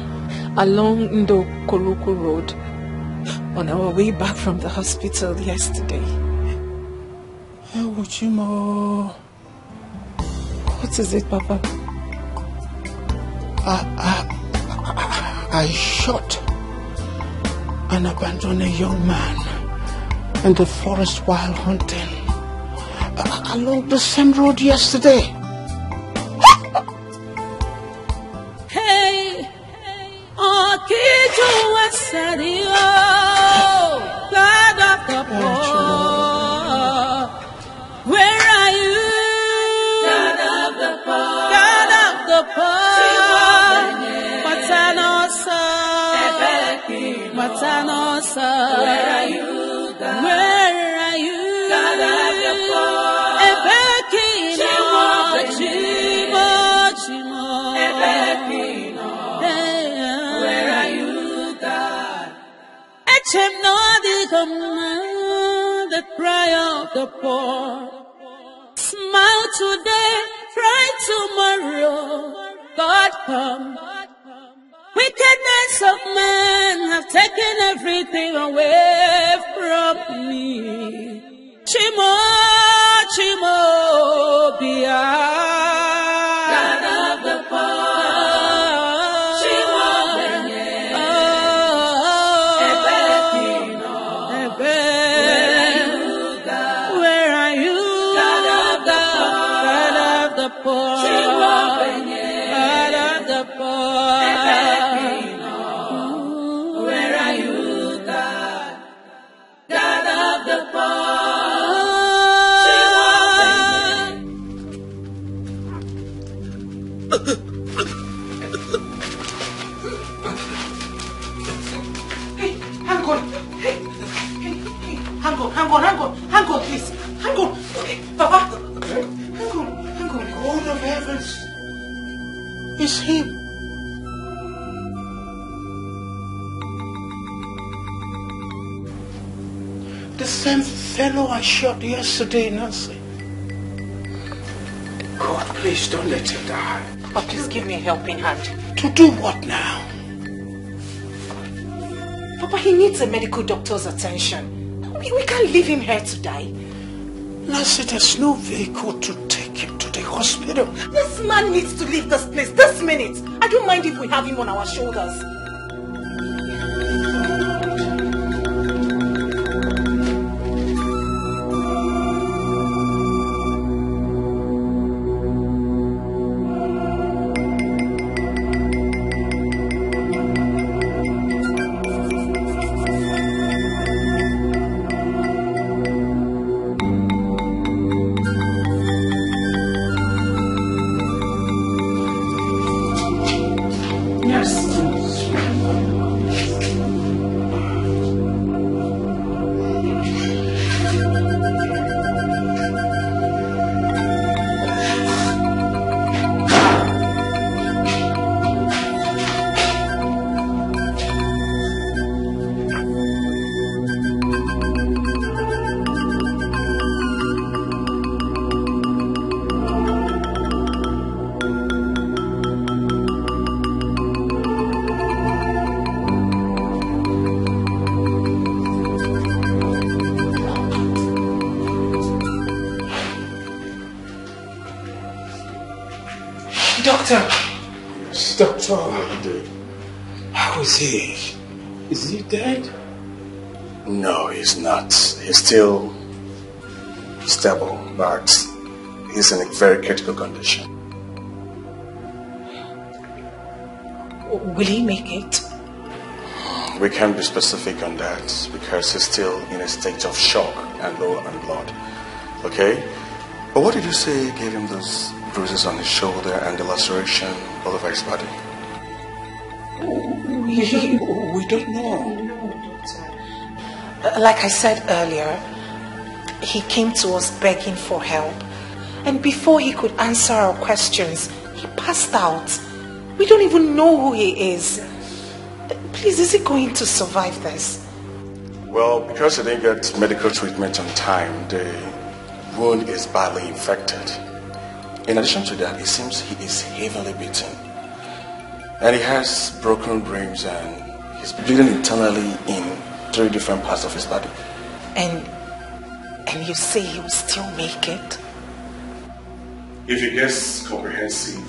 Speaker 7: Along Ndo Koluku Road. On our way back from the hospital yesterday.
Speaker 12: Ewo Chimo.
Speaker 7: What is it, Papa?
Speaker 12: I, I, I, I shot and abandoned a young man in the forest while hunting uh, along the same road yesterday.
Speaker 4: Where are you? God? Where are you? God of the poor. Ebekino. Chimo. Chimo. Ebekino. Where are you, God? Echem no the the cry of the poor. Smile today, cry tomorrow. God come. Wickedness of men have taken everything away from me. Chimo, Chimo, Bia.
Speaker 3: Hang on, hang on, hang on, please. Hang on. Okay, Papa. Hang on, hang on.
Speaker 12: God of heavens, it's him. The same fellow I shot yesterday, Nancy. God, please don't let him die.
Speaker 3: Papa, please give me a helping hand.
Speaker 12: To do what now?
Speaker 3: Papa, he needs a medical doctor's attention. We, we can't leave him here to die.
Speaker 12: Nancy, there's no vehicle to take him to the hospital.
Speaker 3: This man needs to leave this place this minute. I don't mind if we have him on our shoulders.
Speaker 28: No, he's not. He's still stable, but he's in a very critical condition.
Speaker 3: Will he make it?
Speaker 28: We can't be specific on that because he's still in a state of shock and low blood. Okay? But what did you say gave him those bruises on his shoulder and the laceration all over his body?
Speaker 12: We, we don't know.
Speaker 3: Like I said earlier, he came to us begging for help. And before he could answer our questions, he passed out. We don't even know who he is. Please, is he going to survive this?
Speaker 28: Well, because he didn't get medical treatment on time, the wound is badly infected. In addition to that, it seems he is heavily beaten. And he has broken ribs and he's bleeding internally in three different parts of his body.
Speaker 3: And and you say he will still make it?
Speaker 28: If he gets comprehensive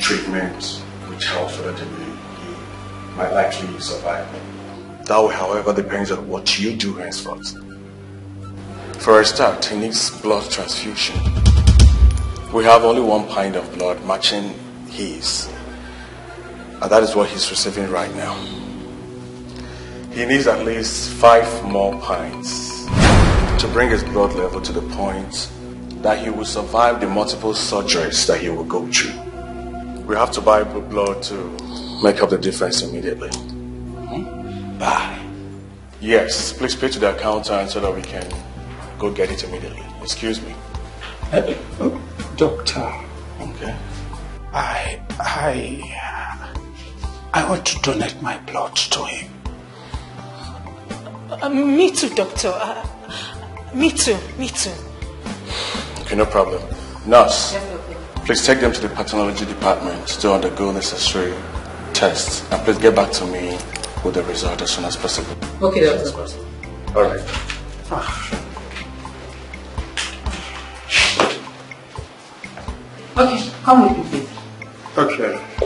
Speaker 28: treatment which helps relatively, he might likely survive. That will, however, depends on what you do henceforth. For a start, he needs blood transfusion. We have only one pint of blood matching his, and that is what he's receiving right now. He needs at least five more pints to bring his blood level to the point that he will survive the multiple surgeries that he will go through. We have to buy blood to make up the difference immediately.
Speaker 12: Buy?
Speaker 28: Yes, please pay to the accountant so that we can go get it immediately. Excuse me.
Speaker 12: Uh, uh, doctor.
Speaker 28: Okay.
Speaker 12: I, I, I want to donate my blood to him.
Speaker 3: Uh, me too, doctor. Uh, me too, me too.
Speaker 28: Okay, no problem. Nurse, please take them to the pathology department to undergo necessary tests. And please get back to me with the result as soon as possible.
Speaker 29: Okay, doctor.
Speaker 28: All right.
Speaker 29: Okay, come with me, please.
Speaker 28: Okay.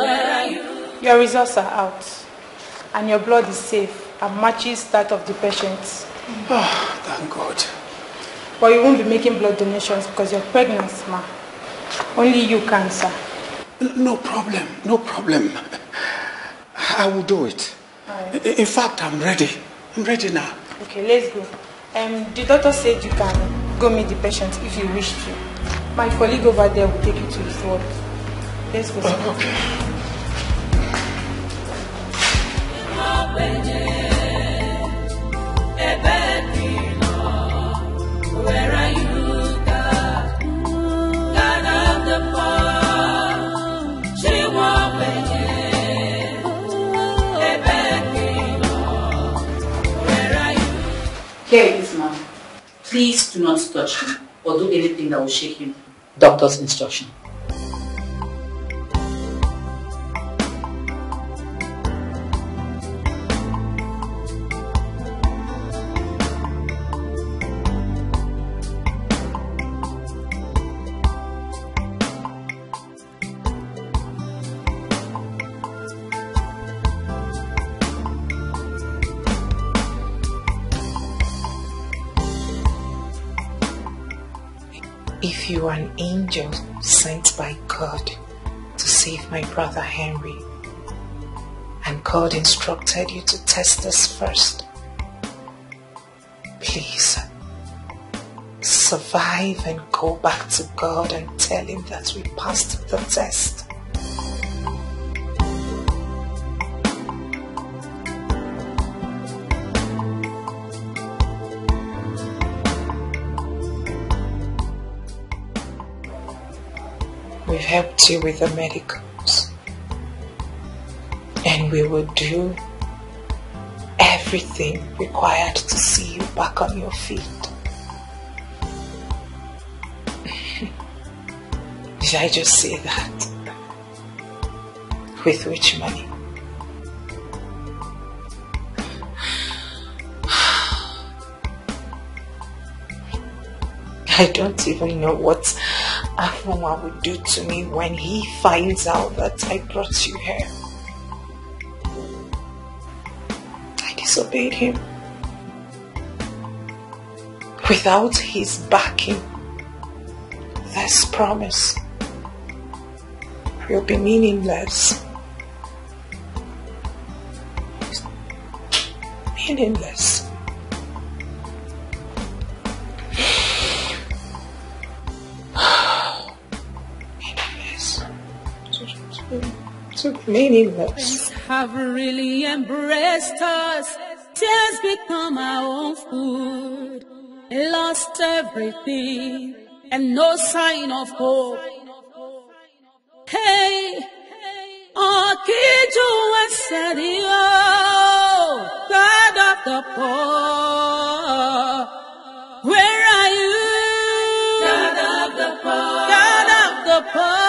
Speaker 4: Where are you?
Speaker 30: Your results are out and your blood is safe and matches that of the patient.
Speaker 12: Oh, thank God.
Speaker 30: But you won't be making blood donations because you're pregnant, ma. Only you can, sir.
Speaker 12: No problem, no problem. I will do it.
Speaker 30: Alright.
Speaker 12: I- In fact, I'm ready. I'm ready now.
Speaker 30: Okay, let's go. Um, the doctor said you can go meet the patient if you wish to. My colleague over there will take you to his ward. Let's go. sir.
Speaker 12: okay.
Speaker 4: Where are you,
Speaker 29: Here it is, ma'am. Please do not touch him or do anything that will shake him. Doctor's instruction.
Speaker 7: You are an angel sent by God to save my brother Henry, and God instructed you to test us first, please survive and go back to God and tell Him that we passed the test. We've helped you with the medicals. And we will do everything required to see you back on your feet. Did I just say that? With which money? I don't even know what Afoma would do to me when he finds out that I brought you here. I disobeyed him. Without his backing, this promise will be. Meaningless. meaningless. So meaningless.
Speaker 4: have really embraced us. Tears become our own food. Lost everything and no sign of hope. Hey, Akiju Wasadio, God of the poor. Where are you? God of the poor. God of the poor.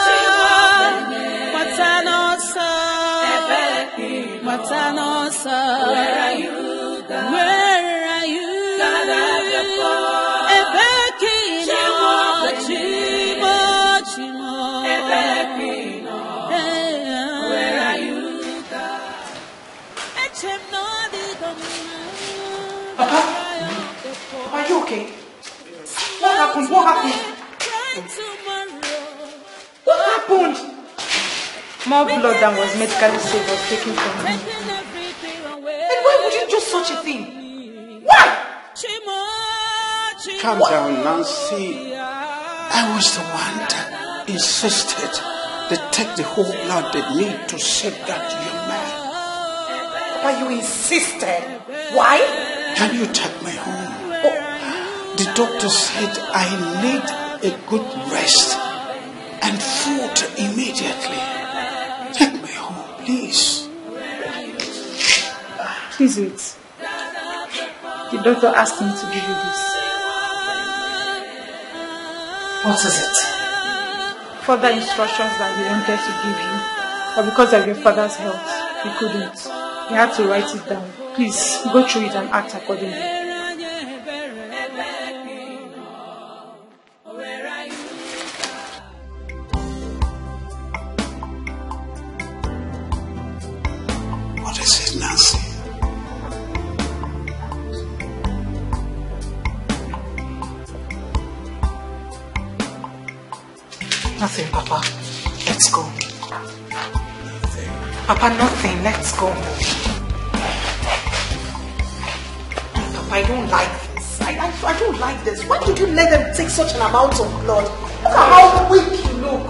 Speaker 4: Matanosa. Where are you? God? Where are you? God of the poor. Ebekino. Chimo, chimo. Ebekino. Where are you? God? Echem no di domina.
Speaker 30: Papa? Are you okay? What happened? What happened? What happened? More blood than was medically safe was taken from me. And why would you do such a thing? Why?
Speaker 12: Calm down, Nancy. I was the one that insisted they take the whole blood they need to save that young man.
Speaker 30: But you insisted? Why?
Speaker 12: Can you take me home? The doctor said I need a good rest and food immediately. Take me home, please.
Speaker 30: Please wait. The doctor asked me to give you this.
Speaker 29: What is it?
Speaker 30: Further instructions that we wanted to give you, but because of your father's health, we couldn't. We had to write it down. Please go through it and act accordingly.
Speaker 7: Nothing, Papa. Let's go. Papa, nothing. Let's go. Papa, I don't like this. I, I, I don't like this. Why did you let them take such an amount of blood? Look at how weak you look.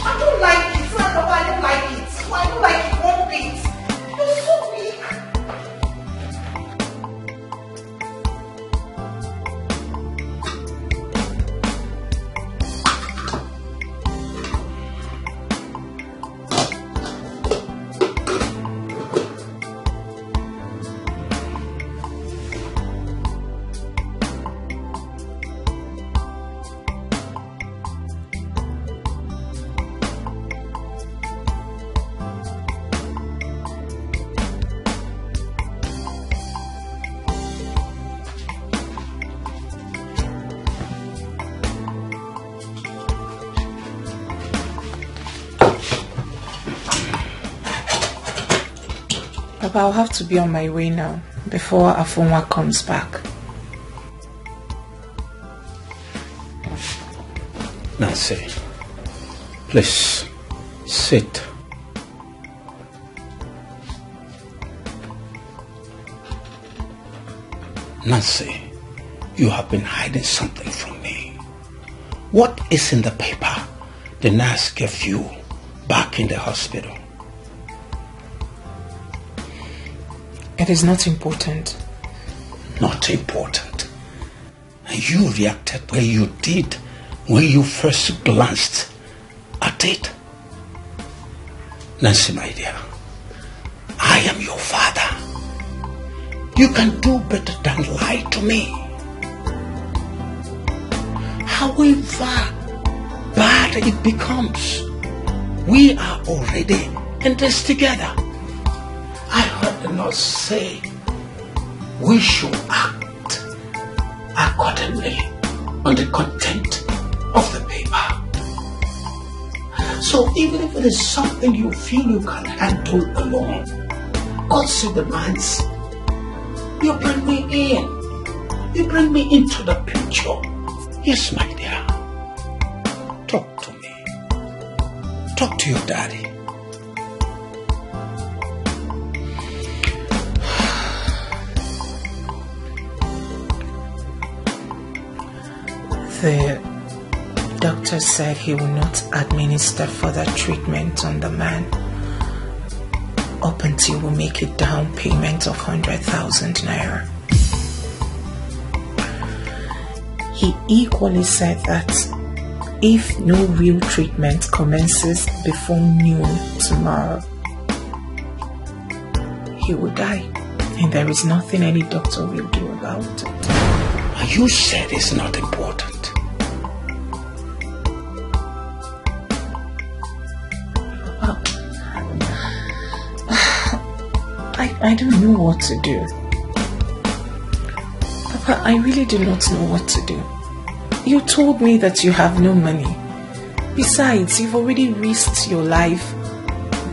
Speaker 7: I don't like it. Papa, I don't like it. I don't like it Papa, I'll have to be on my way now before Afunwa comes back.
Speaker 12: Nancy, please sit. Nancy, you have been hiding something from me. What is in the paper the nurse gave you back in the hospital?
Speaker 7: It is not important.
Speaker 12: Not important. And you reacted where you did when you first glanced at it. Nancy, my dear, I am your father. You can do better than lie to me. However bad it becomes, we are already in this together. Say we should act accordingly on the content of the paper. So even if it is something you feel you can handle alone, God see the man's. You bring me in. You bring me into the picture. Yes, my dear. Talk to me. Talk to your daddy.
Speaker 7: The doctor said he will not administer further treatment on the man up until we make a down payment of 100,000 naira. He equally said that if no real treatment commences before noon tomorrow, he will die. And there is nothing any doctor will do about it.
Speaker 12: You said it's not important.
Speaker 7: I, don't know what to do. Papa, I really do not know what to do. You told me that you have no money. Besides, you've already risked your life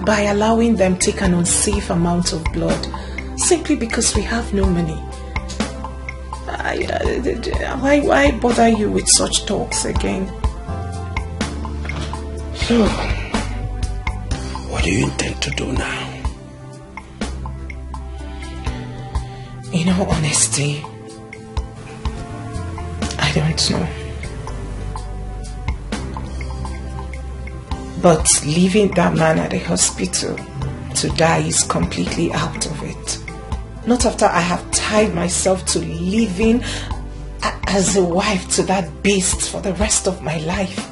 Speaker 7: by allowing them take an unsafe amount of blood simply because we have no money. I, uh, why, why bother you with such talks again?
Speaker 12: So, what do you intend to do now?
Speaker 7: In all honesty, I don't know. But leaving that man at the hospital to die is completely out of it. Not after I have tied myself to living as a wife to that beast for the rest of my life.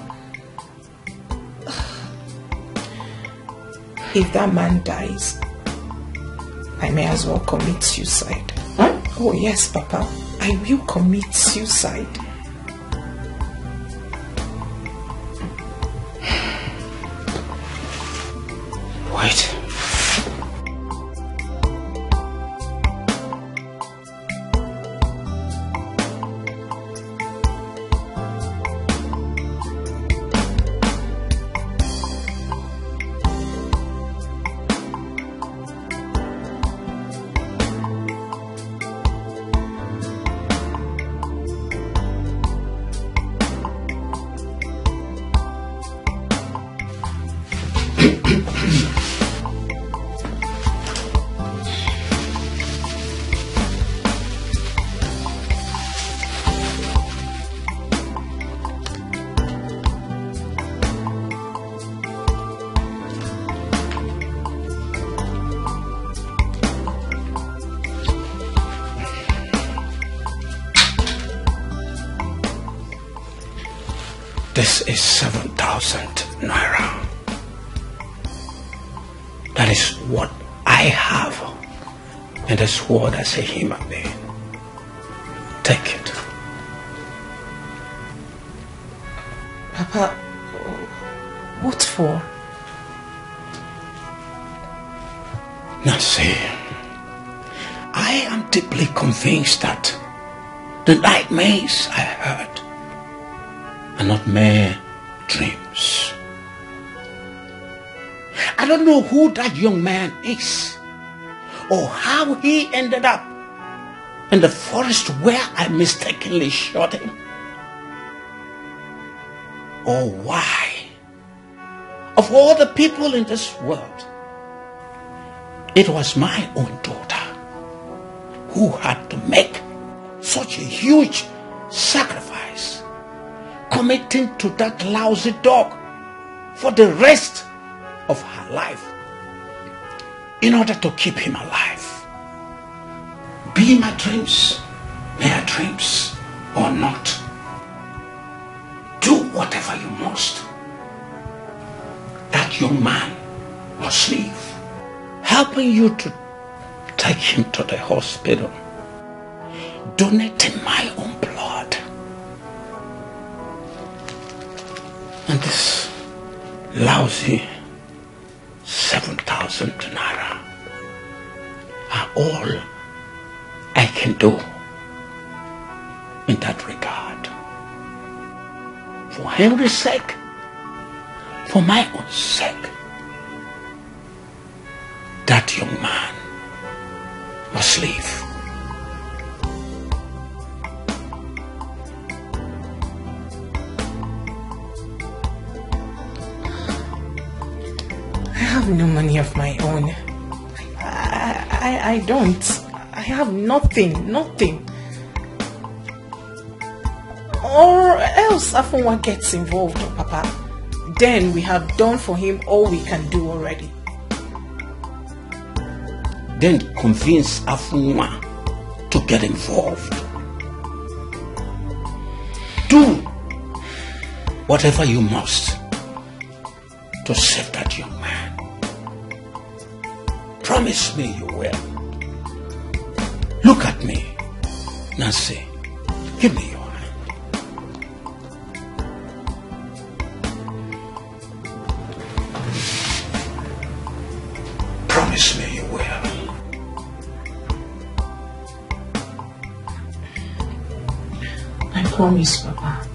Speaker 7: If that man dies, I may as well commit suicide. Oh, yes, Papa. I will commit suicide.
Speaker 12: World as a human being. Take it.
Speaker 7: Papa, what for?
Speaker 12: Nancy, I am deeply convinced that the nightmares I heard are not mere dreams. I don't know who that young man is or how he ended up in the forest where I mistakenly shot him. Or why, of all the people in this world, it was my own daughter who had to make such a huge sacrifice, committing to that lousy dog for the rest of her life in order to keep him alive. Be my dreams, mere dreams or not, do whatever you must. That young man must leave, helping you to take him to the hospital, donating my own blood. And this lousy 7,000 naira are all I can do in that regard. For Henry's sake, for my own sake, that young man must leave.
Speaker 7: Have no money of my own. I, I, I don't. I have nothing, nothing. Or else Afunwa gets involved, oh, Papa. Then we have done for him all we can do already.
Speaker 12: Then convince Afunwa to get involved. Do whatever you must to save that young man. Promise me you will. Look at me. Nancy, give me your hand. Promise me you will.
Speaker 7: I promise, Papa.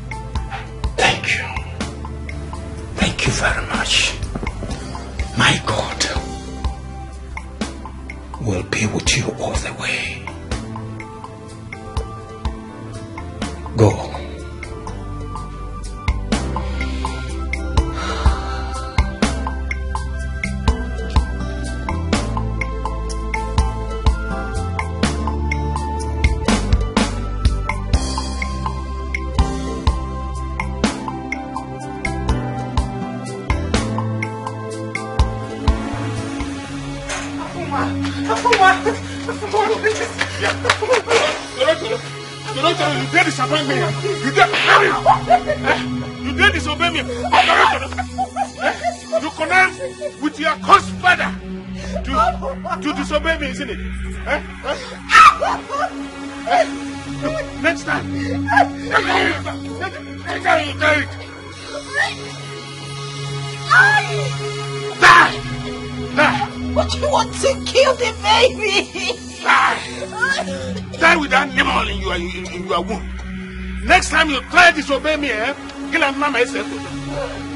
Speaker 12: You
Speaker 16: disobey me, eh?
Speaker 31: Kill
Speaker 16: mama yourself.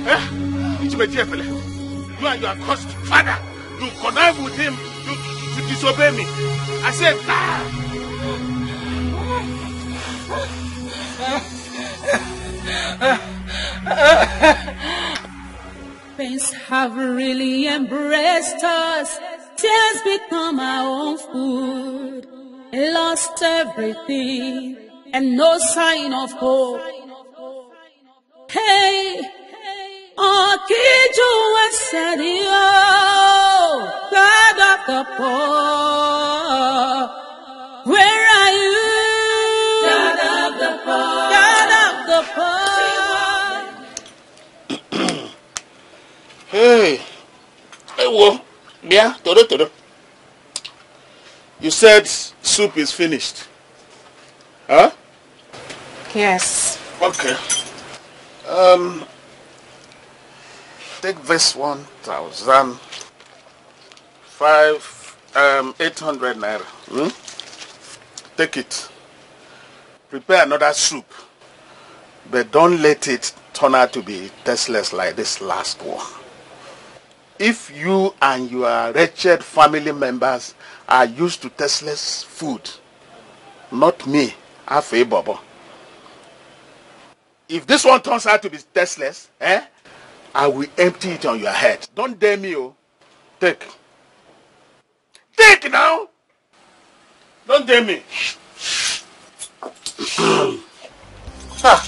Speaker 16: Eh? It's my dear fella. You and your cursed father. You connive with him to, to disobey me. I said, die!
Speaker 4: Pains have really embraced us. Tears become our own food. Lost everything and no sign of hope hey, akijua serio, God of the poor, where are you? God of the poor, God of the poor.
Speaker 16: hey, hey, wo, Mia, todo, todo. You said soup is finished. Huh?
Speaker 19: Yes.
Speaker 16: Okay. Um, take this one thousand five um eight hundred naira. Hmm? Take it. Prepare another soup, but don't let it turn out to be tasteless like this last one. If you and your wretched family members are used to tasteless food, not me, Afe Bobo. If this one turns out to be tasteless, eh, I will empty it on your head. Don't dare me, oh. Take. Take now! Don't dare me.
Speaker 19: Ah.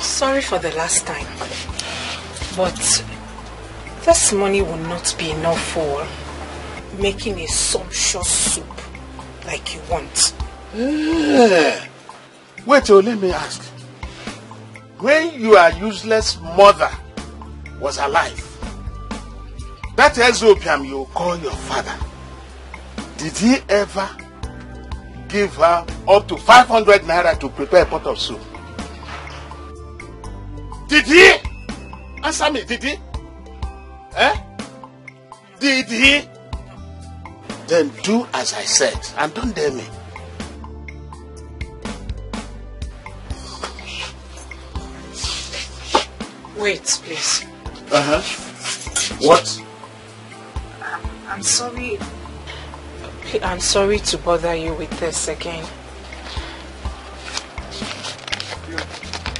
Speaker 19: Sorry for the last time. But this money will not be enough for making a sumptuous soup like you want.
Speaker 16: Eh. Wait, oh, let me ask. When your useless mother was alive, that Ezopiam you call your father, did he ever give her up to 500 naira to prepare a pot of soup? Did he? Answer me, did he? Eh? Did he? Then do as I said and don't dare me.
Speaker 19: Wait, please.
Speaker 16: Uh-huh. What?
Speaker 19: I'm sorry. I'm sorry to bother you with this again.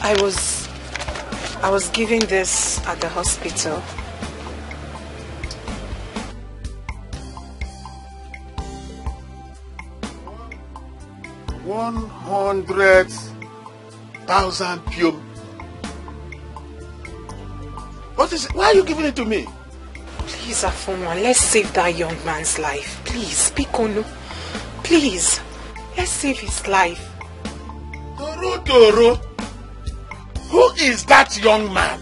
Speaker 19: I was I was giving this at the hospital.
Speaker 16: One hundred thousand pure. What is it? Why are you giving it to me?
Speaker 19: Please, Afunwa, let's save that young man's life. Please, speak on. Please, let's save his life.
Speaker 16: Toro Toro. Who is that young man?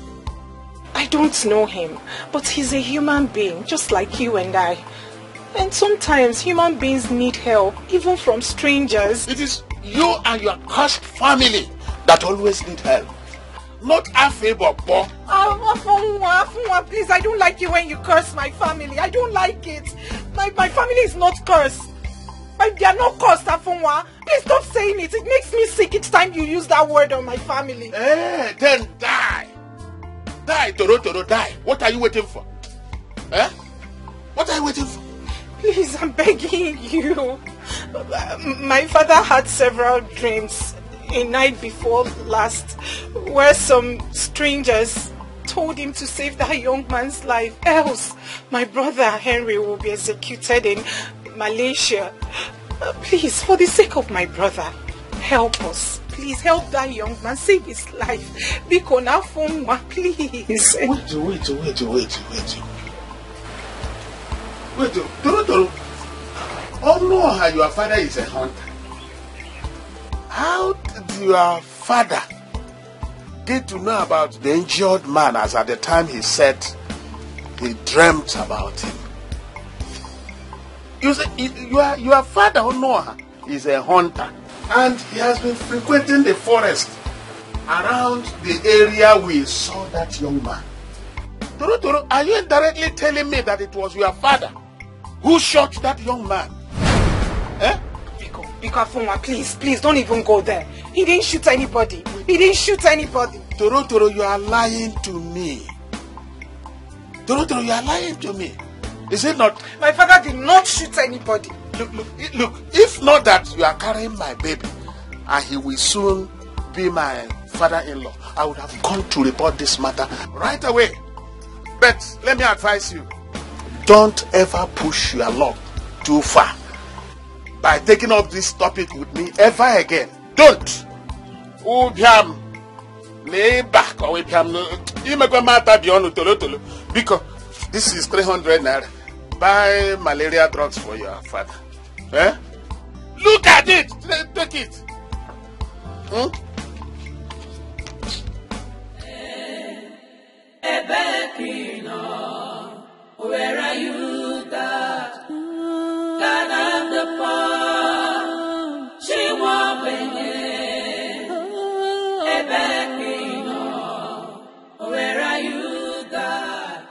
Speaker 19: I don't know him, but he's a human being, just like you and I. And sometimes human beings need help, even from strangers.
Speaker 16: It is you and your cursed family that always need help. Not Bobo.
Speaker 19: Ah, Afonwa, Afonwa, please, I don't like it when you curse my family. I don't like it. My, my family is not cursed. My, they are not cursed, Afonwa. Please stop saying it. It makes me sick each time you use that word on my family.
Speaker 16: Eh, then die. Die, Toro Toro, die. What are you waiting for? Eh? What are you waiting for?
Speaker 19: Please, I'm begging you. My father had several dreams a night before last where some strangers told him to save that young man's life. Else, my brother Henry will be executed in Malaysia. Uh, please, for the sake of my brother, help us. Please help that young man, save his life. Biko na funwa, please.
Speaker 16: Wait, wait, wait, wait, wait. Wait, Toro Toro. Oh no, your father is a hunter. How did your father get to know about the injured man as at the time he said he dreamt about him? You see, your, your father, Noah, is a hunter and he has been frequenting the forest around the area we saw that young man. Toro Toro, are you indirectly telling me that it was your father who shot that young man? Eh?
Speaker 19: Biko Afonwa, please, please don't even go there. He didn't shoot anybody. He didn't shoot anybody.
Speaker 16: Toro Toro, you are lying to me. Toro Toro, you are lying to me. Is it not?
Speaker 19: My father did not shoot anybody.
Speaker 16: Look, look, look, if not that you are carrying my baby and he will soon be my father-in-law, I would have gone to report this matter right away. But let me advise you, don't ever push your luck too far by taking up this topic with me ever again. Don't. Ubiam. back or Ubiam. Imekwe mata beyond tolo tolo. Because this is 300 naira. Buy malaria drugs for your father. Eh? Look at it. Take it. Hmm?
Speaker 4: Ebekino, where are you, God? God of the poor, she won't where are you, God?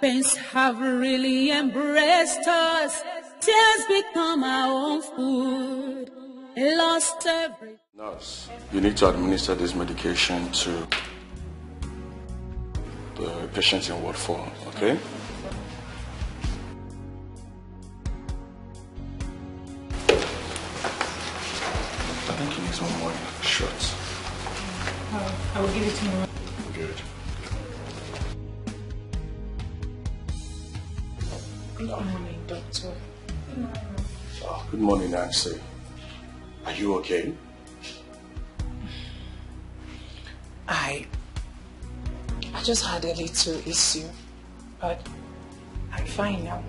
Speaker 4: Pains have really embraced us. Tears become our own food. Lost every.
Speaker 28: Nurse, you need to administer this medication to the patient in Ward 4, okay? I think he needs one more shot.
Speaker 7: Oh, I will give it to you.
Speaker 28: Good.
Speaker 7: Good morning, doctor.
Speaker 28: good Oh, good morning, Nancy. Are you okay?
Speaker 7: I I just had a little issue, but I'm fine now.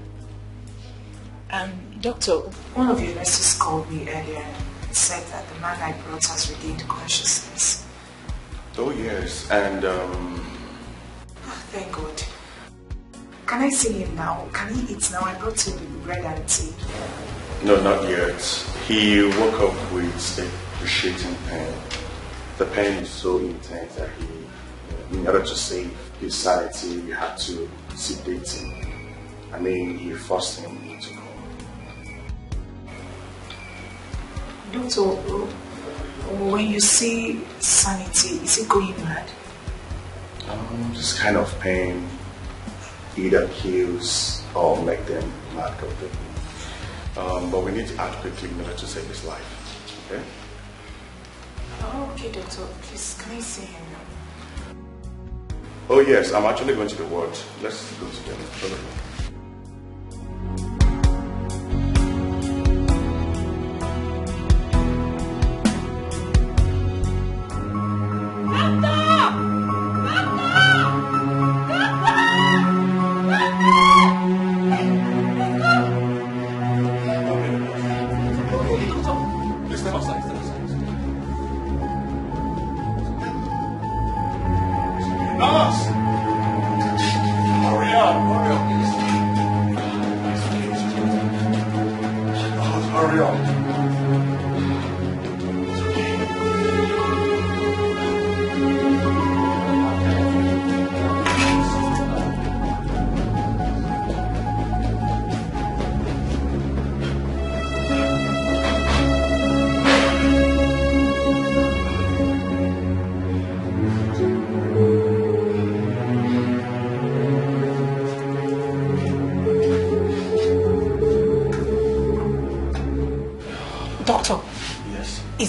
Speaker 7: Um, doctor, one of your nurses called me earlier said that the man I brought has regained consciousness.
Speaker 28: Oh, yes, and um,
Speaker 7: Oh, thank God. Can I see him now? Can he eat now? I brought him bread and tea.
Speaker 28: no, not yet. He woke up with a excruciating pain. The pain is so intense that he, in order to save his sanity, we had to sedate him. I mean, he forced him
Speaker 7: Doctor, when you see sanity, is he going mad?
Speaker 28: Um, this kind of pain either kills or make them mad completely. Um, but we need to act quickly in order to save his life. Okay?
Speaker 7: Oh, okay, doctor. Please, can I see him now?
Speaker 28: Oh yes, I'm actually going to the ward. Let's go together. Follow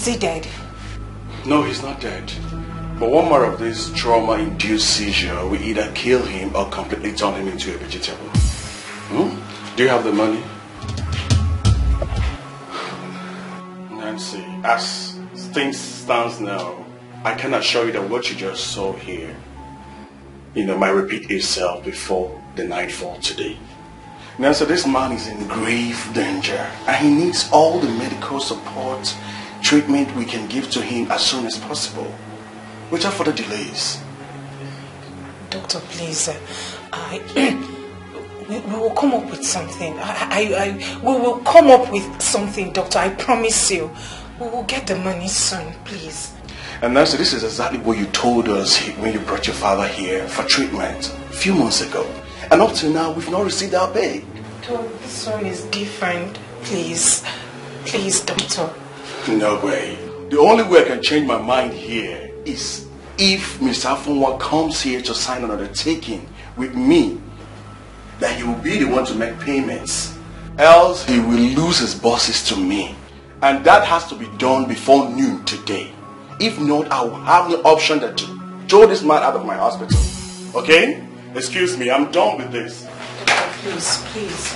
Speaker 7: is he dead?
Speaker 28: No, he's not dead. But one more of this trauma-induced seizure will either kill him or completely turn him into a vegetable. Hmm? Do you have the money? Nancy, as things stands now, I can assure you that what you just saw here, you know, might repeat itself before the nightfall today. Nancy, this man is in grave danger and he needs all the medical support, treatment we can give to him as soon as possible, without further delays.
Speaker 7: Doctor, please. Uh, I, we, we will come up with something. I, I, I, we will come up with something, doctor. I promise you. We will get the money soon, please.
Speaker 28: And Nancy, this is exactly what you told us when you brought your father here for treatment a few months ago. And up to now, we've not received our pay.
Speaker 7: Doctor, this one is different. Please. Please, doctor.
Speaker 28: No way. The only way I can change my mind here is if Mr. Afunwa comes here to sign an undertaking with me that he will be the one to make payments. Else he will lose his bosses to me. And that has to be done before noon today. If not, I will have no option than to throw this man out of my hospital. Okay? Excuse me, I'm done with this.
Speaker 7: Please, please.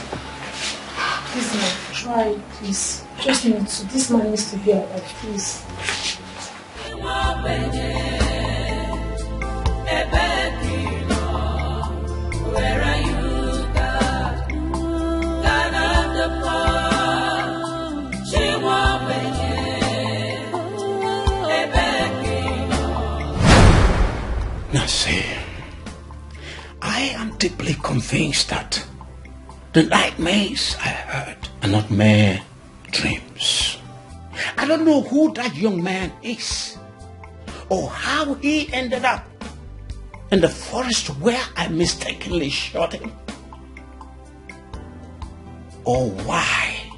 Speaker 32: Please, try, please. Just need to. This man needs to hear that, please.
Speaker 4: Where are you, she won't
Speaker 12: Nasir, convinced that the nightmares I heard are not mere dreams. I don't know who that young man is or how he ended up in the forest where I mistakenly shot him. Or why,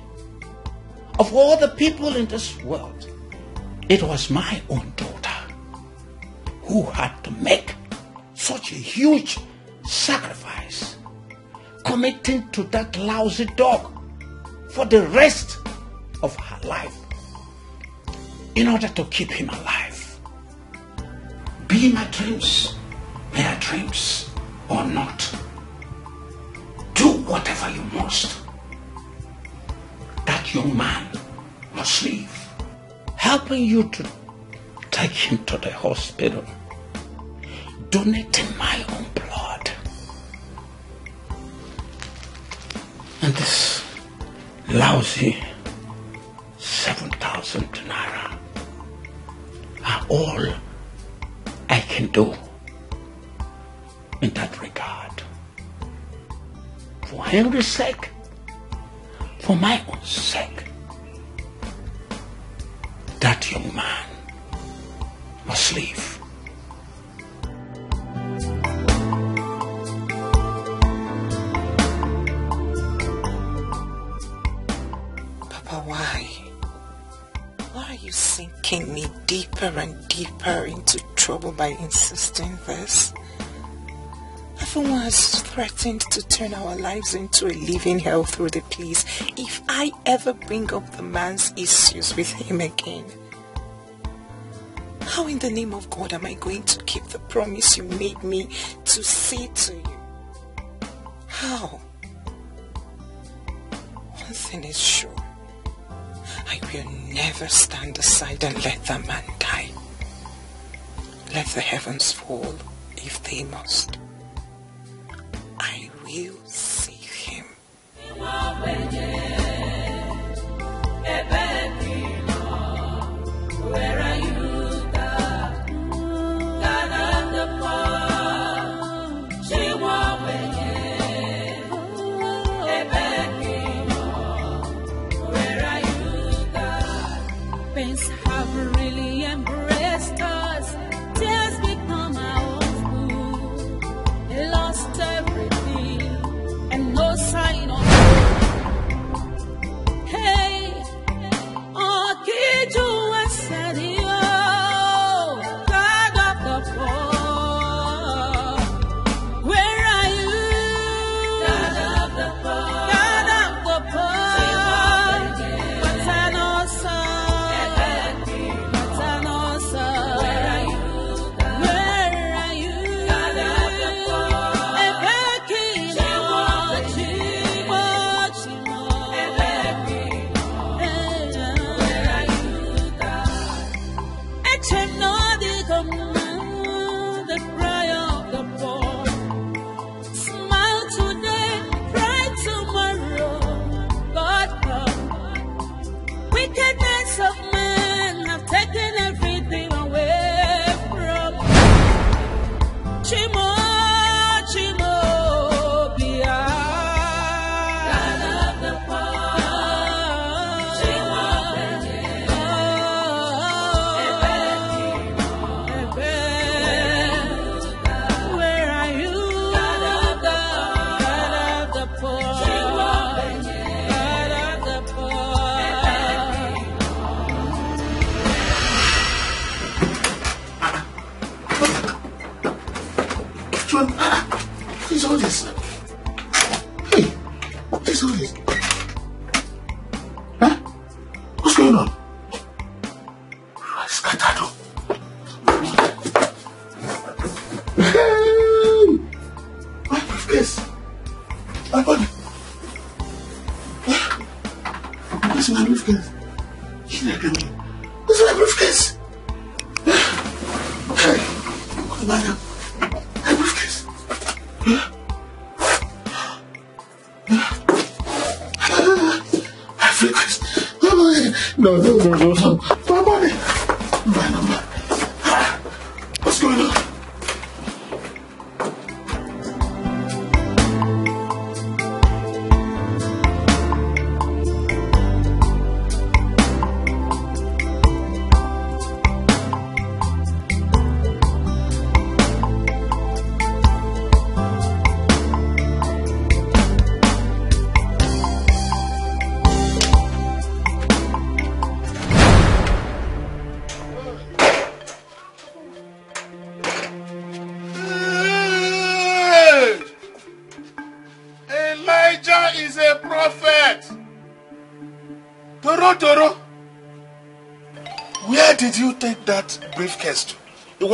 Speaker 12: of all the people in this world, it was my own daughter who had to make such a huge sacrifice, committing to that lousy dog for the rest of her life in order to keep him alive. Be my dreams mere dreams or not. Do whatever you must. That young man must leave. Helping you to take him to the hospital. Donating my own blood. And this lousy 7,000 naira are all I can do in that regard. For Henry's sake, for my own sake, that young man must leave.
Speaker 4: Sinking me deeper and deeper into trouble by insisting this? Everyone has threatened to turn our lives into a living hell through the police if I ever bring up the man's issues with him again. How in the name of God am I going to keep the promise you made me to say to you? How? One thing is sure. I will never stand aside and let that man die. Let the heavens fall if they must. I will save him.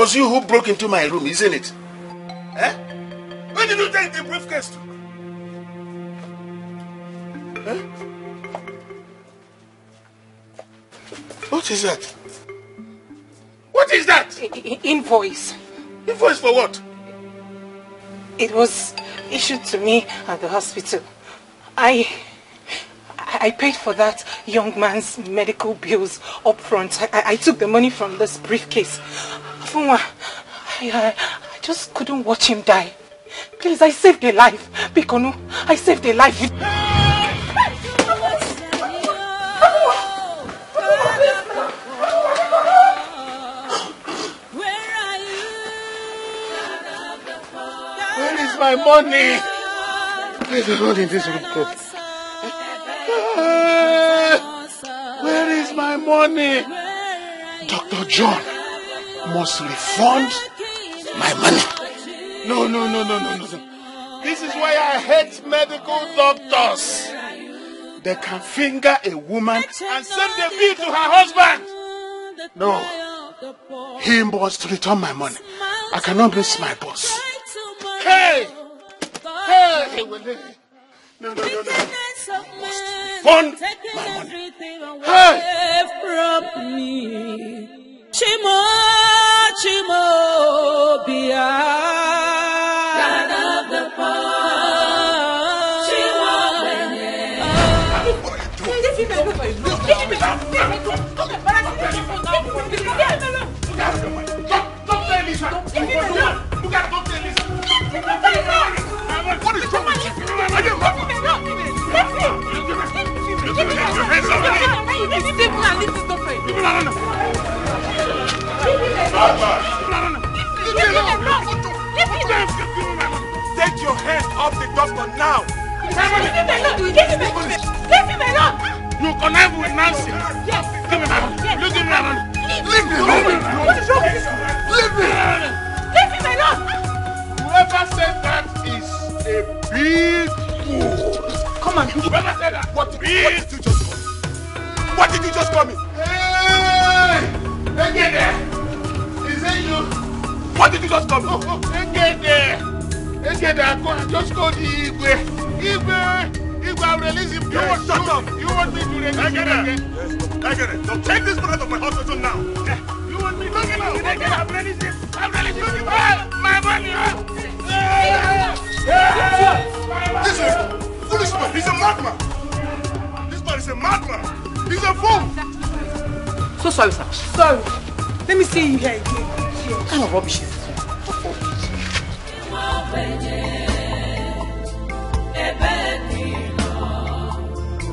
Speaker 16: Was you who broke into my room, isn't it? Eh? Where did you take the briefcase to? Eh? What is that? What is that?
Speaker 19: Invoice.
Speaker 16: Invoice for what?
Speaker 19: It was issued to me at the hospital. I I paid for that young man's medical bills up front. I, I, I took the money from this briefcase. Afunwa, I, I, I just couldn't watch him die. Please, I saved a life. Bikonu, I saved a life.
Speaker 16: Where is my money? Where is the money in this room? Where is my money? Dr. John must refund my money. No, no, no, no, no, no. This is why I hate medical doctors. They can finger a woman and send the bill to her husband. No. He must return my money. I cannot miss my boss. Hey! Hey! No, no, no, no. Fund my money.
Speaker 4: Hey! from me. Chimo, Chimo, Bia. God of the poor. Chimo,
Speaker 16: What is wrong with you? I didn't
Speaker 33: Take your hands off the doctor now.
Speaker 16: You connive with Nancy.
Speaker 33: Yes.
Speaker 16: Me money. You give me my money.
Speaker 33: Leave me alone. What is wrong with you? Leave me. Leave him alone.
Speaker 16: Whoever said that is a big fool.
Speaker 33: Come on.
Speaker 16: Whoever said that?
Speaker 33: What, what did you just call me? What did you just call me?
Speaker 16: Hey! Hey, get there. You?
Speaker 33: What did you just call me?
Speaker 16: Oh, oh, get there. Go, just go to Igwe. Igwe. Igwe, I'll release him.
Speaker 33: You want shut up?
Speaker 16: You want me to release
Speaker 33: I
Speaker 16: him
Speaker 33: get it.
Speaker 16: again?
Speaker 33: Yes, I get it. Now take this out of my hospital now.
Speaker 16: You want me to release him again? I'll release him. I'll release him. My money. Hey!
Speaker 33: This is foolish man. He's a madman. This man is a madman. He's a fool.
Speaker 7: So sorry, sir. Sorry. Let me see you here again. What kind of rubbish is this?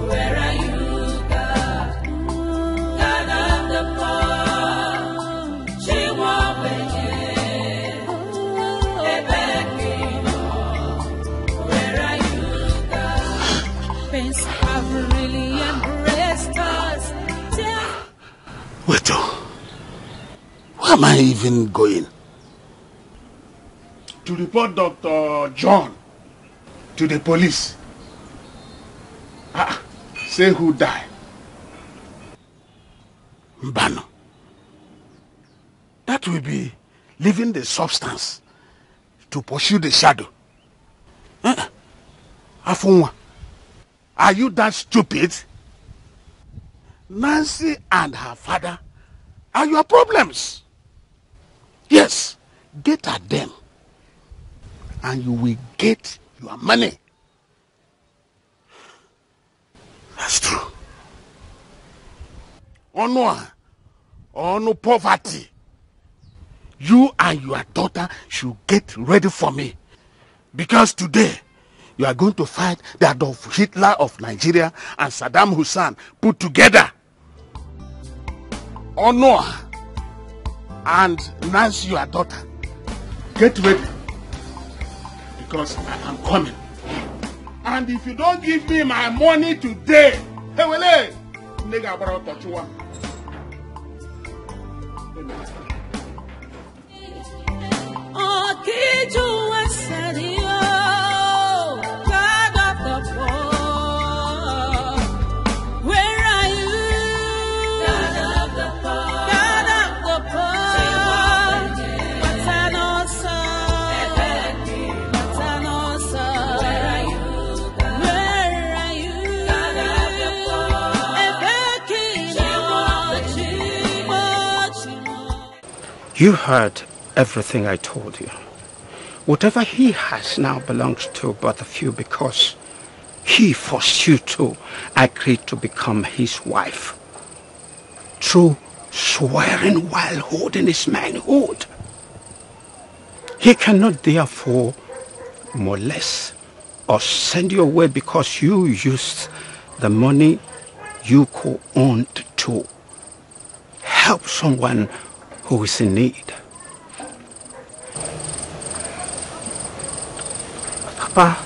Speaker 4: Where are you, Where
Speaker 16: am I even going? To report Dr. John to the police. Ah, say who died. Mbano. That will be leaving the substance to pursue the shadow. Eh? Afunwa, are you that stupid? Nancy and her father are your problems. Yes, get at them and you will get your money. That's true. Honor, honor poverty. You and your daughter should get ready for me. Because today, you are going to fight the Adolf Hitler of Nigeria and Saddam Hussein put together. Honor and Nancy, your daughter, get ready. Because I am coming. And if you don't give me my money today, hey, well, hey, nigga, I'll touch one.
Speaker 4: Akiju You
Speaker 12: heard everything I told you. Whatever he has now belongs to but a few because he forced you to agree to become his wife. Through swearing while holding his manhood. He cannot therefore molest or send you away because you used the money you co-owned to help someone who is in need.
Speaker 19: Papa,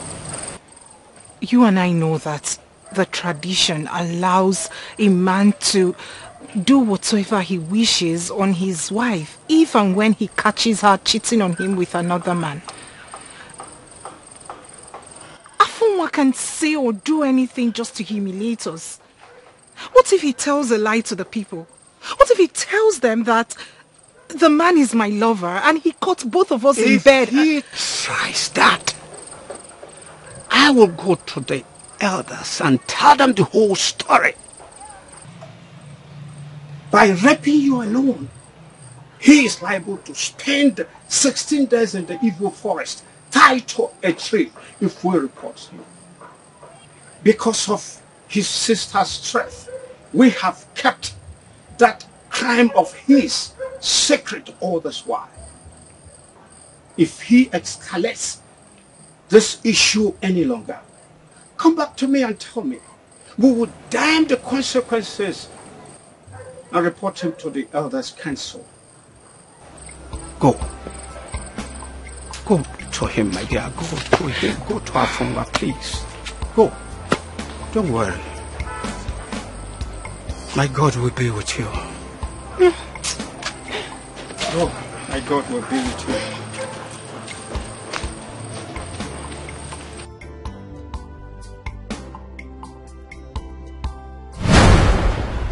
Speaker 19: you and I know that the tradition allows a man to do whatsoever he wishes on his wife, if and when he catches her cheating on him with another man. Afunwa can say or do anything just to humiliate us. What if he tells a lie to the people? What if he tells them that the man is my lover and he caught both of us in
Speaker 12: If
Speaker 19: bed?
Speaker 12: he tries that, I will go to the elders and tell them the whole story. By raping you alone, he is liable to spend 16 days in the evil forest, tied to a tree, if we report him. Because of his sister's strength, we have kept that crime of his secret all this while. If he escalates this issue any longer, come back to me and tell me. We will damn the consequences and report him to the elders' council. Go. Go to him, my dear. Go to him. Go to Afunwa, please. Go. Don't worry. My God will be with you. Go. My God will be with you.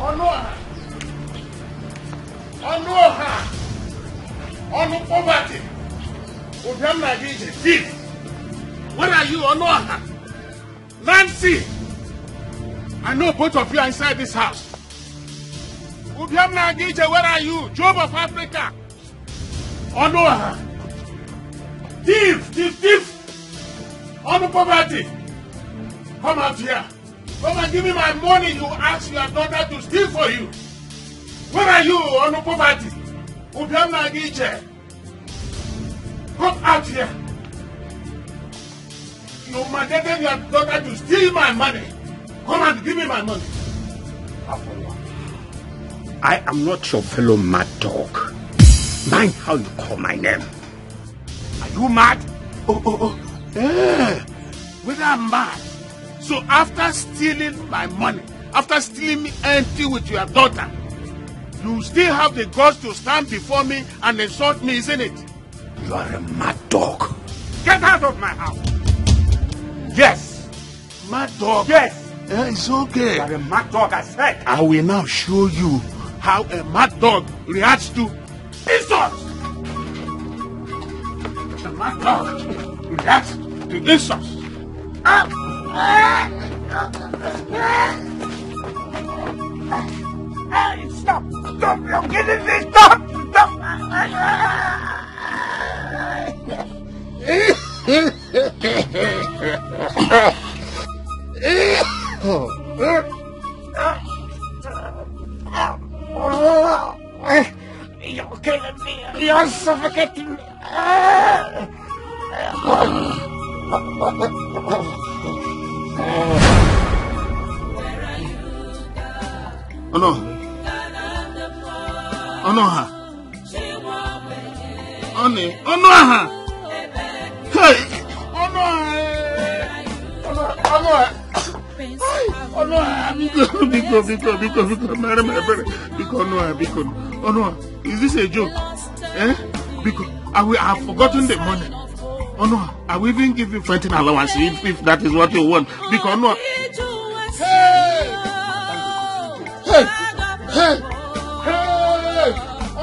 Speaker 16: ọnụ ọha ọnụ ọha ọnụ poverty ụbịam na gị ije. Thief where are you ọnụ ọha nancy. I know both of you are inside this house. Ụbịam na gị ije where are you? Job of africa ọnụ ọha thief thief thief ọnụ poverty come out here Come and give me my money you asked your daughter to steal for you. Where are you, Ono Poverty? Ubiam Nagiche. Come out here. You mandated your daughter to steal my money. Come and give me my money.
Speaker 12: I am not your fellow mad dog. Mind how you call my name.
Speaker 16: Are you mad? Oh, oh, oh. Eh, whether I'm mad. So after stealing my money, after stealing me empty with your daughter, you still have the guts to stand before me and insult me, isn't it?
Speaker 12: You are a mad dog.
Speaker 16: Get out of my house. Yes. Mad dog. Yes. Eh, it's okay.
Speaker 12: You are a mad dog, I said.
Speaker 16: I will now show you how a mad dog reacts to insults. A mad dog reacts to insults. Ah. Stop! Stop! You're getting me! Stop! Stop! You're killing me! You're suffocating me! ọ̀nà ọ̀nà ọ̀nì. Ọ̀nà hey. Ọ̀nà ọ̀hà ọ̀nà ọ̀hà ọ̀nà ọ̀hà biko biko biko biko biko mere m ebere biko ọ̀nà ọ̀hà biko ọ̀nà ọ̀hà is this a joke eh biko I will have forgotten the money ọ̀nà ọ̀hà I will even give you twenty allowance if if that is what you want biko ọ̀nà ọ̀hà. Hey! Hey! Hey!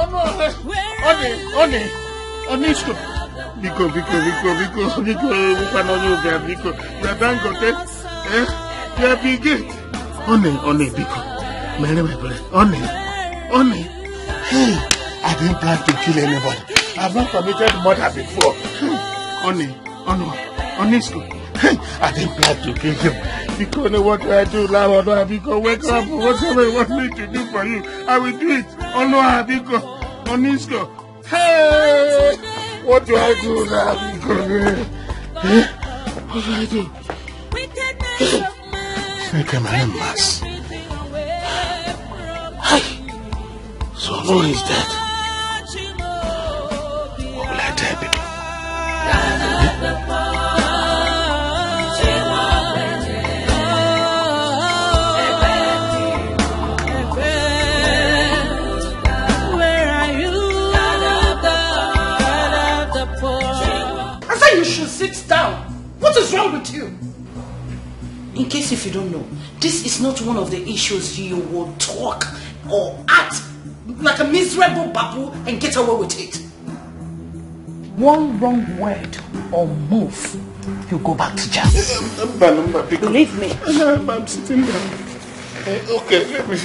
Speaker 16: Ọnụ ọnụ ọnị ọnị ọnị stop. Biko biko biko biko biko ewukwa n'onye ụbịa biko bịa Dangote eh bịa Bigate. Ọnị ọnị biko mere m ebere ọnị ọnị hey I didn't plan to kill anybody. I've not committed murder before. Honey, Ono, Onisco. I didn't plan to kill him. Because what do I do now, Ono Abiko? Wake up. Whatever you want me to do for you, I will do it. Ono Abiko, Onisco. Hey! What do I do now, Abiko? Eh? What do I do? Snake my mass. Hi. So Ono is dead. What will I tell people?
Speaker 4: Where are you?
Speaker 3: I said you should sit down. What is wrong with you? In case if you don't know, this is not one of the issues you will talk or act like a miserable babu and get away with it. One wrong word or move, you go back to jail.
Speaker 16: Believe me. I'm, I'm sitting down. Eh, okay, let me,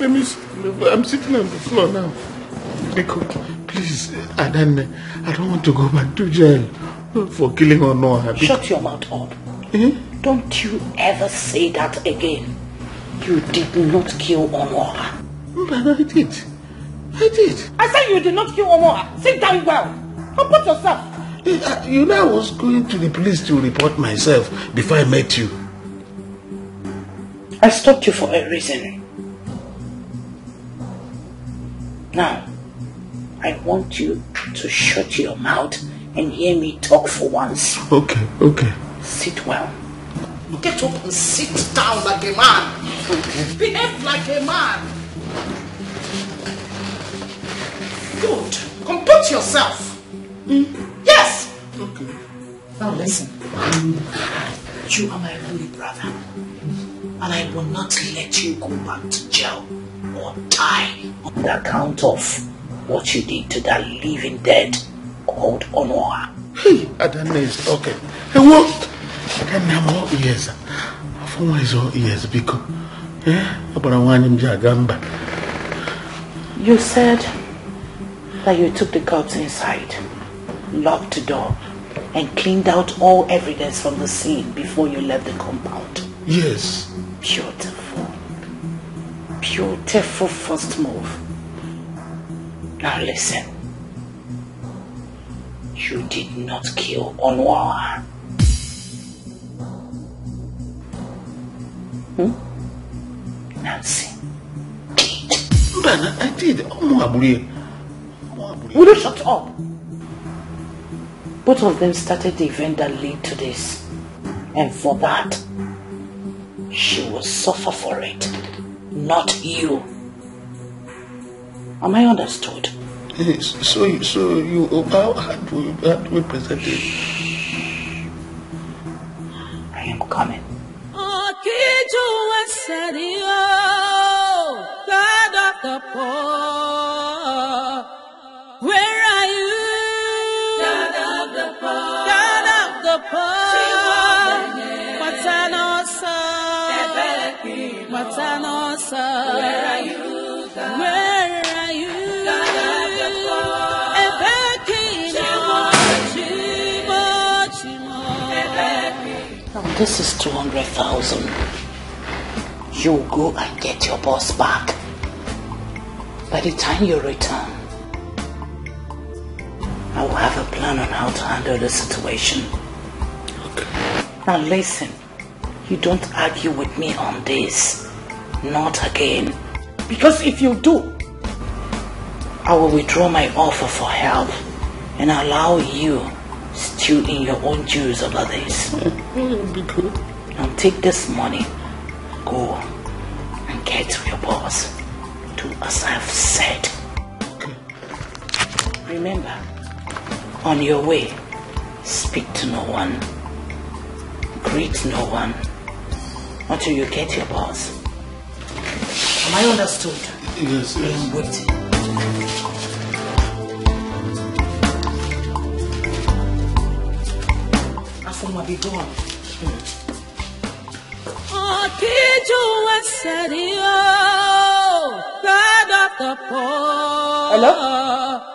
Speaker 16: let me, I'm sitting on the floor now. Biko, please, Adan, I don't want to go back to jail for killing Onoha.
Speaker 23: Shut your mouth up. Don't you ever say that again. You did not kill Onoha.
Speaker 16: But I did. I did.
Speaker 3: I said you did not kill Onoha. Sit down well. Comport yourself.
Speaker 16: Uh, You know, I was going to the police to report myself before I met you.
Speaker 23: I stopped you for a reason. Now, I want you to shut your mouth and hear me talk for once.
Speaker 16: Okay, okay.
Speaker 23: Sit well.
Speaker 3: Get up and sit down like a man. Behave like a man. Good. Comport yourself. Hmm? Yes.
Speaker 16: Okay.
Speaker 3: Now listen. You are my only brother. And I will not let you go back to jail or die
Speaker 23: On the account of what you did to that living dead called Onoha.
Speaker 16: Hey, Adanna is talking. Hey, what? Adanna, I'm all ears. Afọ is all ears biko. Eh? Abara nwanyị m ji aga mba.
Speaker 23: You said that you took the corpse inside, locked the door, and cleaned out all evidence from the scene before you left the compound.
Speaker 16: Yes.
Speaker 23: Beautiful. Beautiful first move. Now listen. You did not kill Onwa. Nancy.
Speaker 16: Mbana, I did. Ụmụ agbụrụ ya.
Speaker 23: Will you shut up? Both of them started the event that led to this. And for that, she will suffer for it. Not you. Am I understood?
Speaker 16: Yes. So, you- so you, oh, how, how, do we, how do we present it?
Speaker 23: I am coming.
Speaker 4: Akiju Wasadio, God of the poor. Where are you? God of the poor. God of the poor.
Speaker 23: This is 200,000. You go and get your boss back. By the time you return, I will have a plan on how to handle the situation. Now listen, you don't argue with me on this. Not again. Because if you do, I will withdraw my offer for help and allow you stew in your own juice over this. Now take this money, go and get to your boss. Do as I've said. Remember, on your way, speak to no one, greet no one until you get your boss.
Speaker 3: Am I understood?
Speaker 16: Yes,
Speaker 3: I am waiting. Be gone.
Speaker 4: Akiju Wasadio, God of the poor.
Speaker 34: Hello?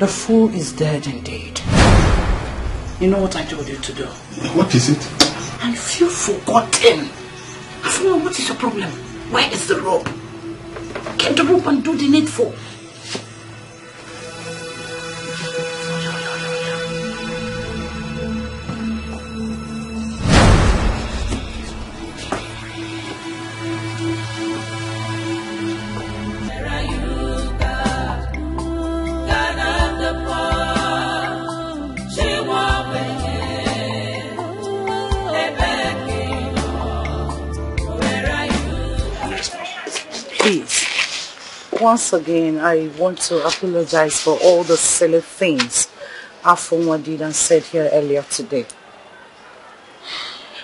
Speaker 35: The
Speaker 4: fool is dead indeed. You know what I told you to do?
Speaker 16: What is it?
Speaker 4: And if you've forgotten. After all, what is your problem? Where is the rope? Get the rope and do the needful.
Speaker 23: Once again, I want to apologize for all the silly things Afunwa did and said here earlier today.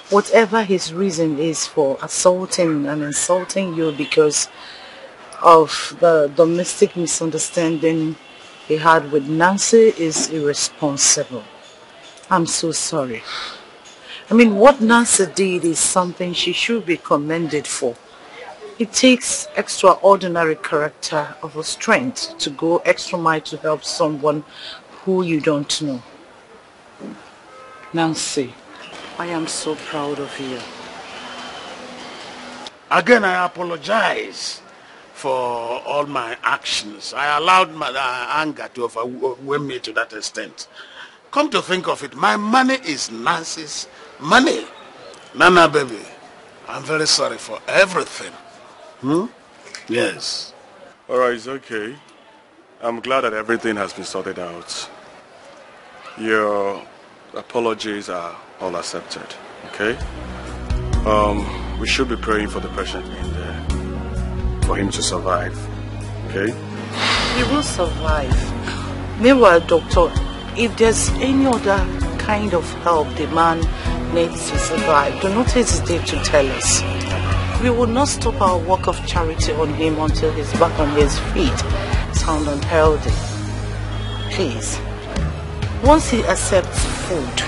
Speaker 23: Whatever his reason is for assaulting and insulting you because of the domestic misunderstanding he had with Nancy is irresponsible. I'm so sorry. I mean, what Nancy did is something she should be commended for. It takes extraordinary character of a strength to go extra mile to help someone who you don't know. Nancy, I am so proud of you.
Speaker 17: Again, I apologize for all my actions. I allowed my anger to overwhelm me to that extent. Come to think of it, my money is Nancy's money. Nana, baby, I'm very sorry for everything. Hmm? Yes.
Speaker 28: All right, it's okay. I'm glad that everything has been sorted out. Your apologies are all accepted, okay? Um, we should be praying for the patient in there, for him to survive, okay?
Speaker 23: He will survive. Meanwhile, doctor, if there's any other kind of help the man needs to survive, do not hesitate to tell us. We will not stop our work of charity on him until he's back on his feet, sound and healthy. Please, once he accepts food,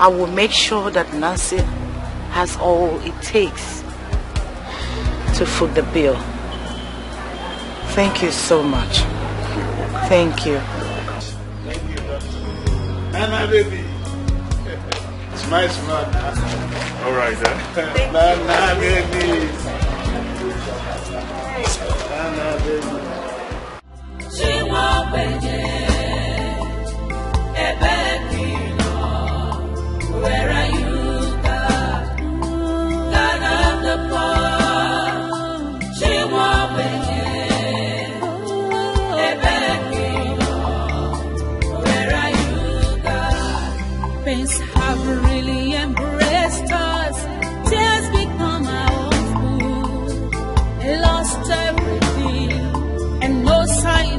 Speaker 23: I will make sure that Nancy has all it takes to foot the bill. Thank you so much. Thank you.
Speaker 17: Nana, baby. Smile, smile.
Speaker 28: All right, then.
Speaker 17: Nana, baby.
Speaker 4: Where are you,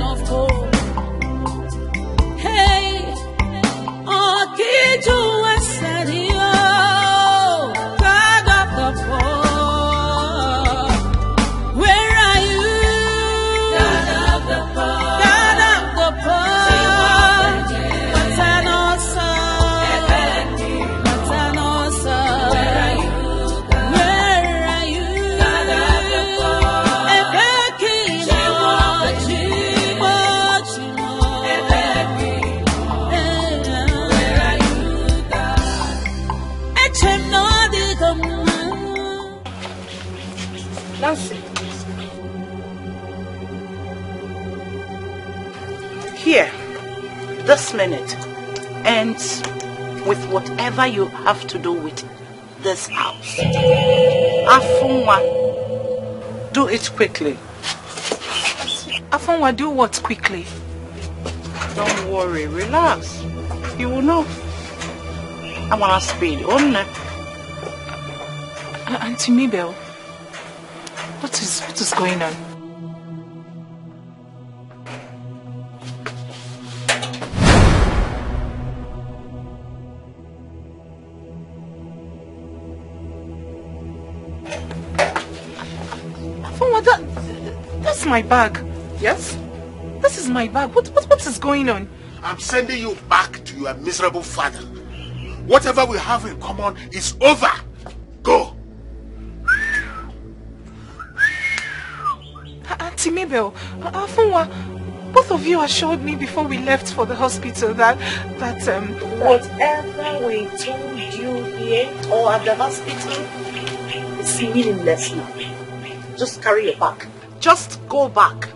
Speaker 4: of hope.
Speaker 13: This minute, ends with whatever you have to do with this house. Afunwa, do it quickly.
Speaker 19: Afunwa, do what quickly?
Speaker 13: Don't worry, relax. You will know. I want to speed. Onne.
Speaker 19: Uh, Auntie Mabel, what is what is going on? My bag. Yes? This is my bag. What, what, what is going on?
Speaker 16: I'm sending you back to your miserable father. Whatever we have in common is over. Go.
Speaker 19: Auntie Mabel, Afunwa, both of you assured me before we left for the hospital that, that, um...
Speaker 13: Whatever we told you here or at the hospital is meaningless now. Just carry your bag. Just go back.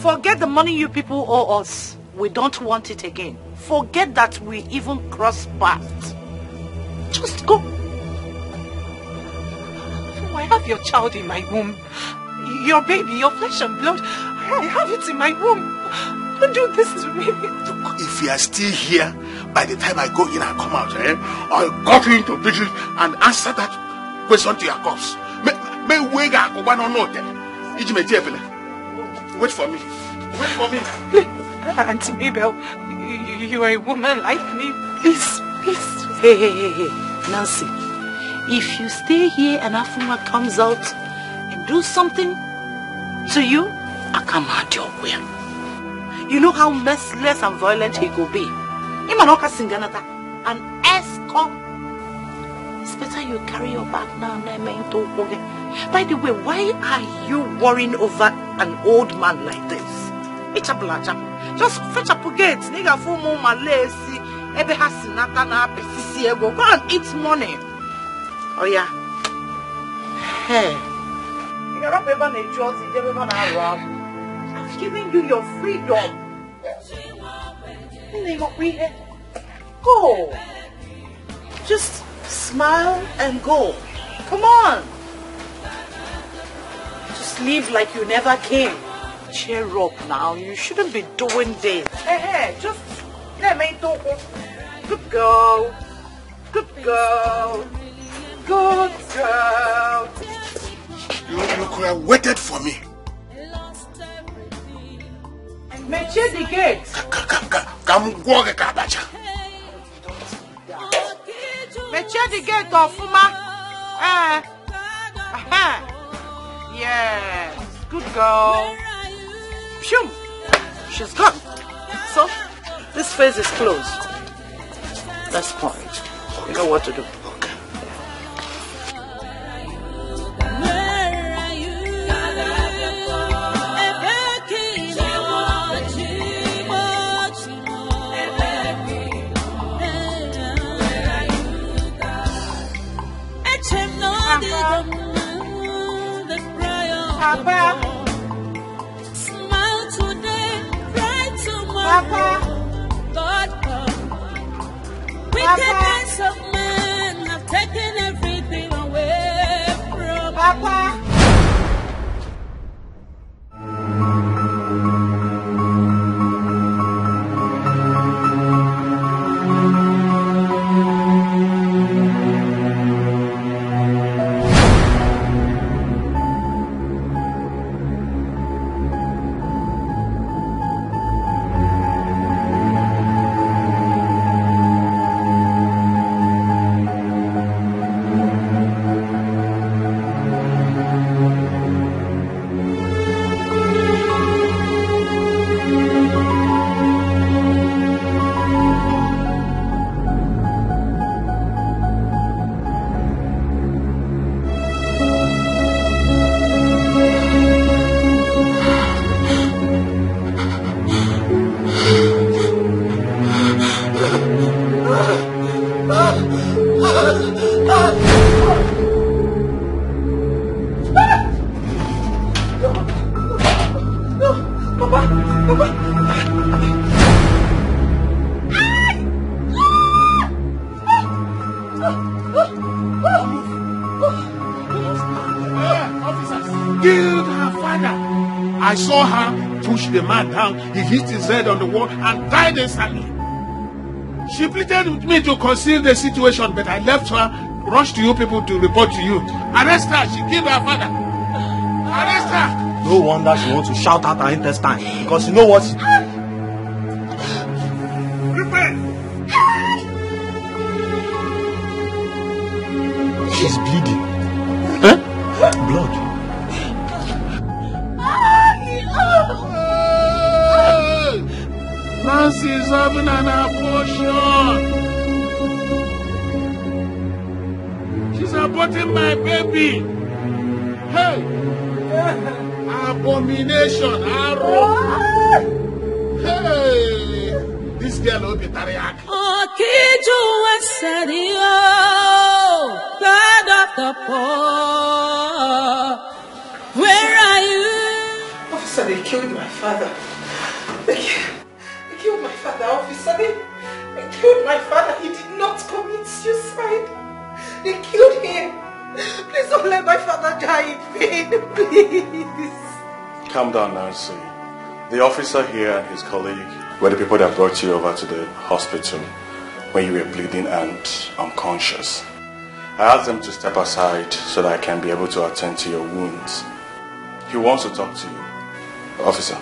Speaker 13: Forget the money you people owe us. We don't want it again. Forget that we even crossed paths. Just go.
Speaker 19: I have your child in my womb. Your baby, your flesh and blood. I have it in my womb. Don't do this to me.
Speaker 16: If you are still here by the time I go in and come out, eh, I'll got you into pieces and answer that question to your corpse. Me, me wega akuba no note. Iji me tiefele. Wait for me. Wait for me. Please.
Speaker 19: Auntie Mabel, you, you are a woman like me. Please, please.
Speaker 13: Hey, hey, hey, hey. Nancy, if you stay here and Afuma comes out and do something to you, I come out your way. You know how merciless and violent he could be. Imanoka Singanata, an escort. It's better you carry your bag now and then. By the way, why are you worrying over an old man like this? Ichapula chapel. Just fetch up gate. Nigga full more malesi. Ebe hasinata na pesisi ego. Go and eat money. Oh yeah. Hey. I've given you your freedom. Eh, go. Just smile and go. Come on. Just leave like you never came. Cheer up now. You shouldn't be doing this. Hey, hey, just let me do Good girl. Good girl. Good girl.
Speaker 16: You, you could have waited for me.
Speaker 13: Mechie the gate.
Speaker 16: A kabacha.
Speaker 13: Mechie the gate ọfụma. Eh. Aha. Yes. Good girl. Phew. She's gone. So, this phase is closed. That's point. You know what to do.
Speaker 7: Papa.
Speaker 4: Smile today, cry tomorrow.
Speaker 7: Papa.
Speaker 4: God come. Wickedness of men have taken everything away from
Speaker 7: Papa.
Speaker 16: He hit his head on the wall and died instantly. She pleaded with me to conceal the situation, but I left her, rushed to you people to report to you. Arrest her. She killed her father. Arrest her.
Speaker 36: No wonder she wants to shout out her intestine because you know what? She... She's bleeding.
Speaker 16: She's aborting my baby. Hey! Abomination, arrow. Hey! This girl will be Tariak.
Speaker 4: Okiju Wesadio, God of the poor. Where are you?
Speaker 7: Officer, they killed my father. Please.
Speaker 28: Calm down, Nancy. The officer here and his colleague were the people that brought you over to the hospital when you were bleeding and unconscious. I asked them to step aside so that I can be able to attend to your wounds. He wants to talk to you. Officer.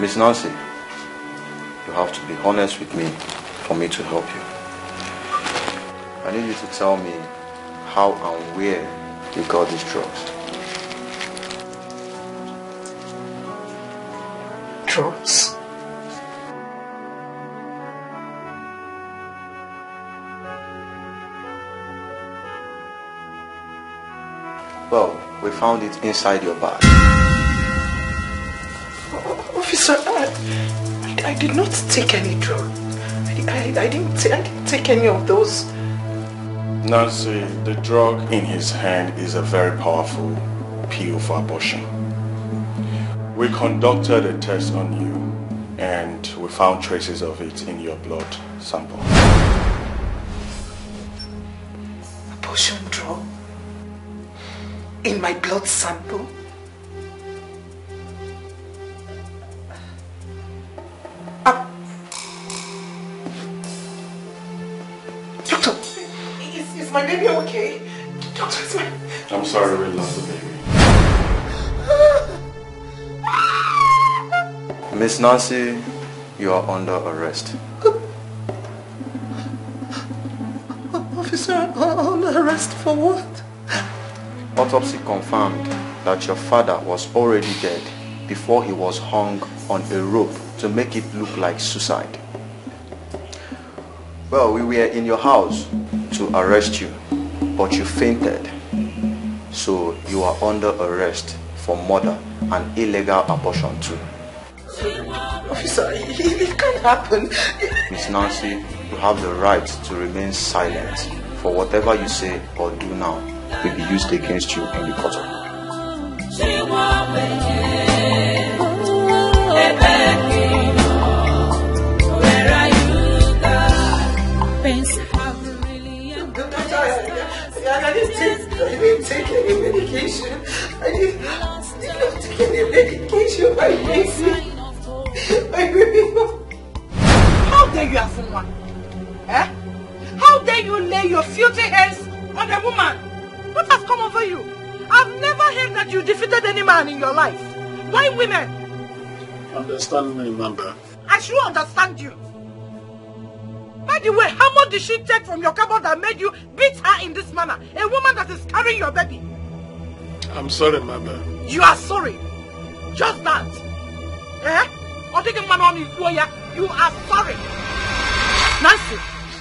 Speaker 36: Miss Nancy, you have to be honest with me for me to help you. I need you to tell me how and where you got these drugs.
Speaker 7: Drugs?
Speaker 36: Well, we found it inside your bag.
Speaker 7: Officer, I, I, I did not take any drug. I, I, I, didn't ta- I didn't take any of those.
Speaker 28: Nancy, the drug in his hand is a very powerful pill for abortion. We conducted a test on you and we found traces of it in your blood sample.
Speaker 7: A potion drug? In my blood sample? Ah. Doctor, is, is my baby okay? Doctor, is my...
Speaker 28: I'm sorry we lost the baby.
Speaker 36: Miss Nancy, you are under arrest.
Speaker 7: Officer, uh, under arrest for what?
Speaker 36: Autopsy confirmed that your father was already dead before he was hung on a rope to make it look like suicide. Well, we were in your house to arrest you, but you fainted. So you are under arrest for murder and illegal abortion too.
Speaker 7: Officer, it, it can't happen.
Speaker 36: Miss Nancy, you have the right to remain silent for whatever you say or do now will be used against you in the court of law.
Speaker 37: Where are you, God? Pains have really
Speaker 4: I didn't take, I didn't take any medication. I didn't, I didn't take any medication. My baby.
Speaker 23: How dare you, Afunwa? Eh? How dare you lay your filthy hands on a woman? What has come over you? I've never heard that you defeated any man in your life. Why women?
Speaker 17: Understand me, Mamba.
Speaker 23: I should understand you. By the way, how much did she take from your cupboard that made you beat her in this manner? A woman that is carrying your baby.
Speaker 17: I'm sorry, Mamba.
Speaker 23: You are sorry. Just that. Eh? Or taking man on ya. You are sorry. Nancy.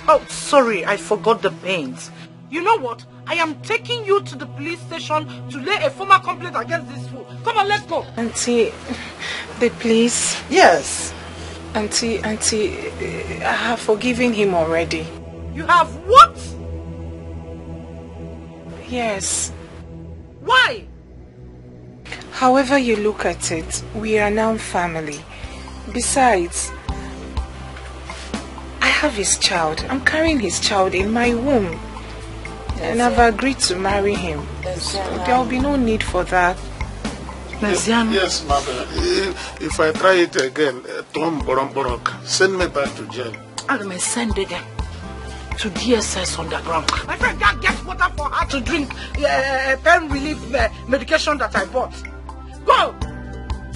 Speaker 23: Oh, sorry. I forgot the pains. You know what? I am taking you to the police station to lay a formal complaint against this fool. Come on, let's go.
Speaker 7: Auntie, the police.
Speaker 23: Yes.
Speaker 7: Auntie, Auntie, I have forgiven him already.
Speaker 23: You have what?
Speaker 7: Yes.
Speaker 23: Why?
Speaker 7: However you look at it, we are now family. Besides, I have his child. I'm carrying his child in my womb. And I've agreed to marry him. So there will be no need for that.
Speaker 17: Yes, yes Mamba. If, if I try it again, uh, Tom Boromborok, send me back to jail.
Speaker 23: I'm going to send again to DSS underground. My friend can't get water for her to drink uh, pain relief uh, medication that I bought. Go!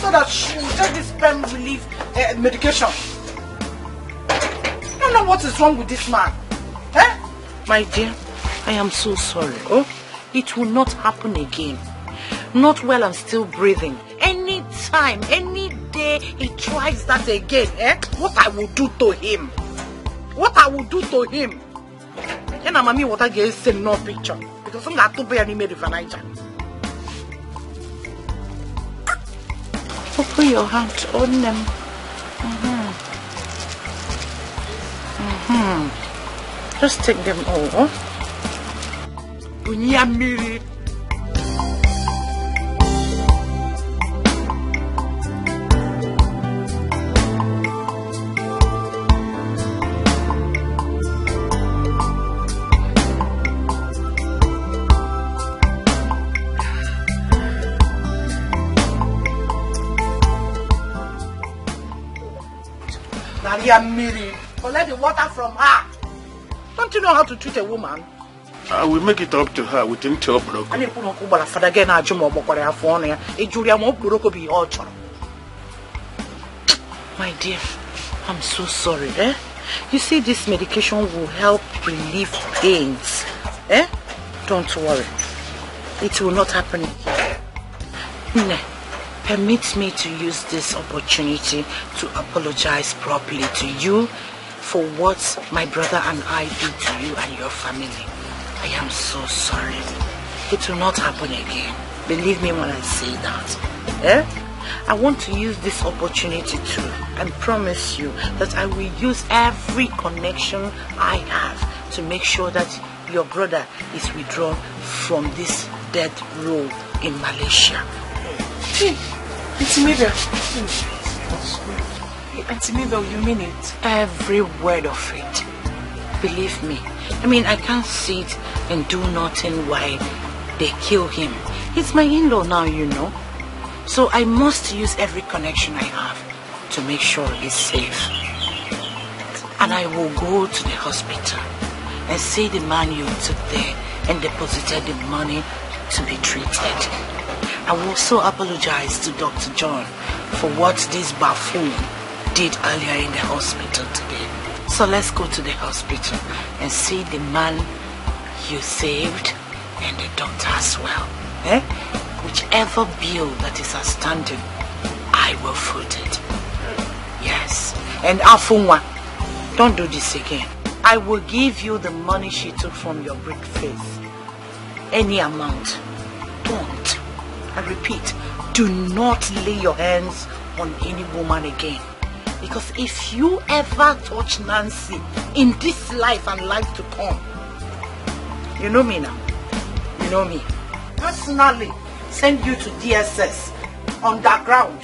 Speaker 23: So that she will take this pain relief uh, medication. I don't know what is wrong with this man. Eh? My dear, I am so sorry. Oh, it will not happen again. Not while I'm still breathing. Any time, any day he tries that again, eh? What I will do to him. What I will do to him. And I'm what I get send no picture. Because I'm not to be any River Put your hand on them. Mm-hmm. Mm-hmm. Just take them all. Nadia Miri. Collect the water from her. Don't you know how to treat a woman?
Speaker 17: I will make it up to her within 12 o'clock.
Speaker 23: a na-ekwu na ọkụ gbara fada gị na-ajụ ma ọ gbakwara ya afọ ọnụ ya ejuru ya ma ọ kpụrụ okwu bụ ihe ọ chọrọ my dear i'm so sorry eh? you see this medication will help relieve pains eh? don't worry it will not happen Nne, permit me to use this opportunity to apologize properly to you for what my brother and I did to you and your family. I am so sorry. It will not happen again. Believe me when I say that. Eh? I want to use this opportunity to and promise you that I will use every connection I have to make sure that your brother is withdrawn from this death row in Malaysia.
Speaker 7: Hey, Auntie Mabel. Hey, hmm. Auntie Mabel, you mean it?
Speaker 23: Every word of it. Believe me. I mean, I can't sit and do nothing while they kill him. He's my in-law now, you know. So I must use every connection I have to make sure he's safe. And I will go to the hospital and see the man you took there and deposited the money to be treated. I will also apologize to Dr. John for what this buffoon did earlier in the hospital today. So let's go to the hospital and see the man you saved and the doctor as well. Eh? Whichever bill that is outstanding, I will foot it. Yes. And Afunwa, don't do this again. I will give you the money she took from your breakfast. Any amount. Don't. I repeat, do not lay your hands on any woman again. Because if you ever touch Nancy in this life and life to come, you know me now. You know me. Personally,
Speaker 13: send you to DSS underground.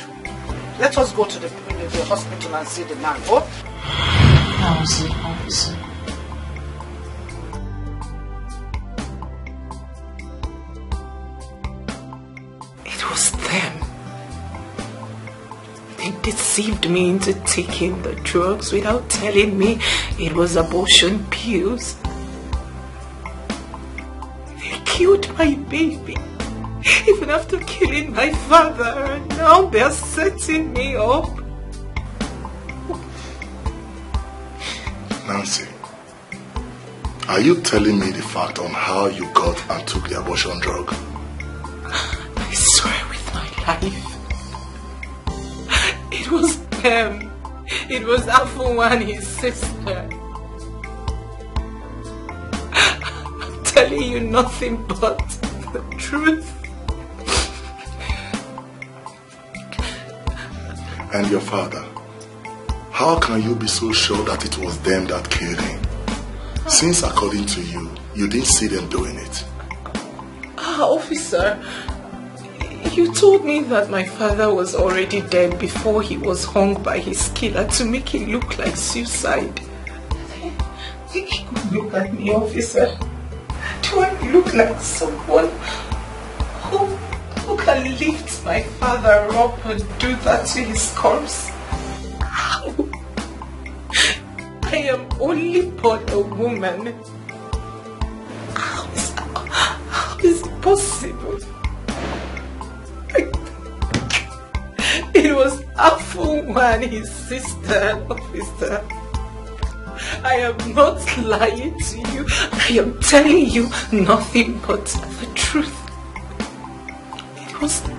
Speaker 13: Let us go to the, the hospital and see the man. Oh?
Speaker 23: How was it, officer?
Speaker 19: Them. They deceived me into taking the drugs without telling me it was abortion pills. They killed my baby. Even after killing my father, and now they're setting me up.
Speaker 38: Nancy, are you telling me the fact on how you got and took the abortion drug?
Speaker 19: I swear with my life. It was them. It was Afunwa, his sister. I'm telling you nothing but the truth.
Speaker 38: And your father? How can you be so sure that it was them that killed him? Since according to you, you didn't see them doing it.
Speaker 19: Ah, officer, you told me that my father was already dead before he was hung by his killer to make it look like suicide. Look at me, officer. Do I look like someone who, who can lift my father up and do that to his corpse? How? I am only but a woman. How is, how is it possible? It was Afunwa, his sister, officer. I am not lying to you. I am telling you nothing but the truth. It was them.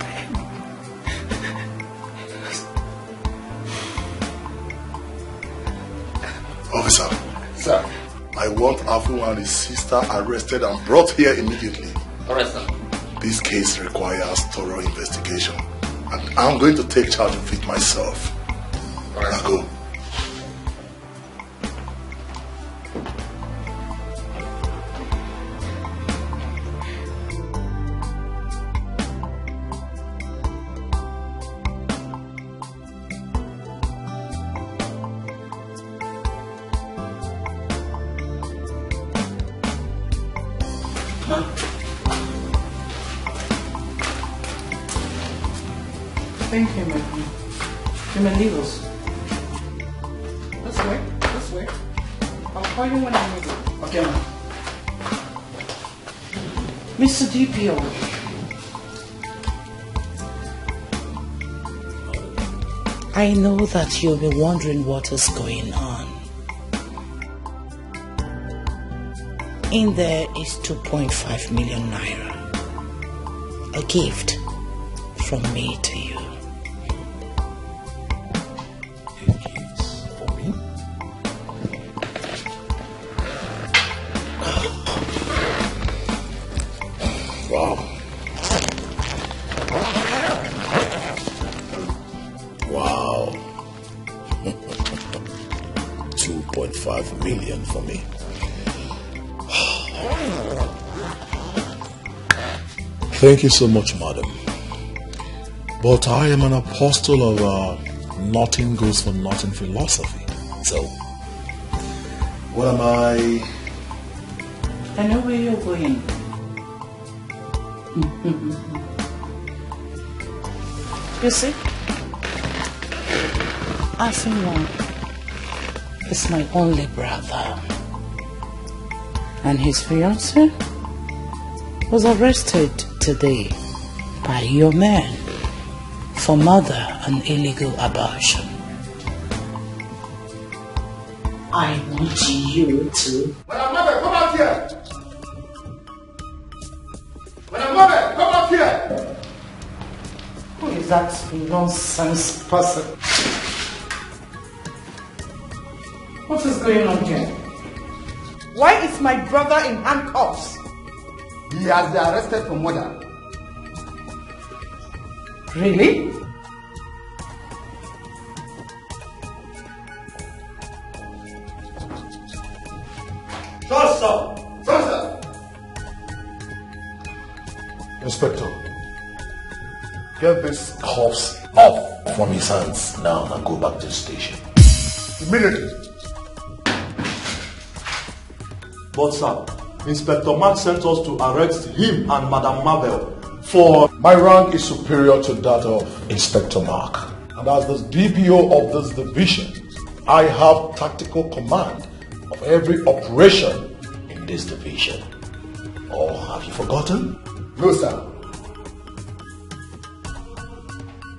Speaker 38: Officer. Sir. I want Afu and his sister arrested and brought here immediately.
Speaker 39: Arrest them.
Speaker 38: This case requires thorough investigation. And I'm going to take charge of it myself. Now go.
Speaker 23: I know that you'll be wondering what is going on. In there is 2.5 million naira. A gift from me to you.
Speaker 33: Thank you so much, madam. But I am an apostle of uh, nothing goes for nothing philosophy. So, what am I?
Speaker 13: I know where you're going.
Speaker 23: You see? Asinwa is my only brother. And his fiancée was arrested today by your man for murder and illegal abortion. I want you to
Speaker 20: Madam Mabel, come out here! Madam Mabel, come out here!
Speaker 13: Who is that nonsense person? What is going on here? Why is my brother in handcuffs?
Speaker 40: He has been arrested for murder.
Speaker 13: Really?
Speaker 41: Inspector,
Speaker 33: Get this cuffs off from his hands now and go back to the station. Immediately.
Speaker 20: But sir, Inspector Mark sent us to arrest him and Madame Mabel for...
Speaker 33: My rank is superior to that of Inspector Mark. And as the DPO of this division, I have tactical command of every operation in this division. Or have you forgotten?
Speaker 10: No, sir.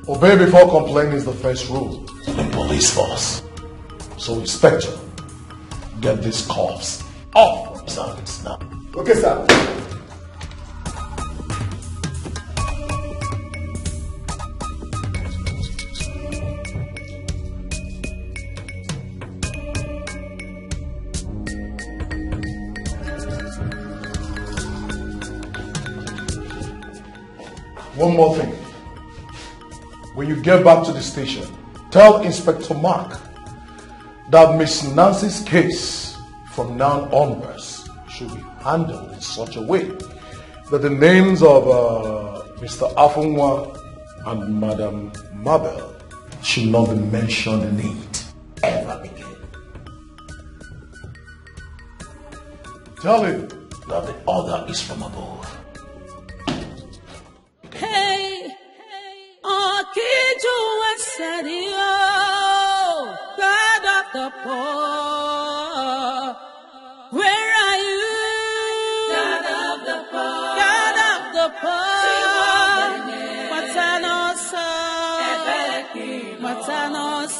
Speaker 33: Obey before complaining is the first rule in the police force. So, Inspector, get these cuffs off now.
Speaker 10: Okay, sir.
Speaker 33: One more thing. When you get back to the station, tell Inspector Mark that Miss Nancy's case from now onwards should be handled in such a way that the names of uh, Mr. Afunwa and Madam Mabel should not be mentioned in it ever again. Tell him that the order is from above.
Speaker 4: Hey, Akiju Wasadio, God of the poor.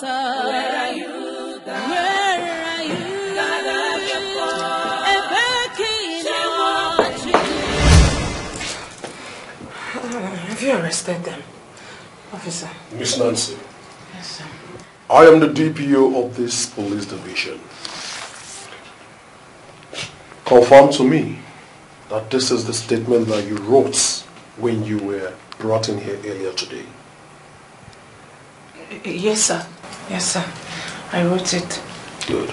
Speaker 4: Where are you? Where are you? God of the.
Speaker 19: Have you arrested them, officer?
Speaker 33: Miss Nancy,
Speaker 19: Yes, sir.
Speaker 33: I am the DPO of this police division. Confirm to me that this is the statement that you wrote when you were brought in here earlier today.
Speaker 19: Yes, sir. Yes, sir. I wrote it.
Speaker 33: Good.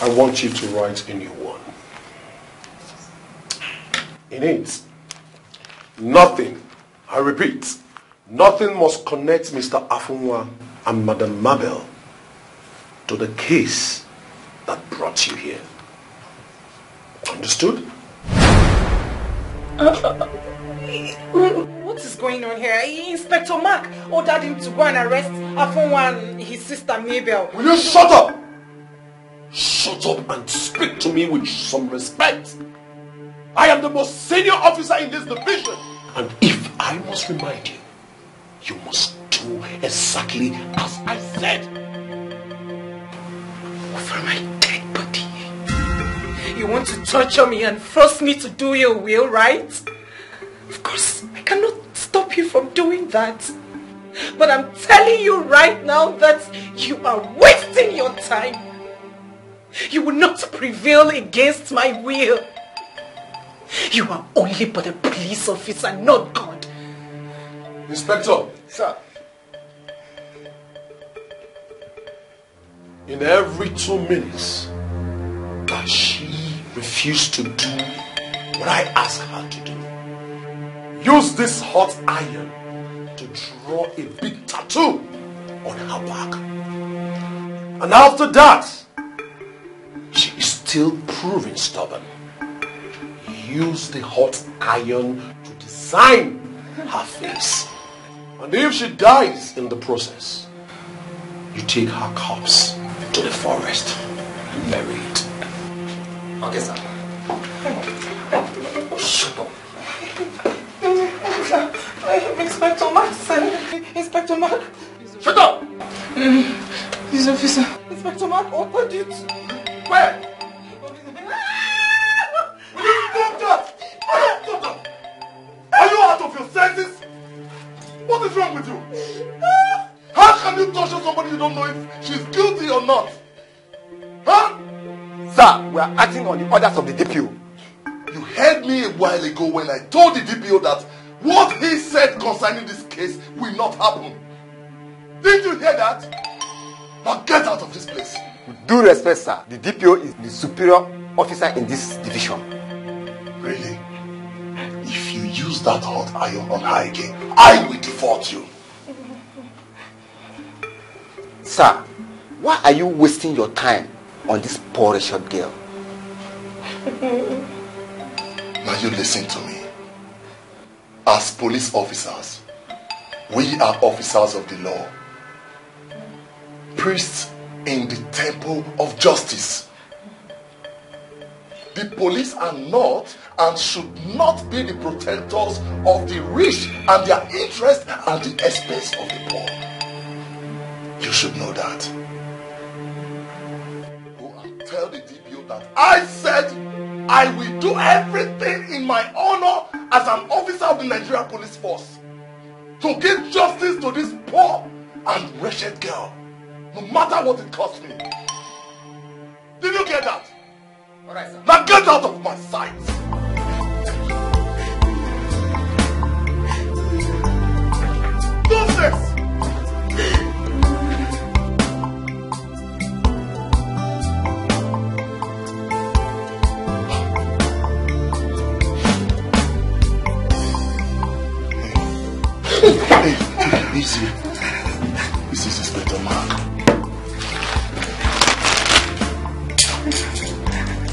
Speaker 33: I want you to write a new one. In it, nothing, I repeat, nothing must connect Mr. Afunwa and Madam Mabel to the case that brought you here. Understood?
Speaker 19: Uh, uh, uh, What is going on here? Inspector Mark ordered him to go and arrest Afunwa and his sister Mabel.
Speaker 33: Will you shut up? Shut up and speak to me with some respect. I am the most senior officer in this division. And if I must remind you, you must do exactly as I said.
Speaker 19: For my dead body. You want to torture me and force me to do your will, right? Of course, I cannot stop you from doing that. But I'm telling you right now that you are wasting your time. You will not prevail against my will. You are only but a police officer, not God.
Speaker 33: Inspector.
Speaker 10: Sir.
Speaker 33: In every two minutes that she refused to do what I asked her to do, use this hot iron to draw a big tattoo on her back. And after that, she is still proving stubborn. Use the hot iron to design her face. And if she dies in the process, you take her corpse to the forest and bury it.
Speaker 10: Okay, sir.
Speaker 33: Shut up.
Speaker 19: Inspector Mark, sir. Inspector Mark.
Speaker 33: Shut up!
Speaker 19: This officer. Inspector Mark you to...
Speaker 33: Where? Will you stop that? Stop that! Are you out of your senses? What is wrong with you? How can you torture somebody you don't know if she's guilty or not? Huh?
Speaker 10: Sir, we are acting on the orders of the DPO.
Speaker 33: Heard me a while ago when I told the DPO that what he said concerning this case will not happen. Didn't you hear that? Now get out of this place.
Speaker 10: With due respect, sir, the DPO is the superior officer in this division.
Speaker 33: Really? If you use
Speaker 38: use that hot iron on her again, I will default you.
Speaker 10: Sir, why are you wasting your time on this poor short girl?
Speaker 38: Now you listen to me. As police officers, we are officers of the law. Priests in the temple of justice. The police are not and should not be the protectors of the rich and their interests at the expense of the poor. You should know that. Go and tell the DPO that I said I will do everything in my honor as an officer of the Nigerian police force to give justice to this poor and wretched girl, no matter what it costs me. Did you get that?
Speaker 10: All right, sir.
Speaker 38: Now get out of my sight. Easy. This is Inspector Mark.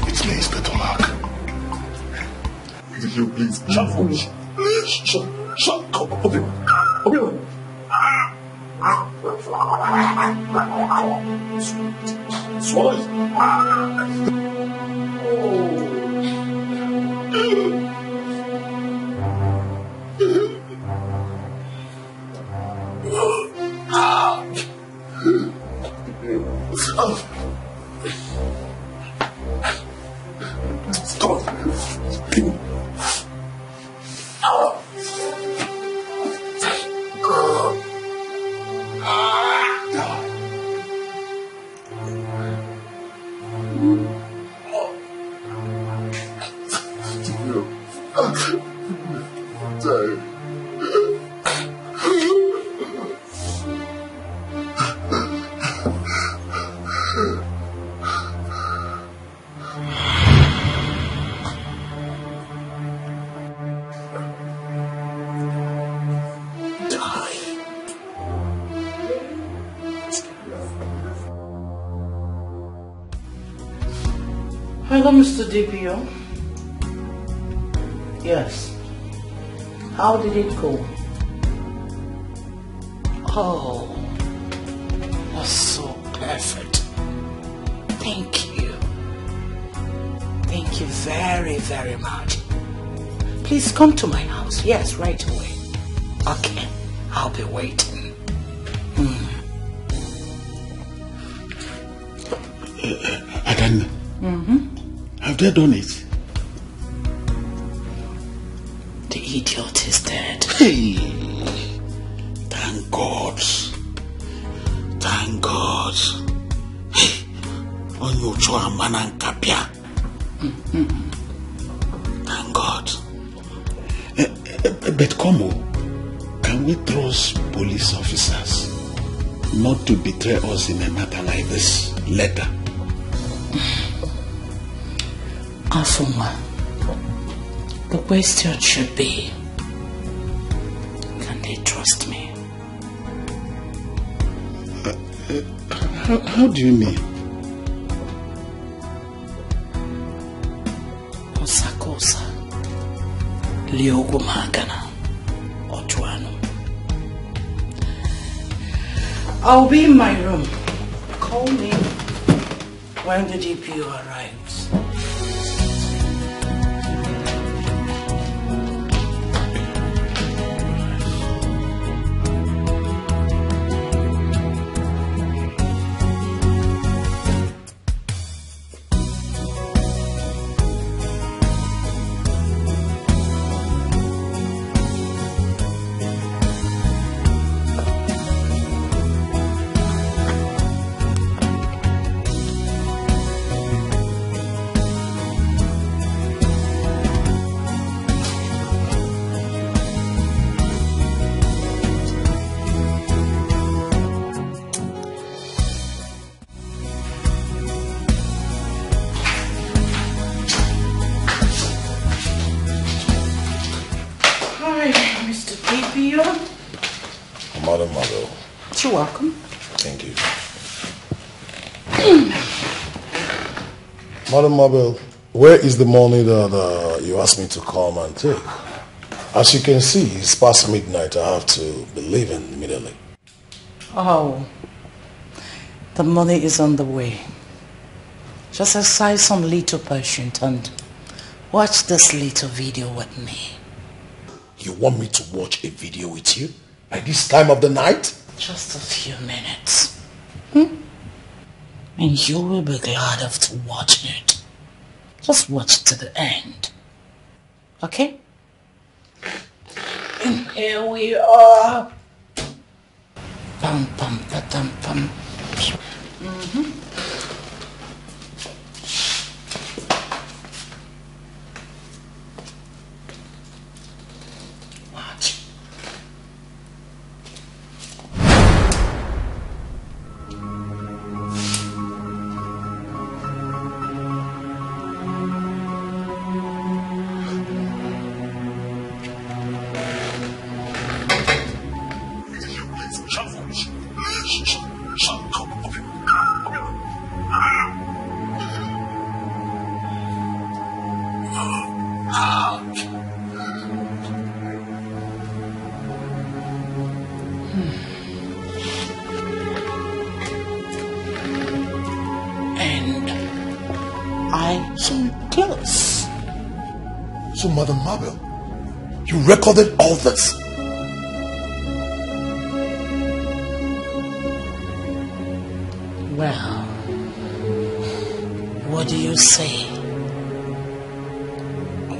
Speaker 38: It's me, Inspector Mark. Will you please shut for me? Please shut, shut up. Open, open. Swallow it.
Speaker 23: Question should be, can they trust me?
Speaker 16: How, how do you mean?
Speaker 23: Osakosa, Liogo Magana, Otuano. I'll be in my room. Call me when the DPO arrives.
Speaker 33: Mabel, where is the money that uh, you asked me to come and take? As you can see, it's past midnight. I have to be leaving immediately.
Speaker 23: Oh, the money is on the way. Just exercise some little patience and watch this little video with me.
Speaker 33: You want me to watch a video with you? At this time of the night?
Speaker 23: Just a few minutes. Hmm? And you will be glad after watching it. Just watch to the end. Okay? And here we are. Pum pum pa dum. Mm-hmm.
Speaker 33: Madam Mabel, you recorded all this?
Speaker 23: Well, what do you say?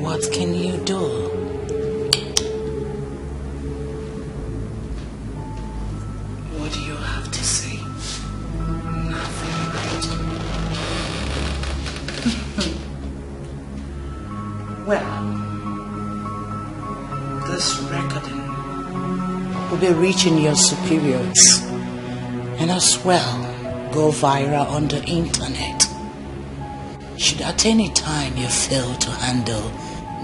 Speaker 23: What can you do? Will be reaching your superiors and as well go viral on the internet. Should at any time you fail to handle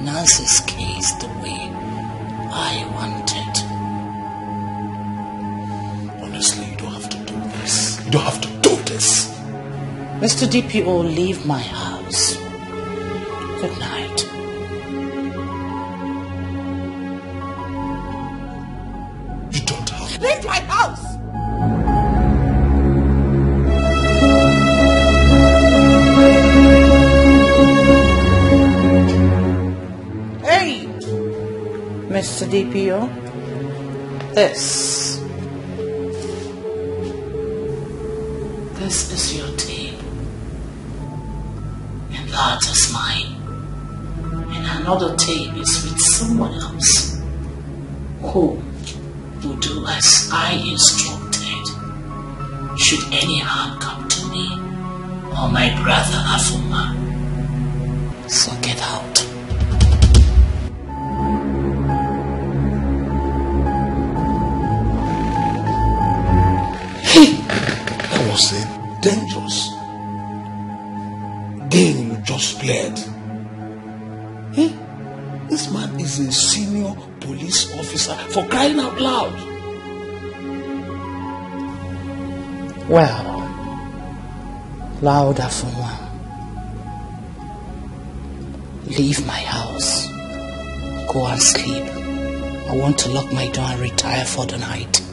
Speaker 23: Nancy's case the way I want it.
Speaker 33: Honestly, you don't have to do this. You don't have to do this.
Speaker 23: Mr. DPO, leave my house. This. This Well, louder for one. Leave my house. Go and sleep. I want to lock my door and retire for the night.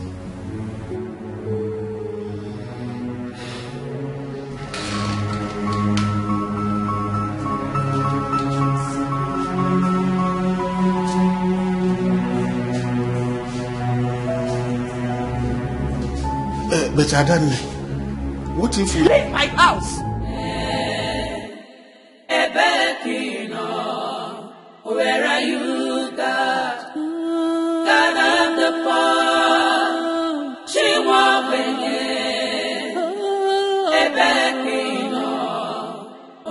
Speaker 33: But Adani, what if you...
Speaker 13: Leave my house!
Speaker 4: Where are you, God? God of the poor. She won't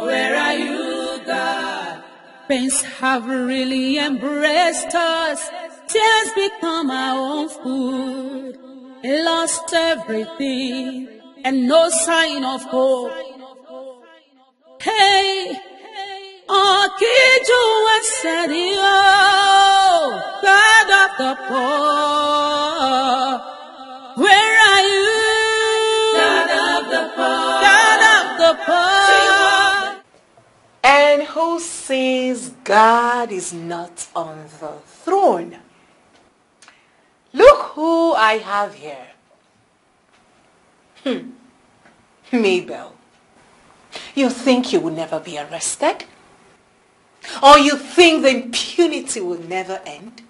Speaker 4: Where are you, God? Pains have really embraced us. Tears become our own food. Lost everything and no sign of hope. Hey, Akiju Wasadio, God of the poor. Where are you? God of the poor. God of the poor.
Speaker 19: And who says God is not on the throne? Look who I have here. Hmm. Mabel. You think you will never be arrested? Or you think the impunity will never end?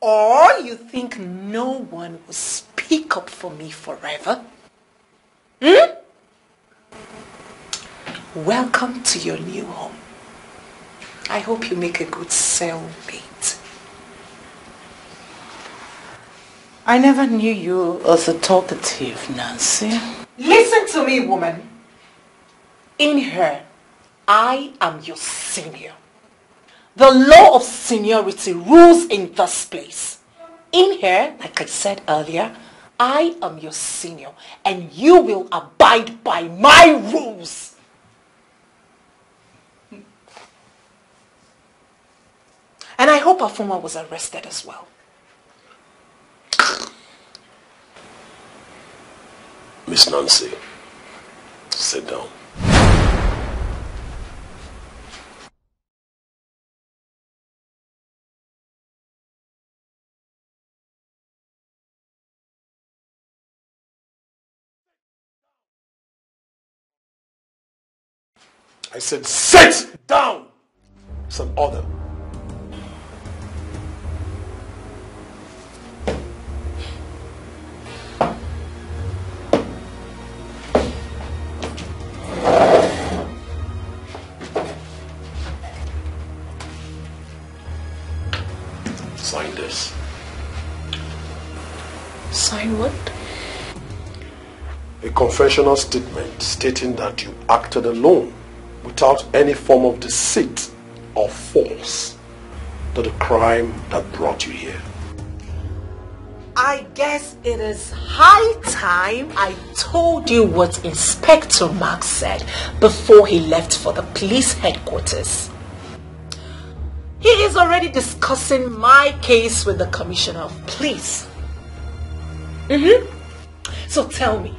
Speaker 19: Or you think no one will speak up for me forever? Hmm? Welcome to your new home. I hope you make a good sale, cellmate. I never knew you as a talkative, Nancy. Listen to me, woman. In her, I am your senior. The law of seniority rules in this place. In here, like I said earlier, I am your senior and you will abide by my rules. And I hope Afunwa was arrested as well.
Speaker 33: Miss Nancy, sit down. I said sit down! It's an order. Confessional statement stating that you acted alone without any form of deceit or force to the crime that brought you here.
Speaker 19: I guess it is high time I told you what Inspector Mark said before he left for the police headquarters. He is already discussing my case with the Commissioner of Police. Mm-hmm. So tell me,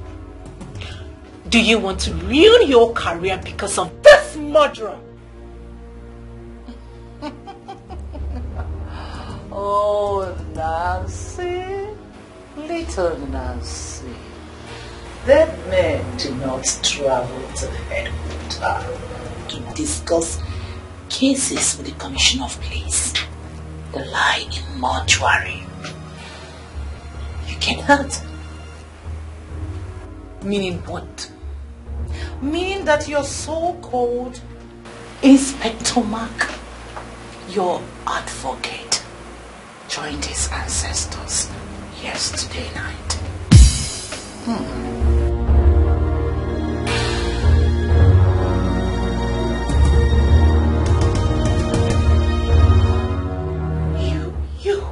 Speaker 19: do you want to ruin your career because of this murderer? oh, Nancy, little Nancy. That men do not travel to the headquarters to discuss cases with the Commission of Police. They lie in mortuary. You can hurt. Meaning what? Meaning that your so-called Inspector Mark, your advocate, joined his ancestors yesterday night. Hmm. You, you,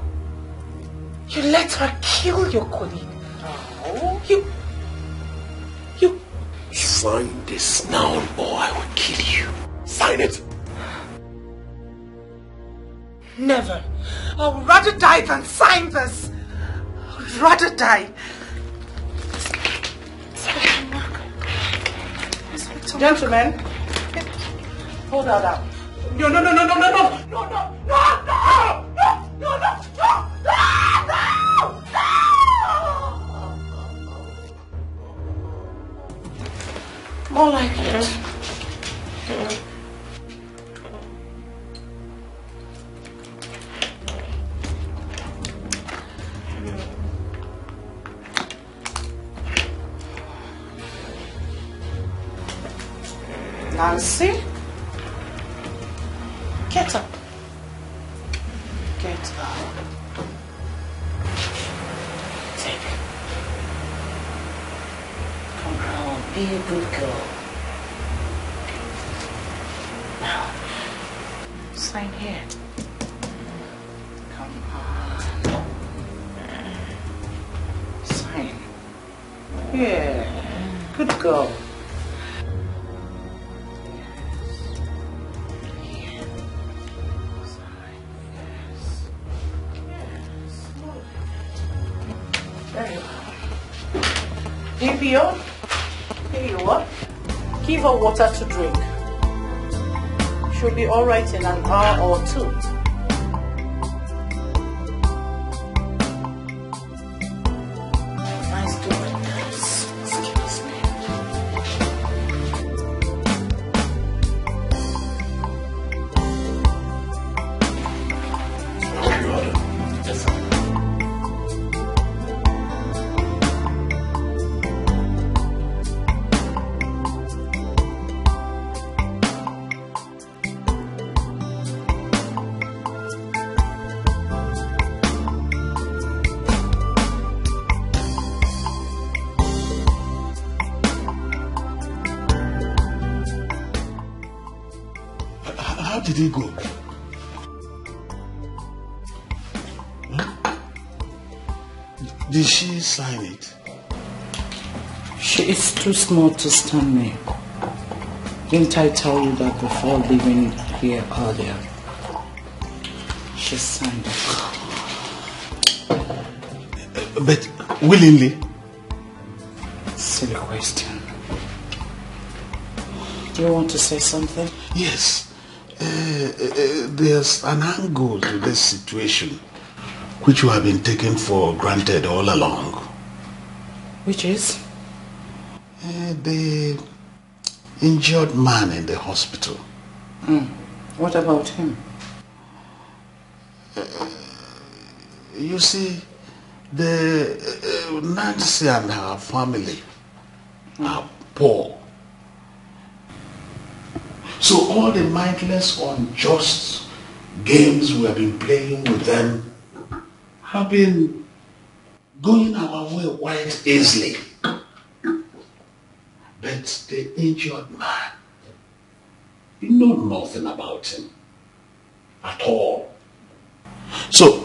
Speaker 19: you let her kill your colleague.
Speaker 33: Sign this now or I will kill you. Sign it.
Speaker 19: Never. I would rather die than sign this. I would rather die. Gentlemen, hold that out. No, no, no, no, no, no, no, no, no, no, no, no, no, no, no, no, no. More like it. Nancy? Get up. Get up. be a good girl. Now, sign here. Come on. Sign. Yeah, good girl.
Speaker 23: Very well. DPO? Here you are. Give her water to drink. She'll be alright in an hour or two.
Speaker 16: Sign it?
Speaker 23: She is too small to stand me. Didn't I tell you that before leaving here earlier? She signed it.
Speaker 16: But willingly?
Speaker 23: Silly question. Do you want to say something?
Speaker 16: Yes. Uh, uh, there's an angle to this situation which you have been taking for granted all along.
Speaker 23: Which is?
Speaker 16: Uh, the injured man in the hospital.
Speaker 23: Mm. What about him?
Speaker 16: You see, the uh, Nancy and her family are poor. So all the mindless, unjust games we have been playing with them have been going our way quite easily. But the injured man, you know nothing about him at all. So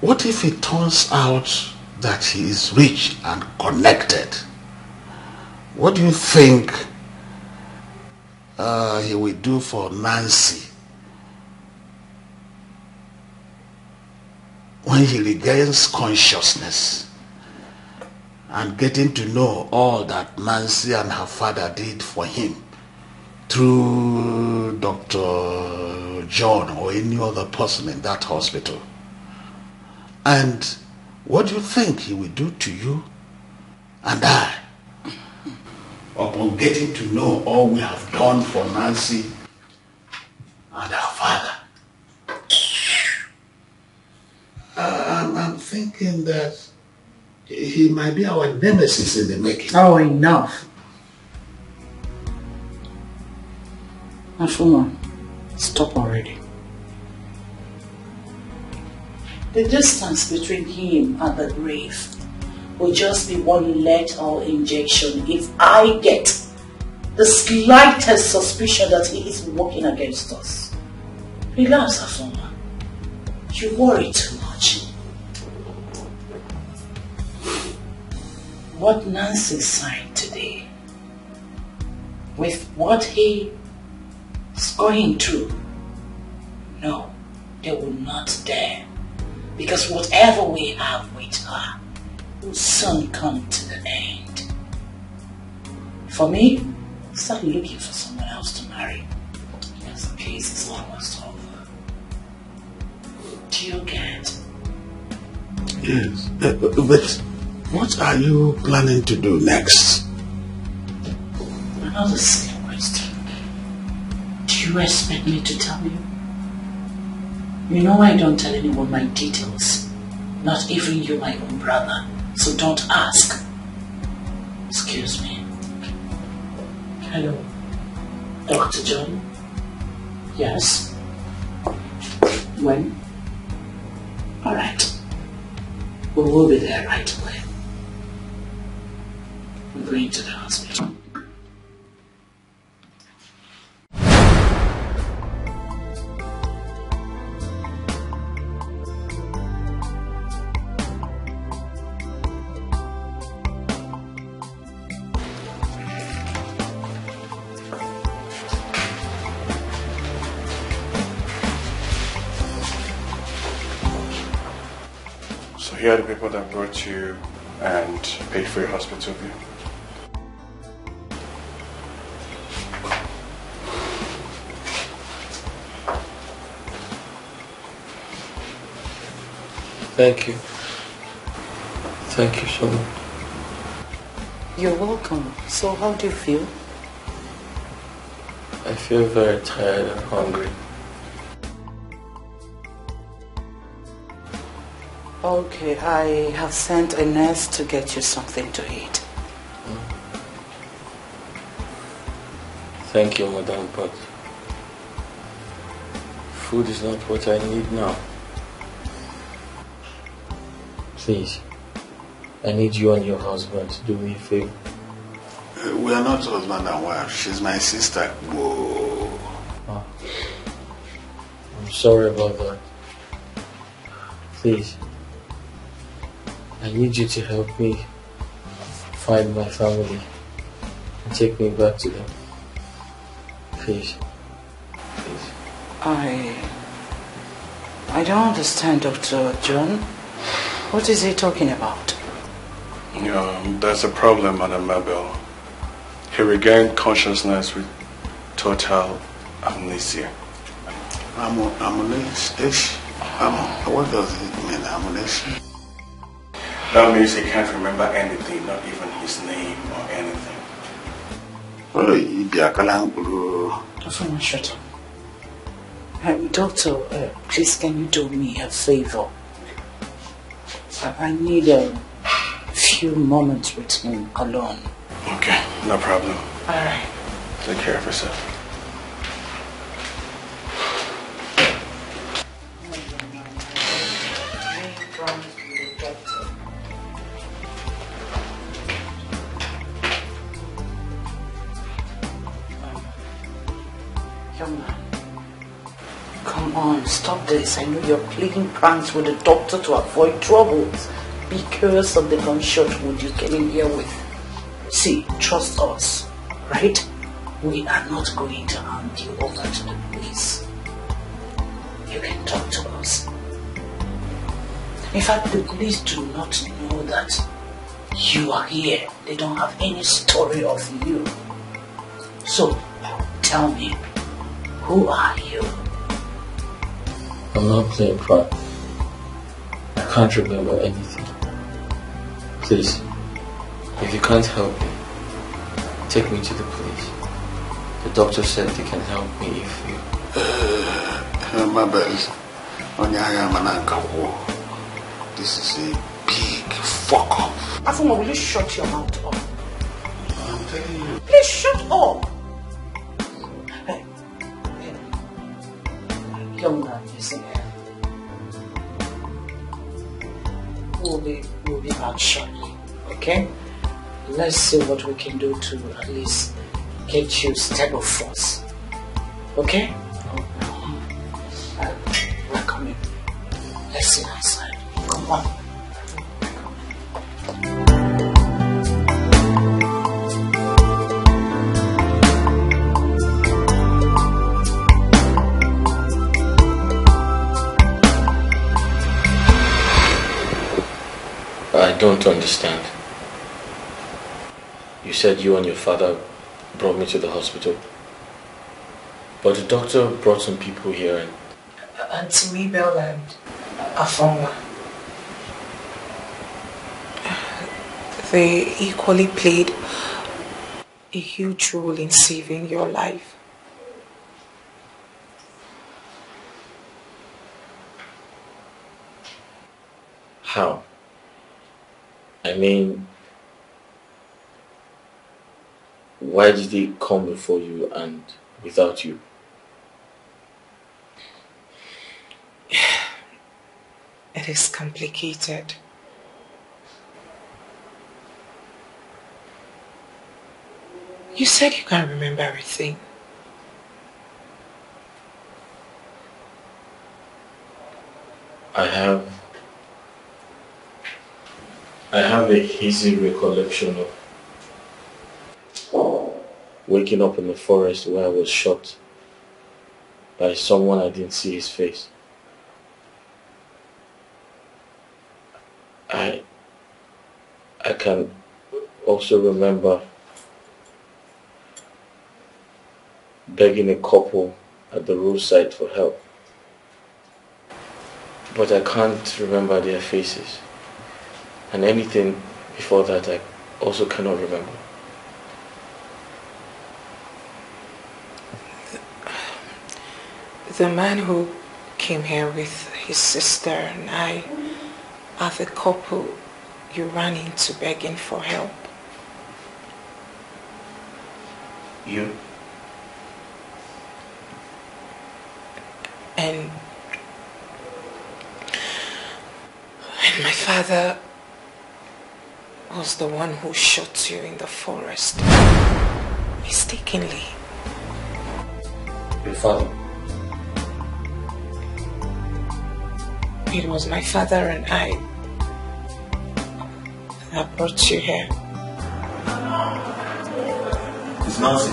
Speaker 16: what if it turns out that he is rich and connected? What do you think uh, he will do for Nancy when he regains consciousness and getting to know all that Nancy and her father did for him through Dr. John or any other person in that hospital? And what do you think he will do to you and I upon getting to know all we have done for Nancy and her father? Uh, I'm, I'm thinking that he might be our nemesis in the making.
Speaker 23: Oh, enough. Afunwa, stop already. The distance between him and the grave will just be one lethal injection if I get the slightest suspicion that he is working against us. Relax, Afunwa. You worry too What Nancy signed today, with what he is going through, no, they will not dare. Because whatever we have with her will soon come to the end. For me, start looking for someone else to marry. Because the case is almost over. Do you get?
Speaker 16: Yes. Uh, but what are you planning to do next?
Speaker 23: Another silly question. Do you expect me to tell you? You know I don't tell anyone my details. Not even you, my own brother. So don't ask. Excuse me. Hello. Dr. John? Yes? When? Alright. We will be there right away. We're to.
Speaker 28: So here are the people that brought you and paid for your hospital bill.
Speaker 5: Thank you. Thank you so much.
Speaker 23: You're welcome. So how do you feel?
Speaker 5: I feel very tired and hungry.
Speaker 23: Okay, I have sent a nurse to get you something to eat. Hmm.
Speaker 5: Thank you, madam, but food is not what I need now. Please, I need you and your husband to do me a favor.
Speaker 16: Uh, We are not husband and wife. She's my sister. Whoa.
Speaker 5: I'm sorry about that. Please, I need you to help me find my family and take me back to them. Please. Please.
Speaker 23: I... I don't understand, Dr. John. What is he talking about?
Speaker 28: Um, there's a problem, Madam Mabel. He regained consciousness with total amnesia.
Speaker 16: Am- amnesia? Am- what does it mean, amnesia?
Speaker 28: That means he can't remember anything, not even his name or anything.
Speaker 16: Oh, Ibiakala Nkulu.
Speaker 23: Someone shut up. Uh, doctor, uh, please can you do me a favor? I, need a few moments with him alone.
Speaker 28: Okay, no problem.
Speaker 23: Alright.
Speaker 28: Take care of yourself.
Speaker 23: Stop this. I know you're playing pranks with the doctor to avoid troubles because of the gunshot wound you came in here with. See, trust us, right? We are not going to hand you over to the police. You can talk to us. In fact, the police do not know that you are here. They don't have any story of you. So, tell me, who are you?
Speaker 5: I'm not playing prank. I can't remember anything. Please, if you can't help me, take me to the police. The doctor said they can help me if you.
Speaker 16: Mabel, onye agha mana. This is a big fuck up.
Speaker 23: Afunwa, will you shut your mouth up?
Speaker 16: I'm telling you.
Speaker 23: Please shut up! Hey, hey. Young man, We'll be, we'll be back shortly, okay? Let's see what we can do to at least get you stable first. Okay? We're coming. Let's sit outside. Come on.
Speaker 5: Don't understand. You said you and your father brought me to the hospital. But the doctor brought some people here and
Speaker 7: Auntie Mabel and Afunwa. They equally played a huge role in saving your life.
Speaker 5: how? I mean, why did they come before you and without you?
Speaker 7: It is complicated. You said you can't remember everything.
Speaker 5: I have I have a hazy recollection of waking up in the forest where I was shot by someone I didn't see his face. I I can also remember begging a couple at the roadside for help. but I can't remember their faces. And anything before that I also cannot remember.
Speaker 7: The man who came here with his sister and I are the couple you ran into begging for help.
Speaker 5: You?
Speaker 7: And, and my father was the one who shot you in the forest. Mistakenly.
Speaker 5: Your father?
Speaker 7: It was my father and I that brought you here.
Speaker 28: It's Nancy.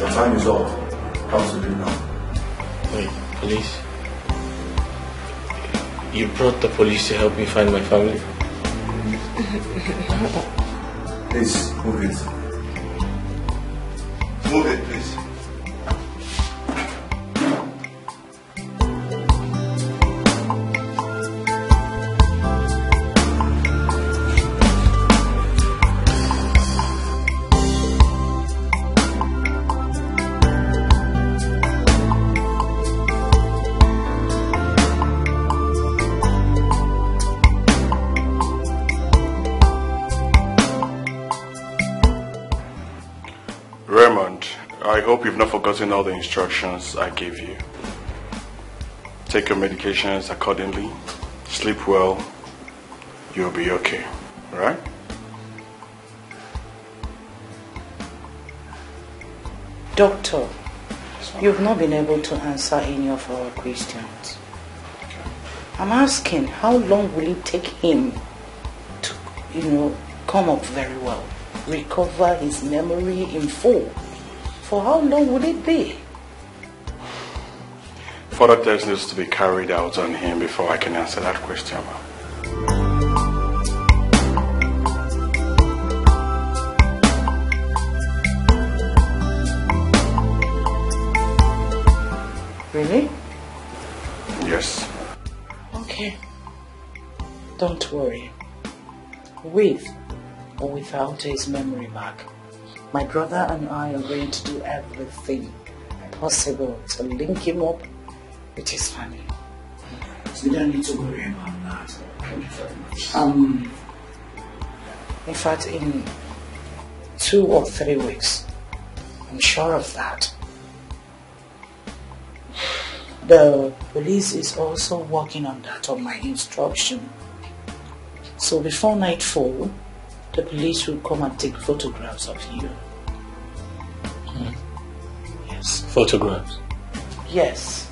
Speaker 28: Your time is up. How to do now?
Speaker 5: Wait, police? You brought the police to help me find my family?
Speaker 28: Please, move it. Move it, please. Forgotten all the instructions I gave you. Take your medications accordingly, sleep well, you'll be okay, right?
Speaker 23: Doctor, you've not been able to answer any of our questions. I'm asking, how long will it take him to, you know, come up very well, recover his memory in full? For how long will it be?
Speaker 28: Further tests needs to be carried out on him before I can answer that question. ma'am.
Speaker 23: Really?
Speaker 28: Yes.
Speaker 23: Okay. Don't worry. With or without his memory back, my brother and I are going to do everything possible to link him up with his family. So you don't need to worry about that. Thank you very much. Um, in fact, in two or three weeks, I'm sure of that. The police is also working on that on my instruction. So before nightfall, the police will come and take photographs of you. Yes.
Speaker 5: Photographs?
Speaker 23: Yes.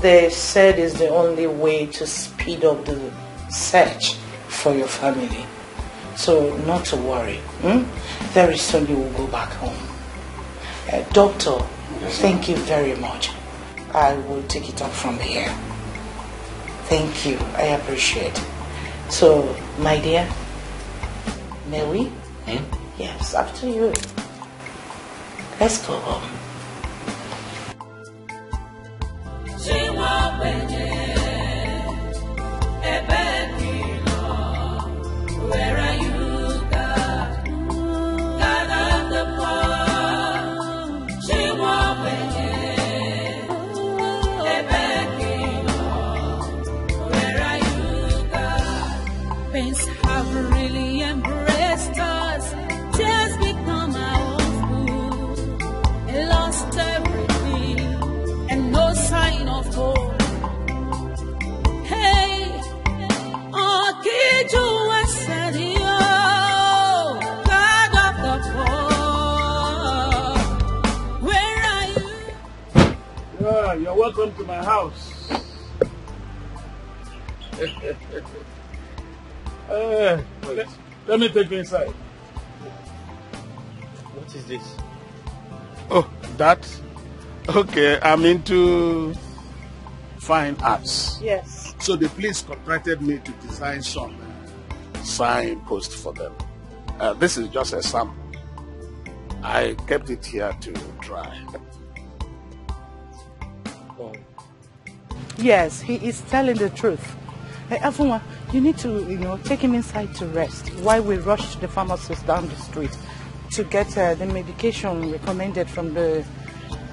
Speaker 23: They said it's the only way to speed up the search for your family. So not to worry. Hmm? Very soon you will go back home. Uh, doctor, thank you very much. I will take it up from here. Thank you. I appreciate. So, my dear, may we? Hmm? Yes, after you. Let's go home.
Speaker 4: Where are you,
Speaker 17: Yeah, you're welcome to my house. Eh, let, let me take you inside.
Speaker 5: What is this?
Speaker 17: Oh, that? Okay, I'm into fine arts.
Speaker 23: Yes.
Speaker 17: So the police contracted me to design some uh, signposts for them. Uh, this is just a sample. I kept it here to dry.
Speaker 4: Yes, he is telling the truth. Hey, Afunwa, you need to, you know, take him inside to rest while we rush to the pharmacist down the street to get uh, the medication recommended from the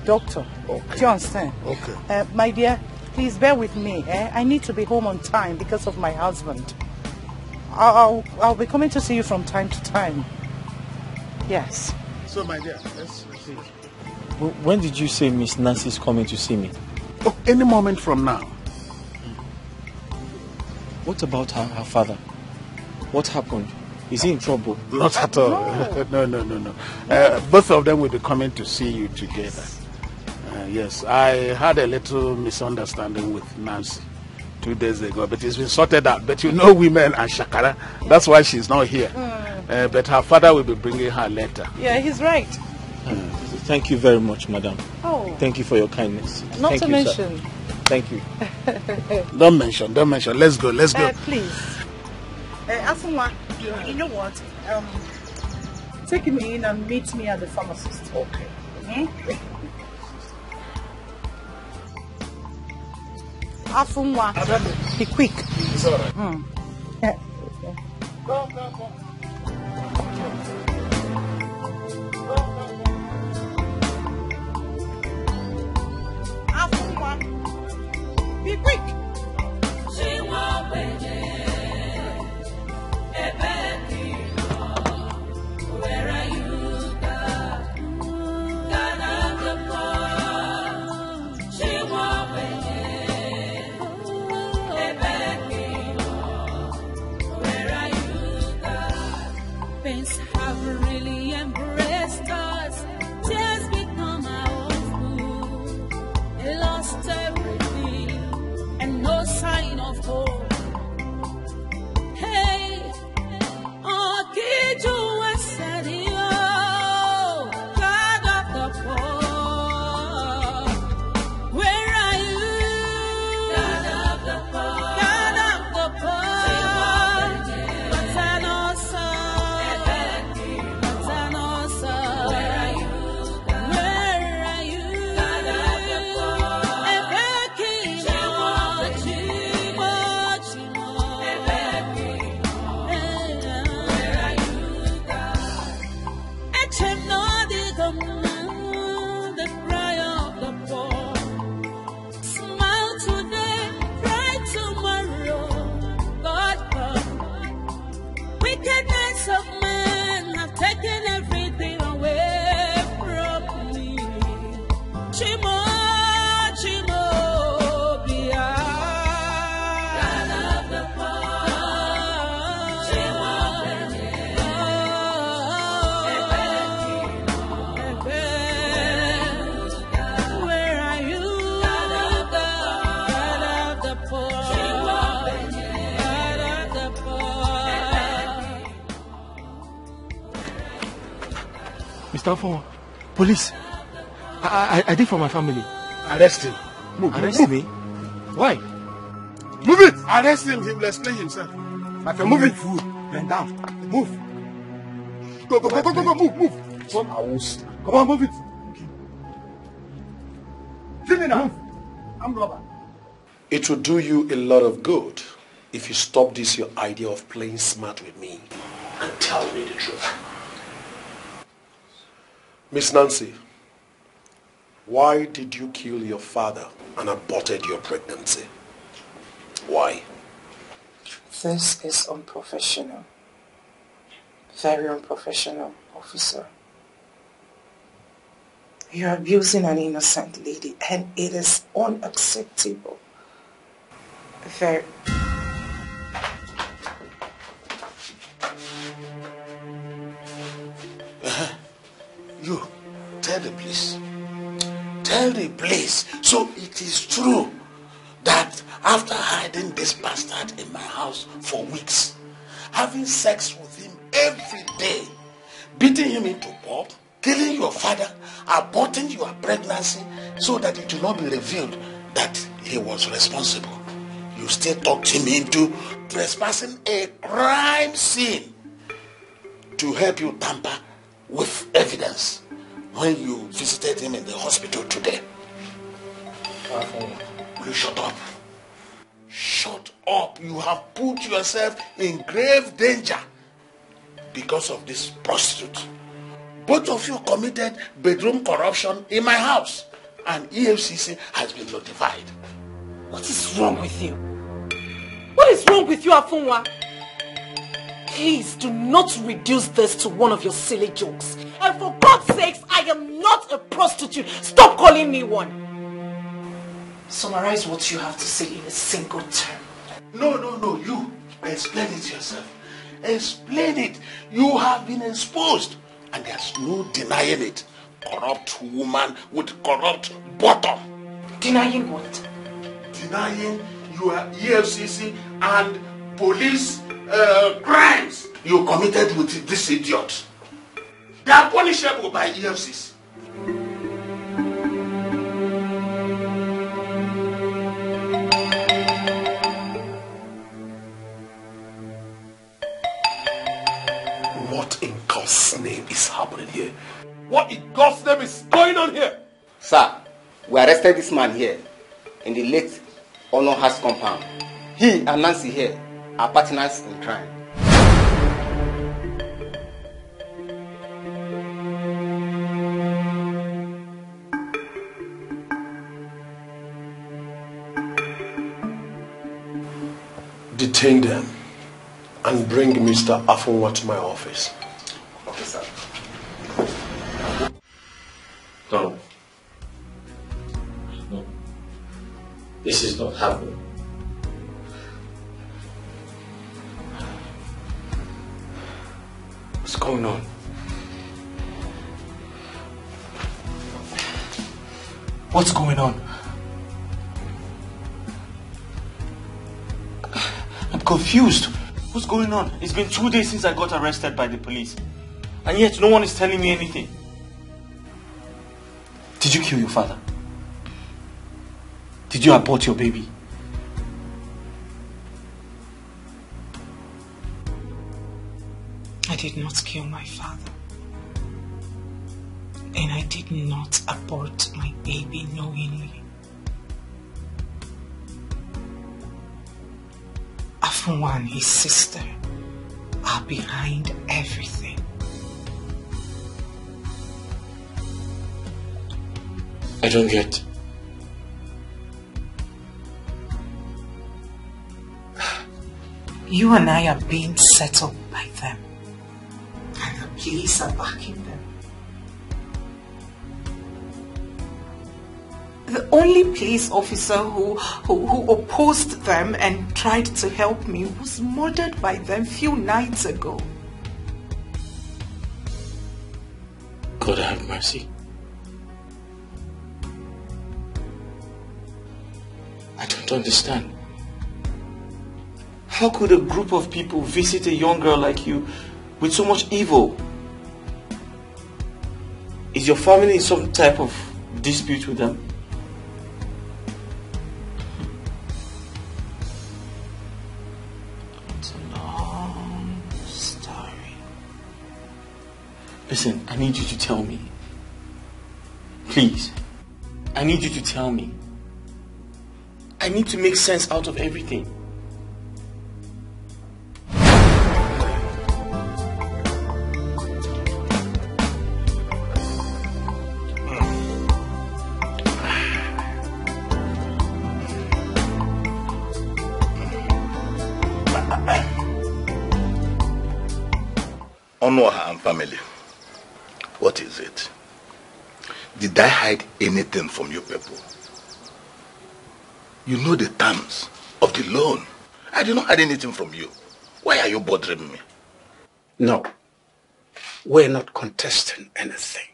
Speaker 4: doctor.
Speaker 20: Okay.
Speaker 4: Do you understand?
Speaker 20: Okay.
Speaker 4: Uh, my dear, please bear with me. Eh? I need to be home on time because of my husband. I'll, I'll, I'll be coming to see you from time to time. Yes.
Speaker 16: So, my dear, let's proceed.
Speaker 42: When did you say Miss Nancy's coming to see me?
Speaker 16: Oh, any moment from now.
Speaker 42: What about her, her father? What happened? Is he in trouble?
Speaker 16: Not at all. No, no, no, no. Uh, both of them will be coming to see you together. Uh, yes, I had a little misunderstanding with Nancy two days ago, but it's been sorted out. But you know women and Shakara, that's why she's not here. Uh, but her father will be bringing her later.
Speaker 4: Yeah, he's right.
Speaker 42: Thank you very much, madam.
Speaker 4: Oh.
Speaker 42: Thank you for your kindness.
Speaker 4: Not
Speaker 42: Thank
Speaker 4: to
Speaker 42: you, sir.
Speaker 4: mention.
Speaker 42: Thank you.
Speaker 16: Don't mention, don't mention. Let's go, let's go.
Speaker 4: Uh, please. Uh, Afunwa, you, you know what? Um, take me in and meet me at the pharmacist.
Speaker 16: Okay.
Speaker 4: Hmm? Afunwa, be quick.
Speaker 16: It's all right.
Speaker 4: Hmm. Yeah.
Speaker 16: Come, come, come.
Speaker 4: Be
Speaker 17: Mr. Afon, police. I, I, I did for my family.
Speaker 16: Arrest him. Move,
Speaker 17: Arrest
Speaker 16: move,
Speaker 17: me? Why?
Speaker 16: Move it! Arrest him, he will explain himself.
Speaker 20: Okay, move it. Fool. Bend down. Move. Go, go, go, go, go, go, move, move. Come on, move it. Give me now. I'm rubber.
Speaker 33: It will do you a lot of good if you stop this your idea of playing smart with me and tell me the truth. Miss Nancy, why did you kill your father and aborted your pregnancy? Why?
Speaker 7: This is unprofessional. Very unprofessional, officer. You're abusing an innocent lady and it is unacceptable. Very.
Speaker 16: Tell the police. Tell the police. So it is true that after hiding this bastard in my house for weeks, having sex with him every day, beating him into pulp, killing your father, aborting your pregnancy so that it will not be revealed that he was responsible. You still talked him into trespassing a crime scene to help you tamper with evidence when you visited him in the hospital today. You shut up. you have put yourself in grave danger because of this prostitute. Both of you committed bedroom corruption in my house and EFCC has been notified.
Speaker 19: What is wrong with you? What is wrong with you, Afunwa? Please do not reduce this to one of your silly jokes. And for God's sakes, I am not a prostitute. Stop calling me one. Summarize what you have to say in a single term.
Speaker 16: No, no, no, you. Explain it yourself. Explain it. You have been exposed. And there's no denying it. Corrupt woman with corrupt bottom.
Speaker 19: Denying what?
Speaker 16: Denying your EFCC and police uh, crimes you committed with this idiot. They are punishable by EFCC.
Speaker 21: What in God's name is happening here? What in God's name is going on here?
Speaker 43: Sir, we arrested this man here in the late Ono House compound. He and Nancy here are partners in crime.
Speaker 21: Detain them and bring Mr. Afunwa to my office.
Speaker 43: Okay, sir.
Speaker 42: No. No. This is not happening.
Speaker 21: What's going on?
Speaker 42: What's going on? I'm confused. What's going on? It's been two days since I got arrested by the police. And yet no one is telling me anything. Did you kill your father? Did you abort your baby?
Speaker 19: Did not kill my father. And I did not abort my baby knowingly. Afunwa and his sister are behind everything.
Speaker 42: I don't get.
Speaker 19: You and I are being set up by them. Are backing them. The only police officer who, who, who opposed them and tried to help me was murdered by them few nights ago.
Speaker 42: God have mercy. I don't understand. How could a group of people visit a young girl like you with so much evil? Is your family in some type of dispute with them?
Speaker 19: It's a long story.
Speaker 42: Listen, I need you to tell me. Please. I need you to tell me. I need to make sense out of everything.
Speaker 21: Onoha and family. What is it? Did I hide anything from you people? You know the terms of the loan. I did not hide anything from you. Why are you bothering me?
Speaker 12: No, we're not contesting anything.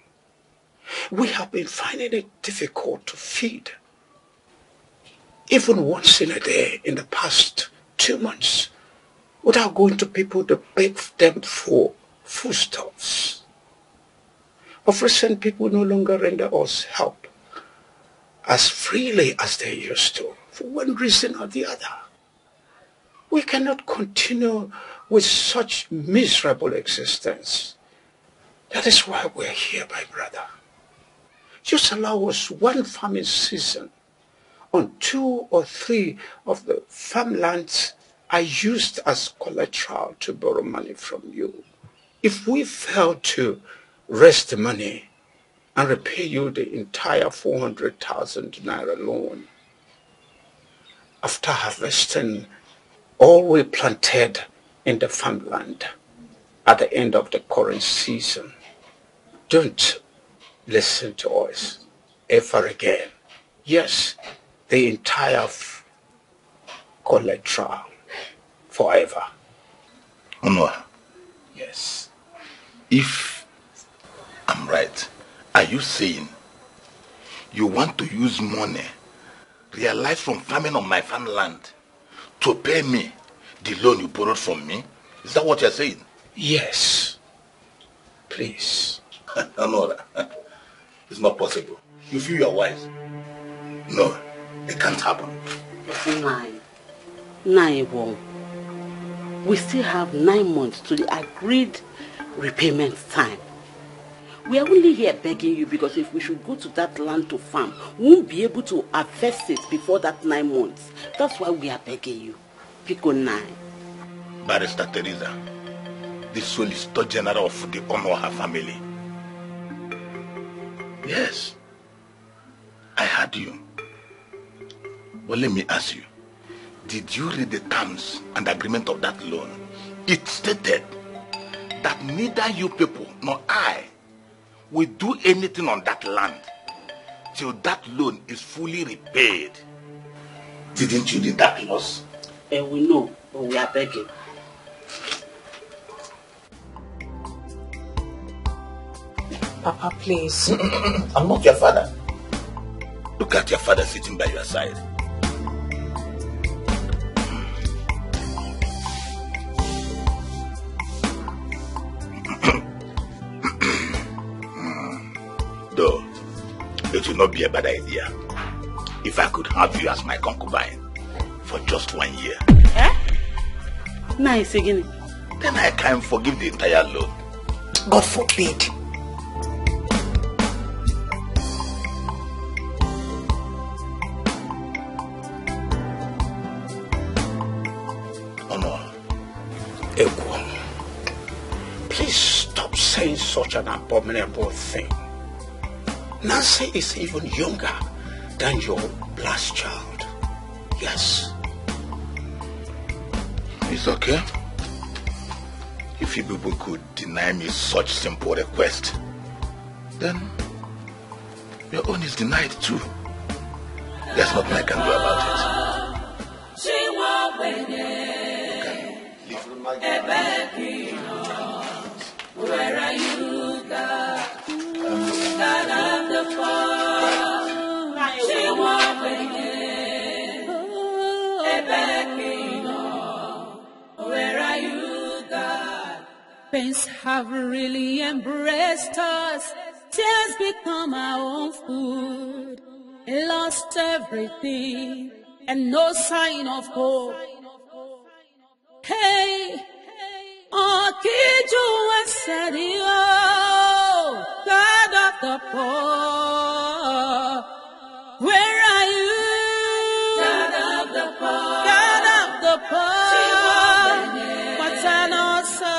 Speaker 12: We have been finding it difficult to feed. Even once in a day in the past two months, without going to people to beg them for foodstuffs. Of recent, people no longer render us help as freely as they used to, for one reason or the other. We cannot continue with such miserable existence. That is why we're here, my brother. Just allow us one farming season on two or three of the farmlands I used as collateral to borrow money from you. If we fail to raise the money and repay you the entire 400,000 naira loan, after harvesting all we planted in the farmland at the end of the current season, don't listen to us ever again. Yes, the entire collateral forever.
Speaker 21: Honor,
Speaker 12: Yes.
Speaker 21: If I'm right, are you saying you want to use money realized from farming on my farmland to pay me the loan you borrowed from me? Is that what you're saying?
Speaker 12: Yes. Please.
Speaker 21: Honor, it's not possible. You feel you're wise? No, it can't happen.
Speaker 23: Nine. Nine won't. We still have nine months to the agreed repayment time. We are only here begging you because if we should go to that land to farm, we won't be able to harvest it before that nine months. That's why we are begging you. Pick on nine.
Speaker 21: Barrister Teresa, this the solicitor general of the Onoha family. Yes, I heard you. But let me ask you, did you read the terms and agreement of that loan? It stated that neither you people nor I will do anything on that land till that loan is fully repaid. Didn't you read that clause?
Speaker 23: Eh, we know, but we are begging.
Speaker 13: Papa, please.
Speaker 21: I'm not your father. Look at your father sitting by your side. Will not be a bad idea if I could have you as my concubine for just one year.
Speaker 23: Nice again.
Speaker 21: Then I can forgive the entire loan.
Speaker 13: God forbid.
Speaker 21: Honor,
Speaker 12: please stop saying such an abominable thing. Nancy is even younger than your last child. Yes.
Speaker 21: It's okay. If you people could deny me such simple request, then your own is denied too. There's nothing I can do about it.
Speaker 4: Where are you, Pains have really embraced us. Tears become our own food. Lost everything and no sign of hope. Hey, Akiju Asadio, God of the poor. Where are you? God of the poor. God of the poor. Matanosa.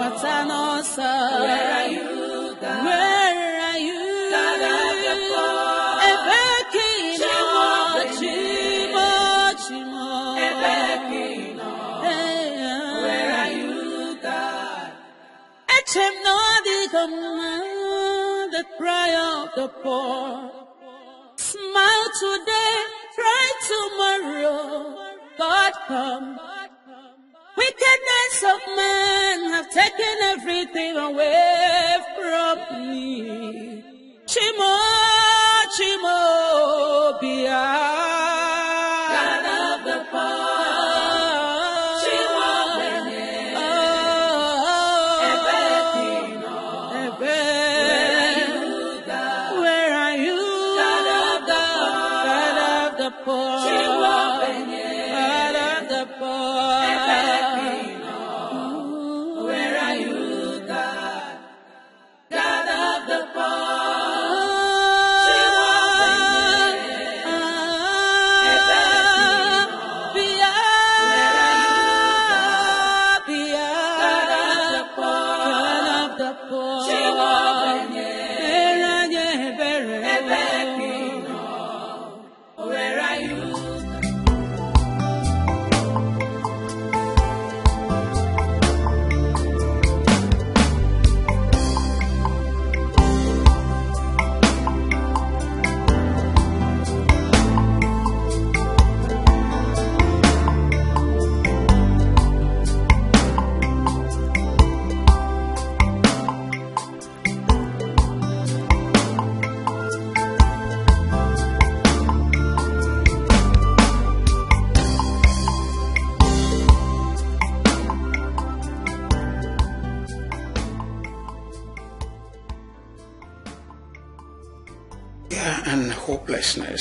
Speaker 4: Matanosa. Where are you, God? Where are you? God of the poor. Ebekino. Chimo, chimo. Ebekino. Where are you, God? Command, the cry of the poor. Smile today, cry tomorrow. God come. Wickedness of man have taken everything away from me. Chimo, chimo, bia.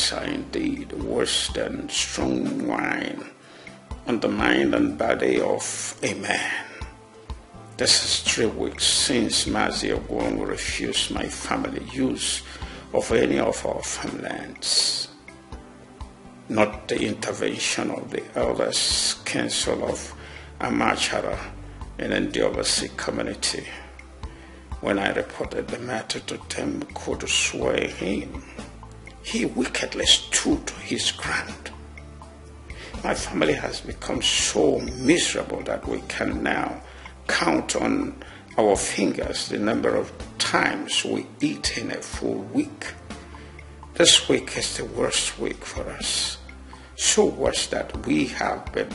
Speaker 15: Hopelessness are indeed worse than strong wine on the mind and body of a man. This is three weeks since Mazi Ogwon refused my family use of any of our farmlands. Not the intervention of the elders council of Amachara in the community. When I reported the matter to them could sway him, he wickedly stood to his ground. My family has become so miserable that we can now count on our fingers the number of times we eat in a full week. This week is the worst week for us. So worse that we have been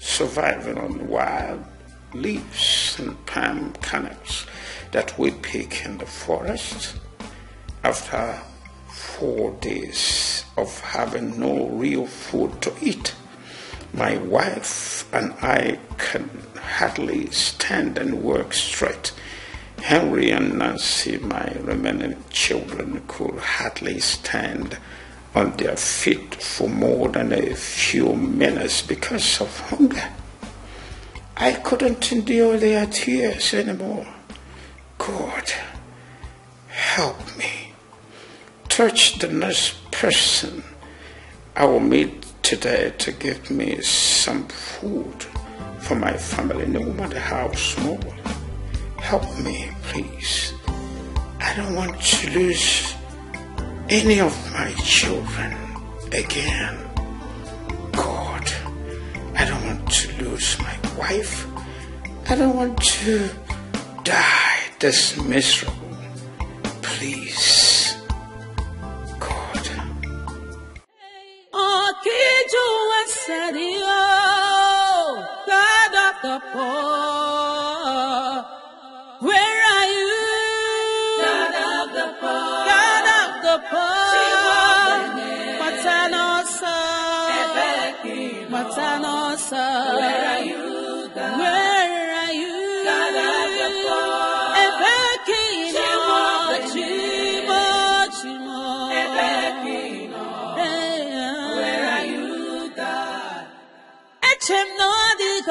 Speaker 15: surviving on wild leaves and palm kernels that we pick in the forest. After four days of having no real food to eat, my wife and I can hardly stand and work straight. Henry and Nancy, my remaining children, could hardly stand on their feet for more than a few minutes because of hunger. I couldn't endure their tears anymore. God, help me. Touch the next person I will meet today to give me some food for my family, no matter how small. Help me, please. I don't want to lose any of my children again. God, I don't want to lose my wife. I don't want to die this miserable. Please,
Speaker 4: Akiju Wesadio, God of the poor.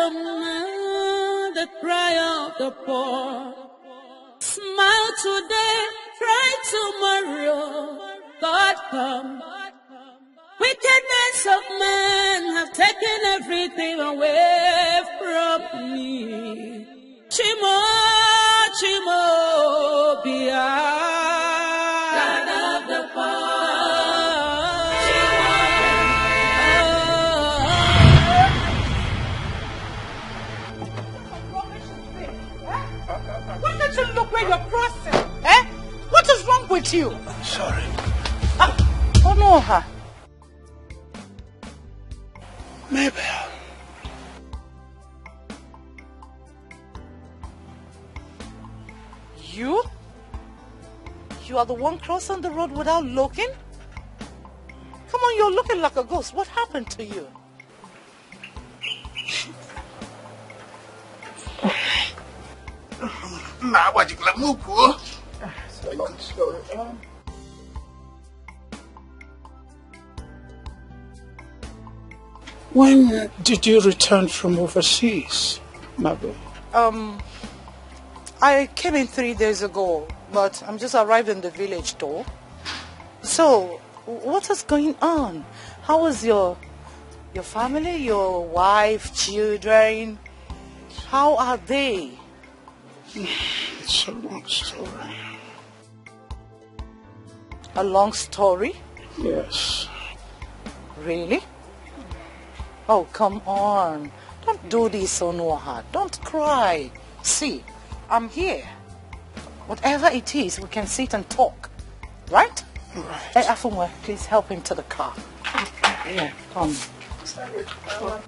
Speaker 4: Command the cry of the poor. Smile today, cry tomorrow. God come. Wickedness of men have taken everything away from me. Chimo, chimo, bia.
Speaker 12: Where you're crossing? Eh? What is wrong with you?
Speaker 15: I'm Sorry.
Speaker 12: Oh no, her.
Speaker 15: Mabel.
Speaker 13: You? You are the one crossing the road without looking? Come on, you're looking like a ghost. What happened to you?
Speaker 16: Nna agbajikwala m ukwu o.
Speaker 15: When did you return from overseas, Mabel?
Speaker 13: Um, I came in three days ago, but I'm just arrived in the village though. So, what is going on? How is your your family, your wife, children? How are they?
Speaker 15: It's a long story.
Speaker 13: A long story?
Speaker 15: Yes.
Speaker 13: Really? Oh, come on. Don't do this, Onoha. Don't cry. See, I'm here. Whatever it is, we can sit and talk. Right?
Speaker 15: Right.
Speaker 13: Hey, Afunwa, please help him to the car. Yeah, come.
Speaker 4: God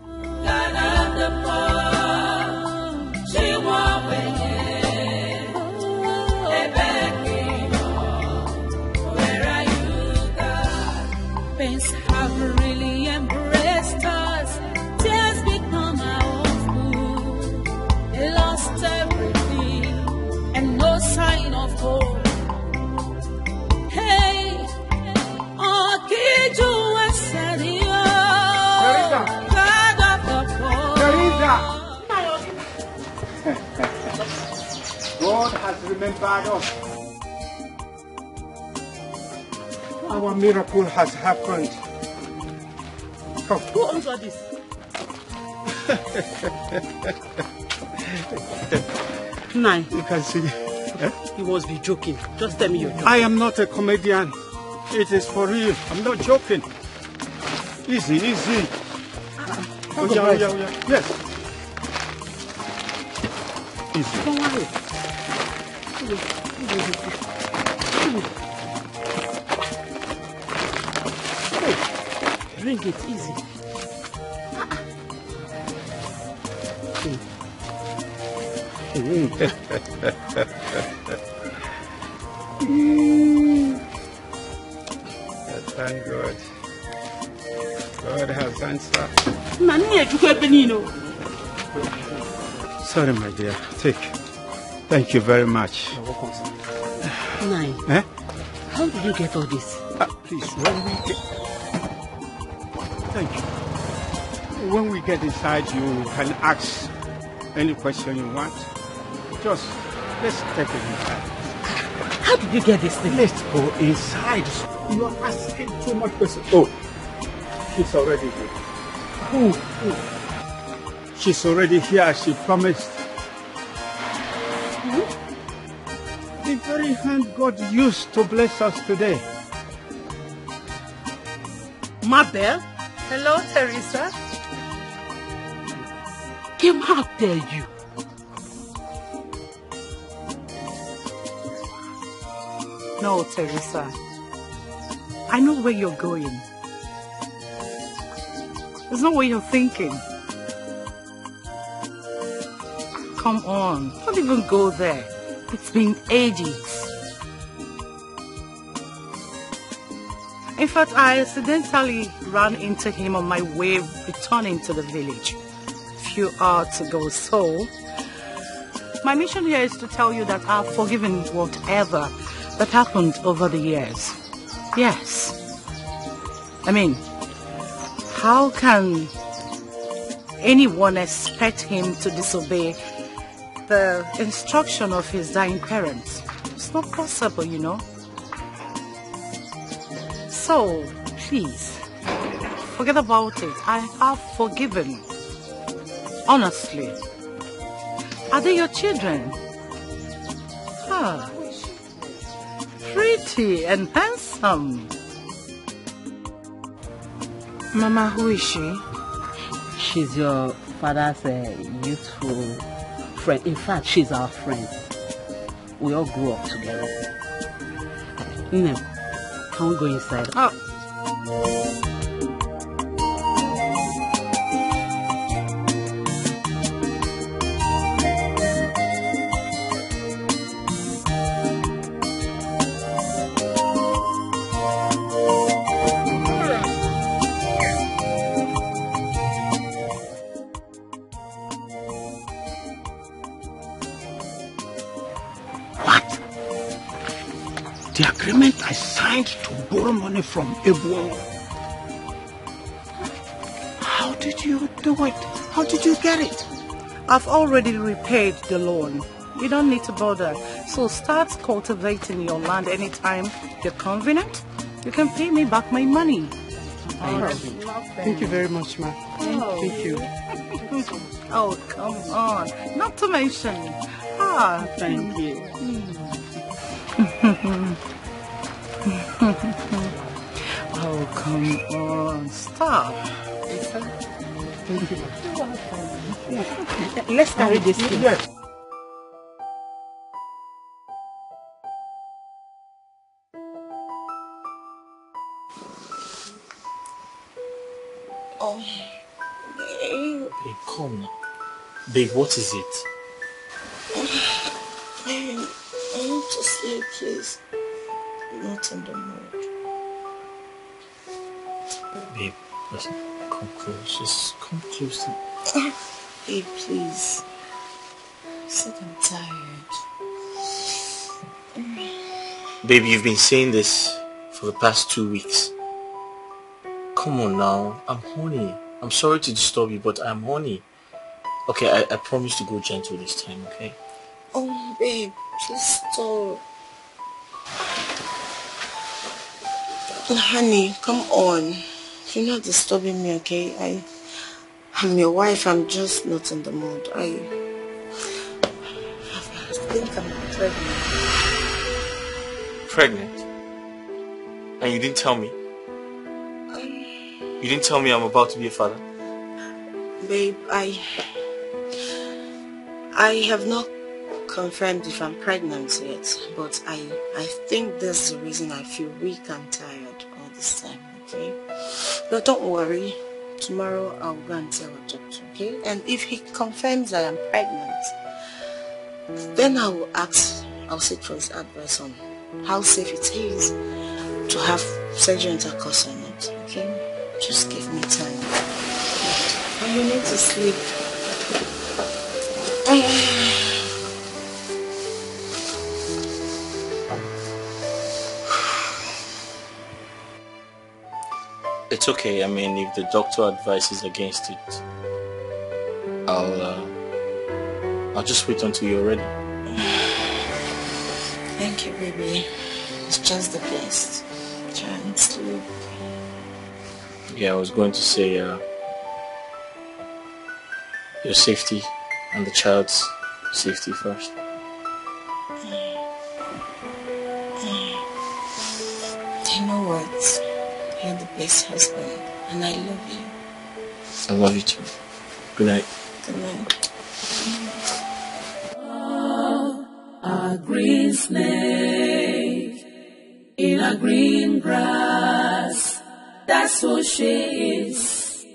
Speaker 4: have really embraced us. Become our. They lost everything and no sign of hope. Hey, God
Speaker 44: has remembered us. Our miracle has happened. Come.
Speaker 13: Who owns all this? Nine.
Speaker 44: You can see. Eh?
Speaker 13: You must be joking. Just tell me you're joking.
Speaker 44: I am not a comedian. It is for real. I'm not joking. Easy, easy. Oh, yeah, yeah, yeah. Yes. Easy.
Speaker 13: Don't worry. Hey, ring it easy.
Speaker 44: Thank God. God has answered.
Speaker 13: Nani ejukwa ebe niile o.
Speaker 44: Sorry, my dear. Take. Thank you very much.
Speaker 13: Nine.
Speaker 44: Eh?
Speaker 13: How did you get all this?
Speaker 44: Ah, please, when we get... Thank you. When we get inside, you can ask any question you want. Just, let's take it inside.
Speaker 13: How did you get this thing?
Speaker 44: Let's go inside. You are asking too much questions. Oh, she's already here.
Speaker 13: Who? Who?
Speaker 44: She's already here. She promised. Hmm? The very hand God used to bless us today.
Speaker 13: Mabel? Hello, Teresa. Kim, how dare you? No, Teresa. I know where you're going. There's no way you're thinking. Come on, don't even go there. It's been ages. In fact, I accidentally ran into him on my way returning to the village. a Few hours ago, so my mission here is to tell you that I've forgiven whatever that happened over the years. Yes. I mean, how can anyone expect him to disobey the instruction of his dying parents? It's not possible, you know. So, please, forget about it. I have forgiven. Honestly. Are they your children? Ah, pretty and handsome.
Speaker 12: Mama, who is she?
Speaker 13: She's your father's uh, youthful friend. In fact, she's our friend. We all grew up together. Nne, can we go inside?
Speaker 12: Oh.
Speaker 44: The agreement I signed to borrow money from Ebuo. How did you do it? How did you get it?
Speaker 13: I've already repaid the loan. You don't need to bother. So start cultivating your land anytime you're convenient. You can pay me back my money.
Speaker 44: Thank you. Thank you very much, ma. Thank you.
Speaker 13: Oh, come on. Not to mention. Ah,
Speaker 44: Thank you. Mm.
Speaker 13: oh, come on. Stop.
Speaker 44: Thank you.
Speaker 13: Let's carry this thing.
Speaker 44: Yes.
Speaker 3: Oh, babe.
Speaker 5: Babe, come now. Babe, what is it?
Speaker 3: Please. Not in the mood.
Speaker 5: Babe, listen, come close. Just come close to
Speaker 3: Babe, please. I Said I'm tired.
Speaker 5: Babe, you've been saying this for the past two weeks. Come on now. I'm horny. I'm sorry to disturb you, but I'm horny. Okay, I, I promise to go gentle this time, okay?
Speaker 3: Oh, babe, please stop. Honey, come on. You're not disturbing me, okay? I, I'm your wife. I'm just not in the mood. I, I think I'm pregnant.
Speaker 2: Pregnant? And you didn't tell me? You didn't tell me I'm about to be a father?
Speaker 3: Babe, I, I have not confirmed if I'm pregnant yet, but I, I think that's the reason I feel weak and tired all this time, okay? But don't worry, tomorrow I'll go and tell our doctor, okay? And if he confirms I am pregnant, then I will ask, I'll seek for his advice on how safe it is to have sexual intercourse or not, okay? Just give me time. And you need to sleep.
Speaker 2: It's okay. I mean, if the doctor advises against it, I'll, uh, I'll just wait until you're ready.
Speaker 3: Thank you, baby. It's just the best. Try and sleep.
Speaker 2: Yeah, I was going to say, uh, your safety and the child's safety first.
Speaker 3: You're best husband, and I love you.
Speaker 2: I love you too. Good night.
Speaker 3: Good night.
Speaker 4: A green snake in a green grass. That's who she is.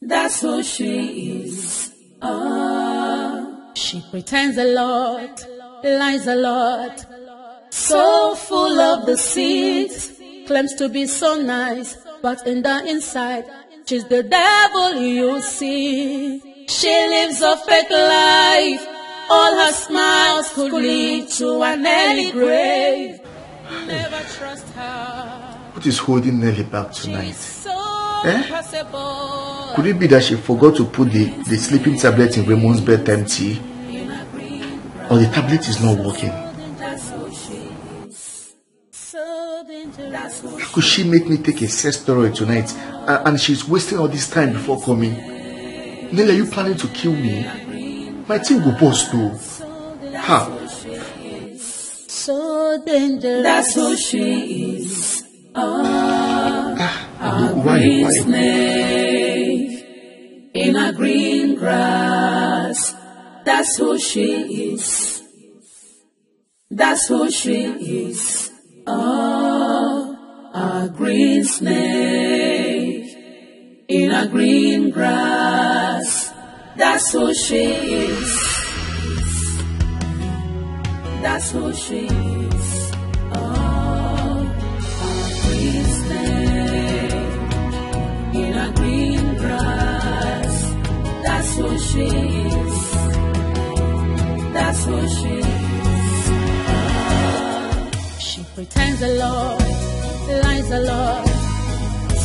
Speaker 4: That's who she is. Ah, she pretends a lot, lies a lot, so full of deceit, claims to be so nice, but in the inside, she's the devil you see. She lives a fake life. All her smiles could lead to an early grave. Never trust her.
Speaker 1: What is holding Nelly back tonight?
Speaker 4: So
Speaker 1: Eh? Could it be that she forgot to put the, the sleeping tablet in Raymond's bedtime tea? Or the tablet is not working? Could she make me take a sex steroid tonight and, and she's wasting all this time before coming? Nelly, are you planning to kill me? My team will bust too. Ha!
Speaker 4: So dangerous. That's who she is. Ah, a
Speaker 1: why-
Speaker 4: green
Speaker 1: why?
Speaker 4: snake in a green grass. That's who she is. That's who she is. Oh, a green snake in a green grass. That's who she is. That's who she is. Oh, a green snake in a green grass. That's who she is. That's who she is. Pretends a lot, lies a lot,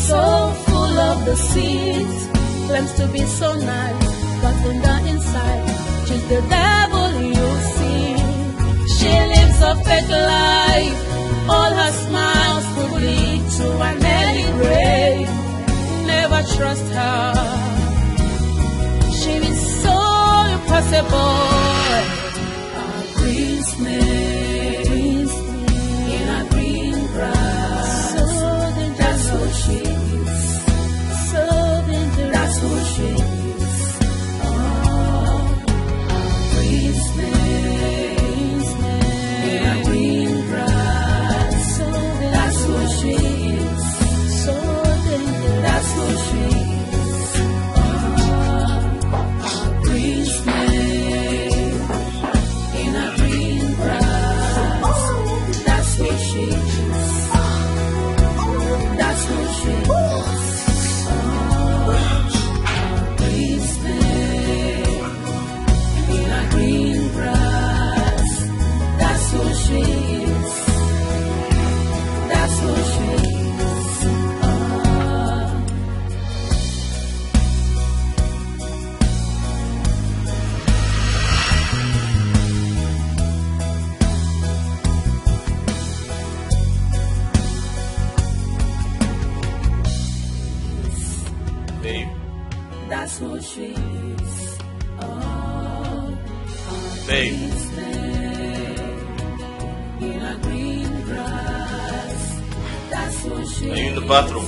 Speaker 4: so full of deceit, claims to be so nice, but in the inside, she's the devil you see. She lives a fake life. All her smiles could lead to an early grave. Never trust her. She is so impossible. A That's
Speaker 2: the bathroom?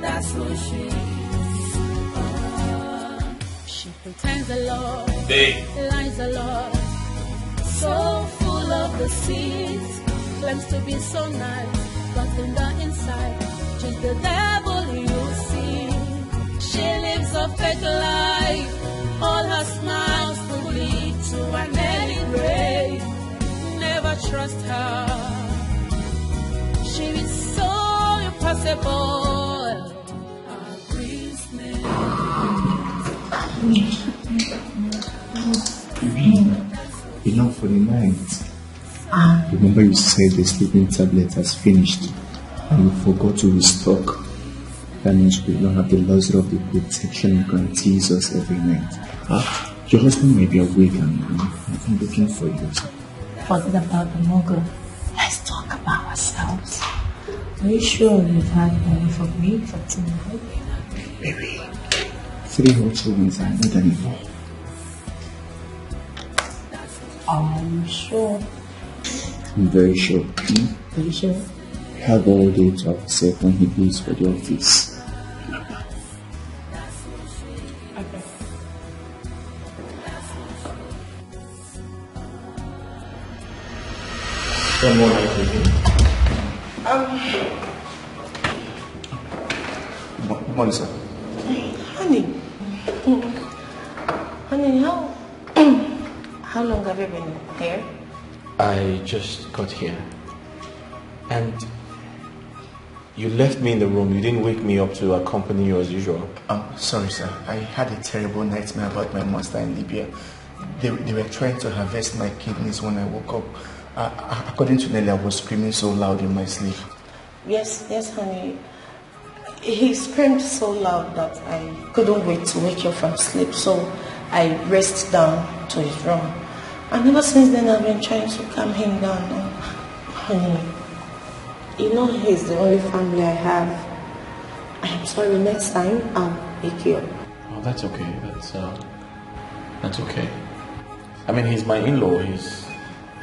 Speaker 4: That's what she is. Oh, she pretends a lot.
Speaker 2: Babe.
Speaker 4: Lies a lot. So full of the seeds. Claims to be so nice. But in the inside, she's the devil you see. She lives a fake life. All her smiles will lead to an early grave. Never trust her. She is so impossible. A green
Speaker 45: Enough for the night. Remember you said the sleeping tablet has finished and you forgot to restock. That means we don't have the luxury of the protection it guarantees us every night. Ah, your husband may be awake and I've been looking for you.
Speaker 46: Forget about the mogul. Let's talk about ourselves. Are you sure you've had money for me for tonight?
Speaker 45: Baby, three hot wings are more than enough.
Speaker 46: Are you sure?
Speaker 45: I'm very sure. Hmm?
Speaker 46: Are you sure?
Speaker 45: Have all day to have yourself when he leaves for the office.
Speaker 2: One more night with me.
Speaker 3: Um,
Speaker 45: Good morning, sir.
Speaker 3: honey. Honey, how, how long have you been here?
Speaker 5: I just got here. And you left me in the room. You didn't wake me up to accompany you as usual.
Speaker 45: Um, sorry, sir. I had a terrible nightmare about my monster in Libya. They, they were trying to harvest my kidneys when I woke up. Uh, according to Nelly, I was screaming so loud in my sleep.
Speaker 3: Yes, yes, honey. He screamed so loud that I couldn't wait to wake you from sleep, so I raced down to his room. And ever since then, I've been trying to calm him down. Honey, you know he's the only family I have. I'm sorry, next time I'll pick you up.
Speaker 5: Oh, that's okay. That's uh, that's okay. I mean, he's my in-law. He's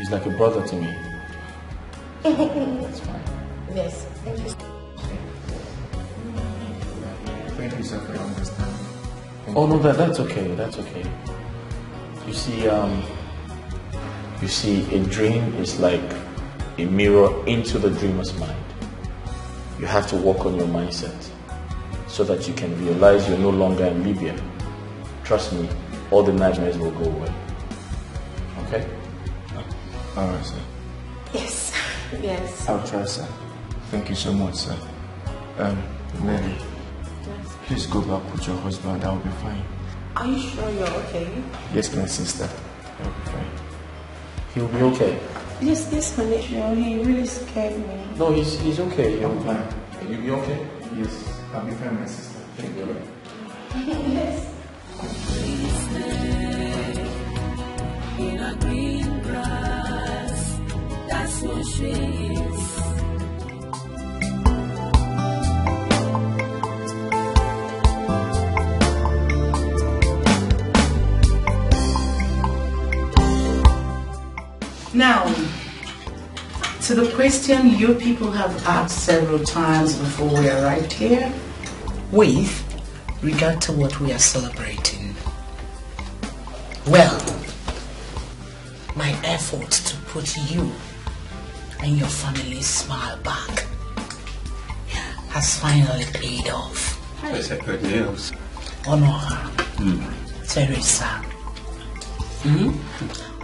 Speaker 5: he's like a brother to me.
Speaker 3: That's fine. Yes, thank you.
Speaker 45: Thank you, sir, for your understanding.
Speaker 5: Oh no, that that's okay. That's okay. You see, um, you see, a dream is like a mirror into the dreamer's mind. You have to work on your mindset so that you can realize you're no longer in Libya. Trust me, all the nightmares will go away. Okay?
Speaker 45: All right, sir.
Speaker 3: Yes, yes.
Speaker 45: I'll try, sir. Thank you so much, sir. Um, Nelly, please go back with your husband. I'll be fine.
Speaker 3: Are you sure you're okay?
Speaker 45: Yes, my sister. I'll be fine.
Speaker 5: He'll be okay.
Speaker 3: Yes, yes, honey. Sure, he really scared me.
Speaker 5: No, he's he's okay. He'll be
Speaker 45: fine.
Speaker 5: You'll be okay?
Speaker 45: Yes, I'll be fine, my sister. Thank you.
Speaker 3: yes.
Speaker 23: Now, to the question you people have asked several times before we arrived here, with regard to what we are celebrating. Well, my effort to put you and your family's smile back has finally paid off.
Speaker 12: That's a good news.
Speaker 23: Honor Teresa. Hmm?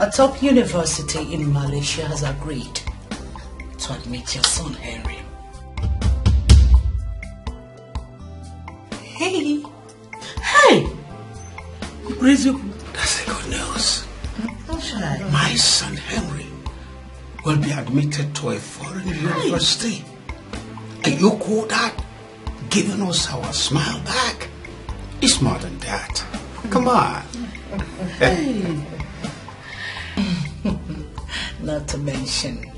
Speaker 23: A top university in Malaysia has agreed to admit your son Henry. Hey! Hey! Rizzo.
Speaker 12: That's a good news.
Speaker 23: How shall I?
Speaker 12: My son Henry will be admitted to a foreign university. And you call that giving us our smile back? It's more than that. Come hmm. on.
Speaker 23: Not to mention,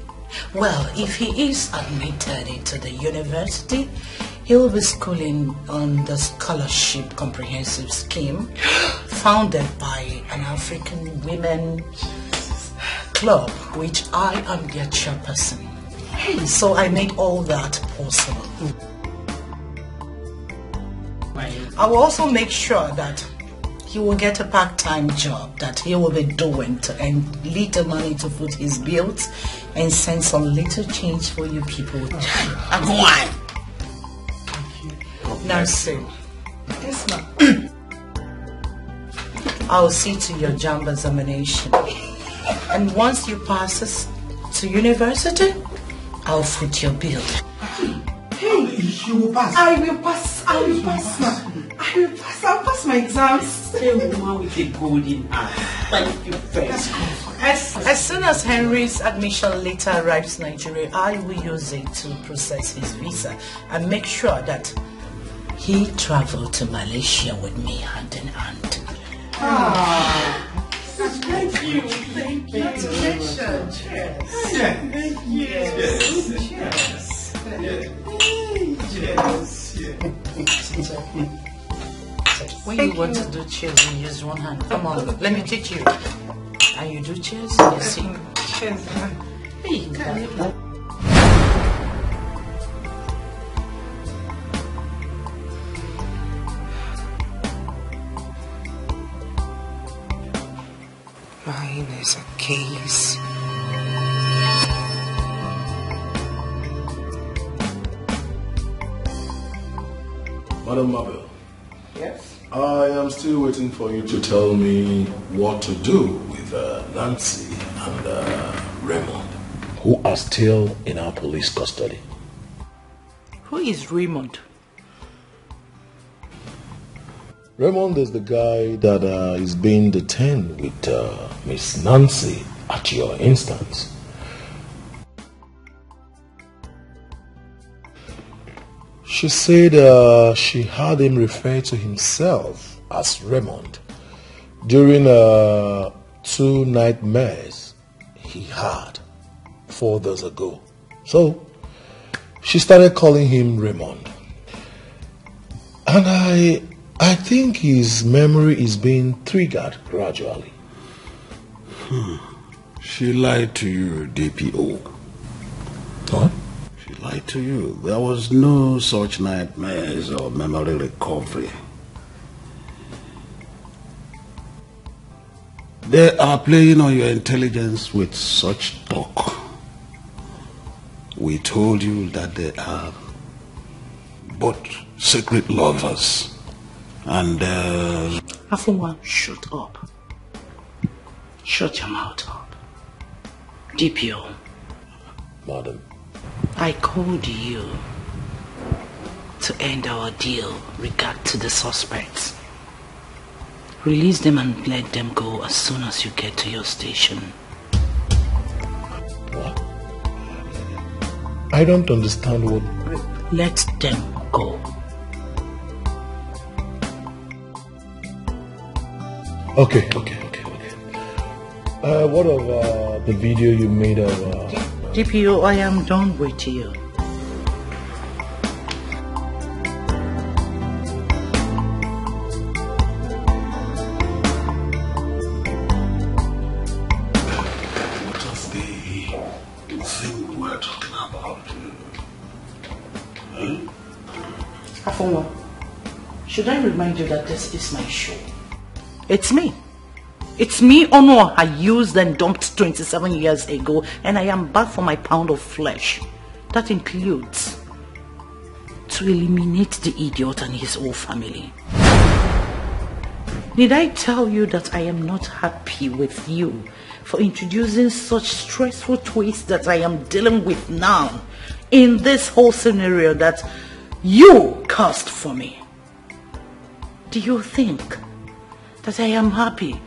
Speaker 23: well, if he is admitted into the university, He will be schooling on the scholarship comprehensive scheme founded by an African women club, which I am their chairperson. So I made all that possible. I will also make sure that he will get a part-time job that he will be doing to earn little money to foot his bills and send some little change for you people. Ah, and why? Now see. Yes, ma'am. I'll see to your JAMB examination. And once you pass us to university, I'll foot your bill.
Speaker 3: Hey, you will pass. I will pass. I will pass, ma. I will pass. I'll pass my exams.
Speaker 11: A woman with a golden eye. Thank you very much.
Speaker 23: As, as soon as Henry's admission letter arrives Nigeria, I will use it to process his visa and make sure that he travel to Malaysia with me hand in hand.
Speaker 3: Ah. Thank you. Thank you. Congratulations. Cheers. Thank you. Cheers. Cheers.
Speaker 23: When
Speaker 3: Thank
Speaker 23: you want
Speaker 3: you.
Speaker 23: to do cheers, you use one hand. Come on, let me teach you. And you do cheers, you see.
Speaker 3: Cheers.
Speaker 23: Hey,
Speaker 3: Mine is a case.
Speaker 33: Madam Mabel,
Speaker 3: Yes?
Speaker 33: I am still waiting for you to tell me what to do with uh, Nancy and uh, Raymond, who are still in our police custody.
Speaker 23: Who is Raymond?
Speaker 33: Raymond is the guy that uh, is being detained with uh, Miss Nancy at your instance. She said uh, she had him refer to himself as Raymond during uh, two nightmares he had four days ago. So she started calling him Raymond. And I I think his memory is being triggered gradually.
Speaker 16: Hmm. She lied to you, DPO.
Speaker 33: What?
Speaker 16: She lied to you. There was no such nightmares or memory recovery. They are playing on your intelligence with such talk. We told you that they are both secret lovers. And uh,
Speaker 23: Afunwa, shut up. Shut your mouth up. DPO,
Speaker 33: Madam,
Speaker 23: I called you to end our deal regard to the suspects. Release them and let them go as soon as you get to your station.
Speaker 33: I don't understand what.
Speaker 23: Let them go.
Speaker 33: Okay, okay, okay, okay. Uh, what of uh, the video you made of. Uh,
Speaker 23: DPO, I am done with you.
Speaker 16: what of the thing we're talking about? Huh?
Speaker 23: Afunwa, should I remind you that this is my show? It's me. It's me, Onwa, I used and dumped 27 years ago, and I am back for my pound of flesh. That includes to eliminate the idiot and his whole family. Did I tell you that I am not happy with you for introducing such stressful twists that I am dealing with now in this whole scenario that you cast for me? Do you think that I am happy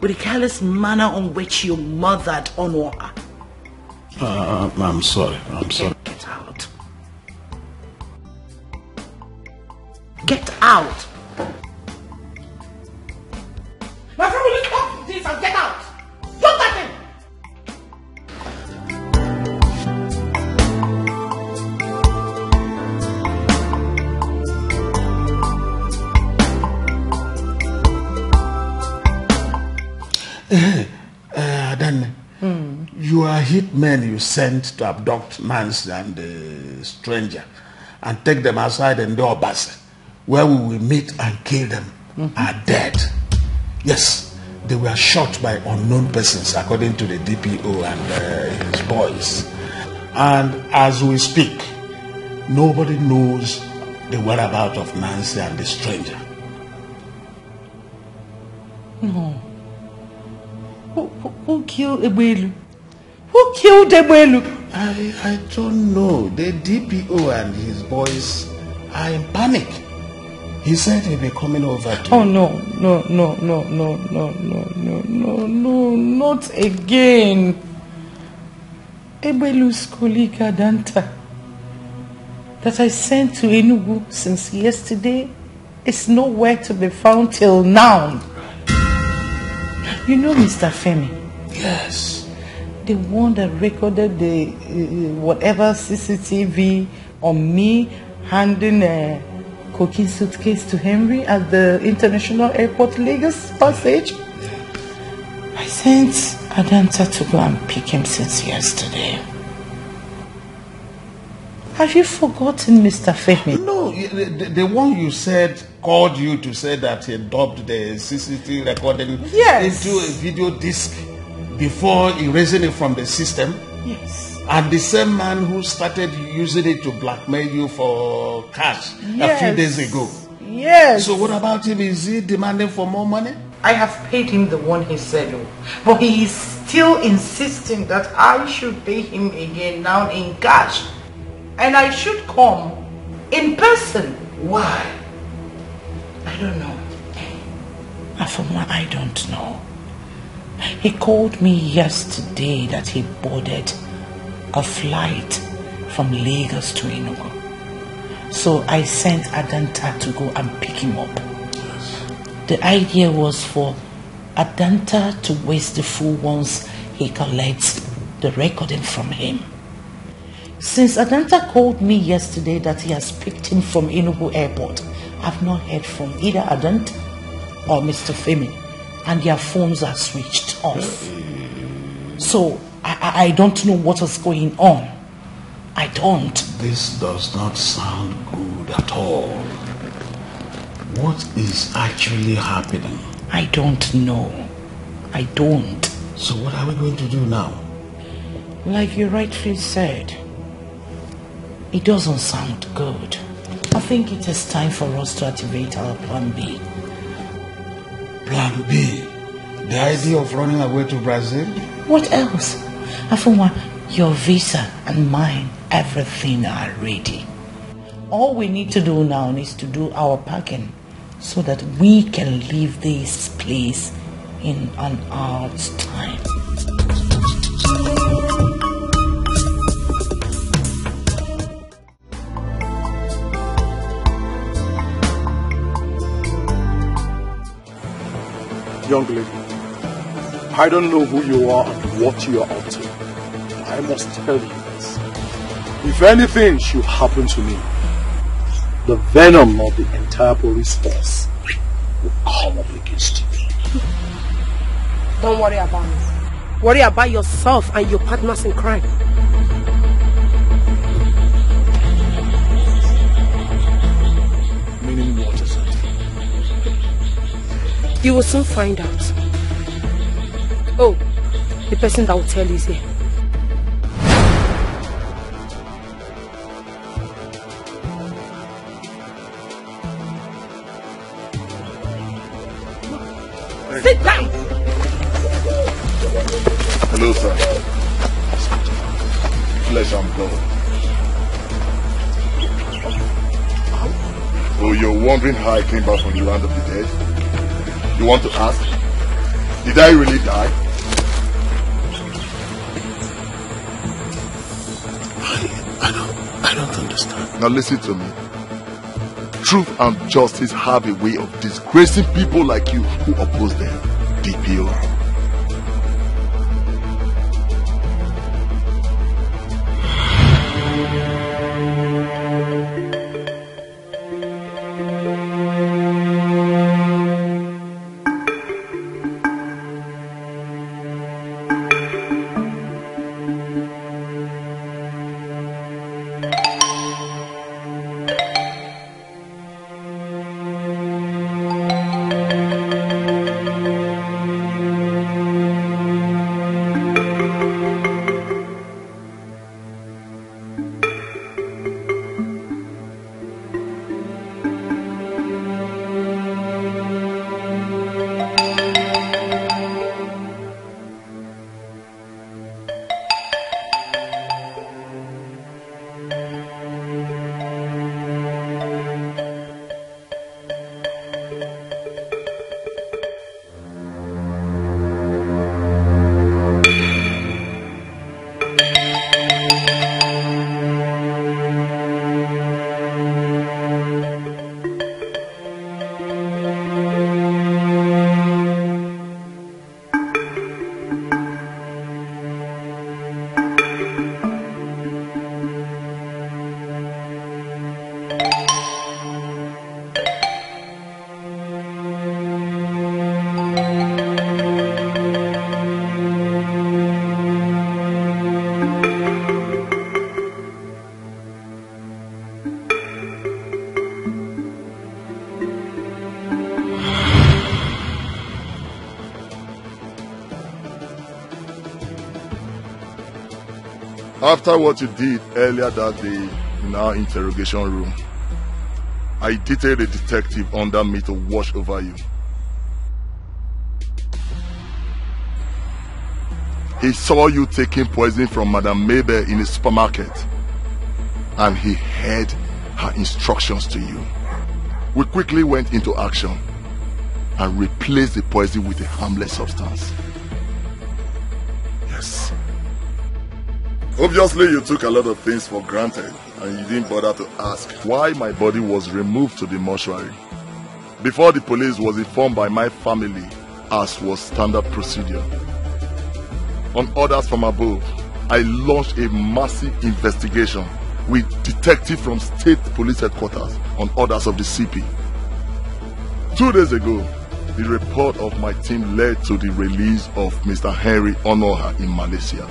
Speaker 23: with the careless manner on which you mothered Onwa?
Speaker 16: Uh, I'm sorry. I'm sorry.
Speaker 23: Get out. Get out.
Speaker 3: My friend, will you stop this and get Eh, eh, uh, then mm.
Speaker 16: you are hitmen you sent to abduct mans and uh, stranger and take them outside in the bus, where we will meet and kill them mm -hmm. are dead. Yes, they were shot by unknown persons according to the DPO and uh, his boys. And as we speak, nobody knows the whereabouts of Nancy and the stranger.
Speaker 23: No. Who, who, who killed Ebelu? Who killed Ebelu?
Speaker 16: I, I don't know. The DPO and his boys are in panic. He said he'll be coming over to
Speaker 23: Oh no, no, no, no, no, no, no, no, no, no, not again. Ebelu's colleague Adanta that I sent to Enugu since yesterday is nowhere to be found till now. You know Mr. Femi?
Speaker 16: Yes.
Speaker 23: The one that recorded the uh, whatever CCTV on me handing a cocaine suitcase to Henry at the International Airport Lagos passage. I sent Adanta to go and pick him since yesterday. Have you forgotten, Mr. Femi?
Speaker 16: No, the, the, the one you said called you to say that he dubbed the CCTV recording
Speaker 23: Yes.
Speaker 16: into a video disc before erasing it from the system.
Speaker 23: Yes.
Speaker 16: And the same man who started using it to blackmail you for cash a few days ago.
Speaker 23: Yes.
Speaker 16: So what about him? Is he demanding for more money?
Speaker 23: I have paid him the one he said, oh, but he is still insisting that I should pay him again now in cash. And I should come in person.
Speaker 16: Why?
Speaker 23: I don't know. Afunwa, I don't know. He called me yesterday that he boarded a flight from Lagos to Enugu. So I sent Adanta to go and pick him up. The idea was for Adanta to waste the fool once he collects the recording from him. Since Adanta called me yesterday that he has picked him from Enugu airport, I've not heard from either Adanta or Mr. Femi, and their phones are switched off. So I, I- I don't know what is going on. I don't.
Speaker 16: This does not sound good at all. What is actually happening?
Speaker 23: I don't know. I don't.
Speaker 16: So what are we going to do now?
Speaker 23: Like you rightfully said, it doesn't sound good. I think it is time for us to activate our plan B.
Speaker 16: Plan B? The idea of running away to Brazil?
Speaker 23: What else? Afunwa, your visa and mine, everything are ready. All we need to do now is to do our packing so that we can leave this place in an hour's time.
Speaker 33: Young lady, I don't know who you are and what you are up to. I must tell you this. If anything should happen to me, the venom of the entire police force will come up against you.
Speaker 47: Don't worry about me. Worry about yourself and your partners in crime. You will soon find out. Oh, the person that will tell you is here. Sit down!
Speaker 48: Hello, sir. Flesh and blood. Oh, you're wondering how I came back from the land of the dead? You want to ask? Did I really die?
Speaker 33: I don't, I don't understand.
Speaker 48: Now listen to me. Truth and justice have a way of disgracing people like you who oppose them. DPO. After what you did earlier that day in our interrogation room, I detailed a detective under me to watch over you. He saw you taking poison from Madame Mabel in a supermarket and he heard her instructions to you. We quickly went into action and replaced the poison with a harmless substance. Obviously, you took a lot of things for granted and you didn't bother to ask why my body was removed to the mortuary. Before the police was informed by my family, as was standard procedure. On orders from above, I launched a massive investigation with detectives from state police headquarters on orders of the CP. Two days ago, the report of my team led to the release of Mr. Henry Onoha in Malaysia.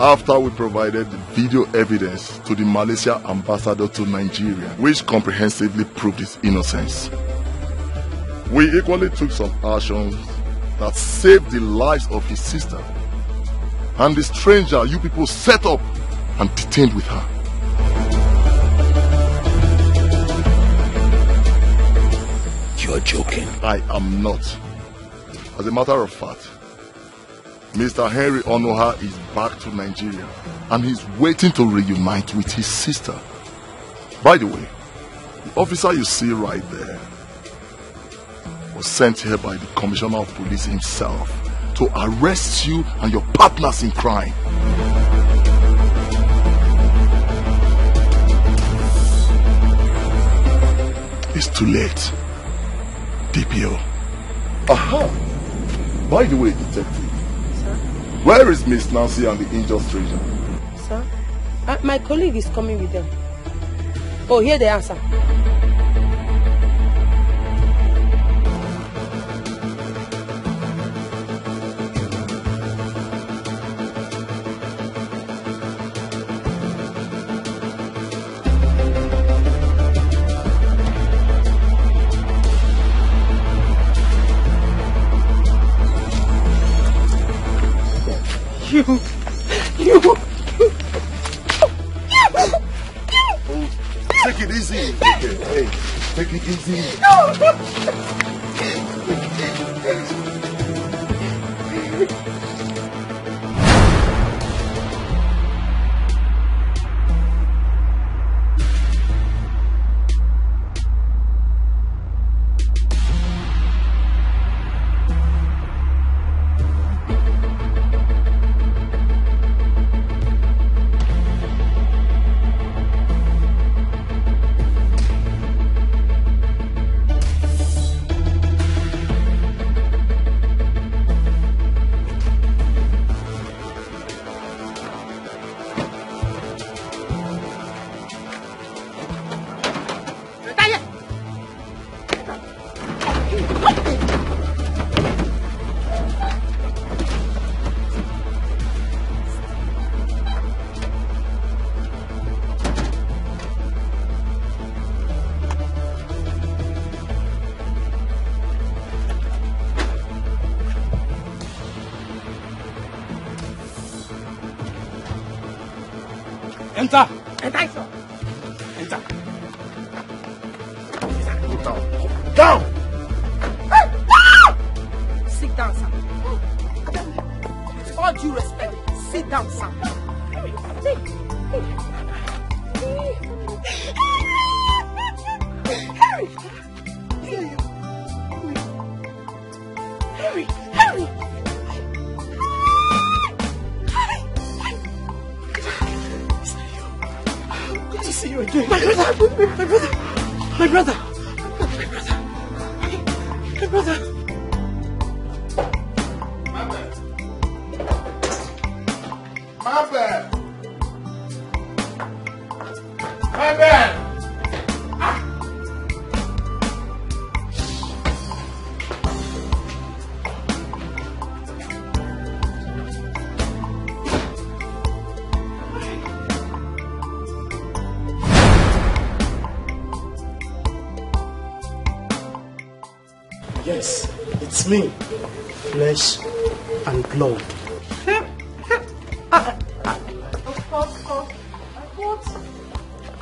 Speaker 48: After we provided video evidence to the Malaysia ambassador to Nigeria, which comprehensively proved his innocence. We equally took some actions that saved the lives of his sister and the stranger you people set up and detained with her.
Speaker 12: You're joking.
Speaker 48: I am not. As a matter of fact, Mr. Henry Onoha is back to Nigeria and he's waiting to reunite with his sister. By the way, the officer you see right there was sent here by the Commissioner of Police himself to arrest you and your partners in crime. It's too late. DPO. Aha! By the way, detective. Where is Miss Nancy and the injured stranger?
Speaker 3: Sir? Uh, my colleague is coming with them. Oh, here they are, sir.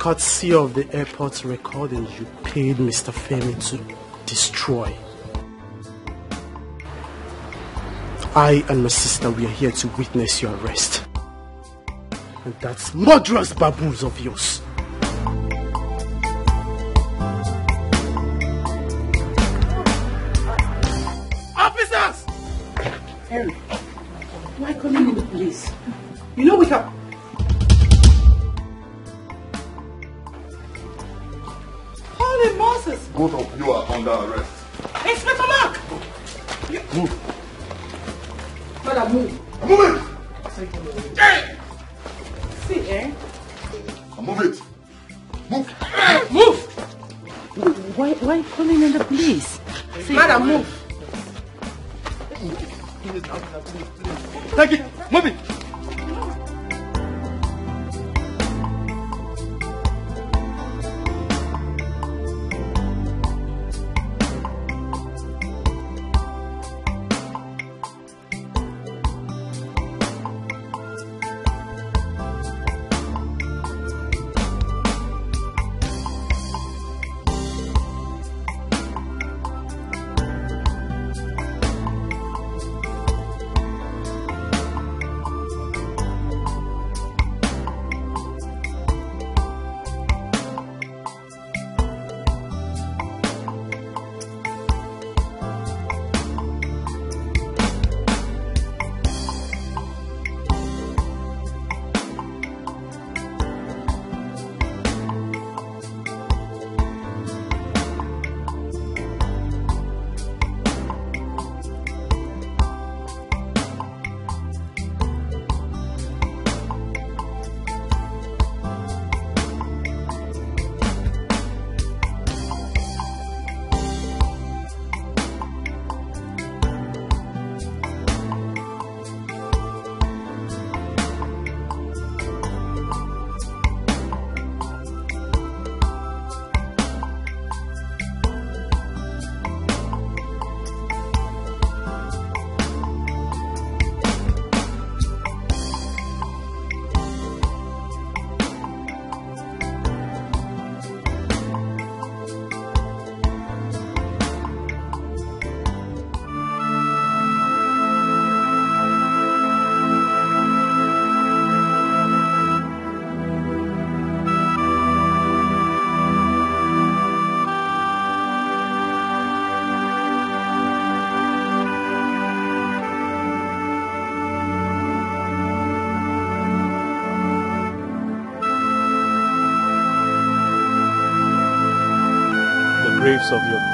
Speaker 18: Courtesy of the airport recordings you paid Mr. Femi to destroy. I and my sister, we are here to witness your arrest. And that's murderous baboons of yours.
Speaker 7: Officers!
Speaker 13: Harry,
Speaker 48: of you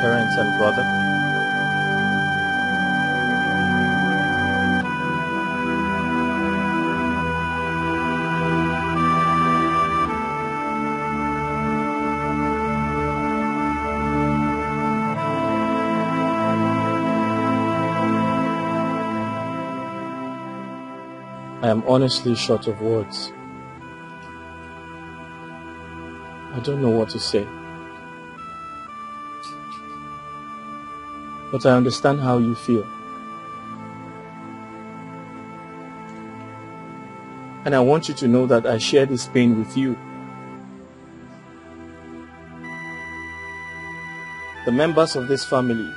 Speaker 5: parents and brother? I am honestly short of words. I don't know what to say. But I understand how you feel. And I want you to know that I share this pain with you. The members of this family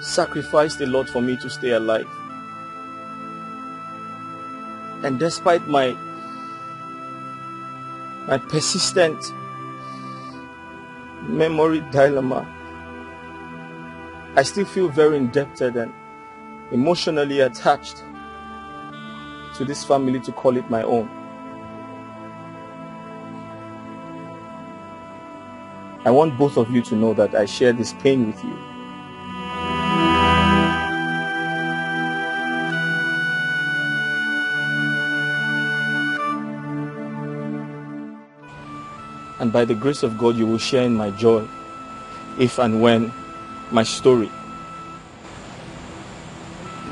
Speaker 5: sacrificed a lot for me to stay alive. And despite my my persistent memory dilemma, I still feel very indebted and emotionally attached to this family to call it my own. I want both of you to know that I share this pain with you. And by the grace of God, you will share in my joy if and when my story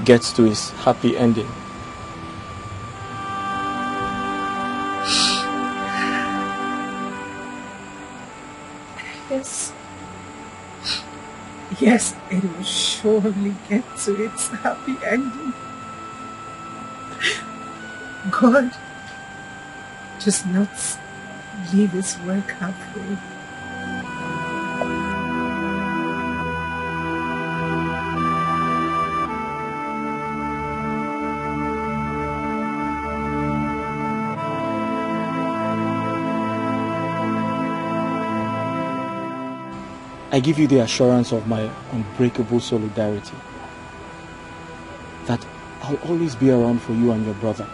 Speaker 5: gets to its happy ending.
Speaker 19: Yes. Yes, it will surely get to its happy ending. God does not
Speaker 46: leave it's work happening.
Speaker 45: I give you the assurance of my unbreakable solidarity that I'll always be around for you and your brother.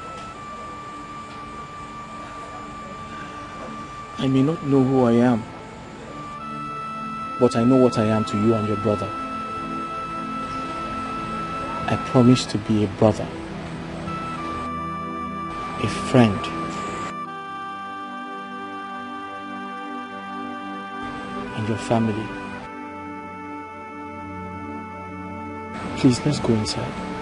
Speaker 45: I may not know who I am, but I know what I am to you and your brother. I promise to be a brother, a friend, and your family. Please, let's go inside.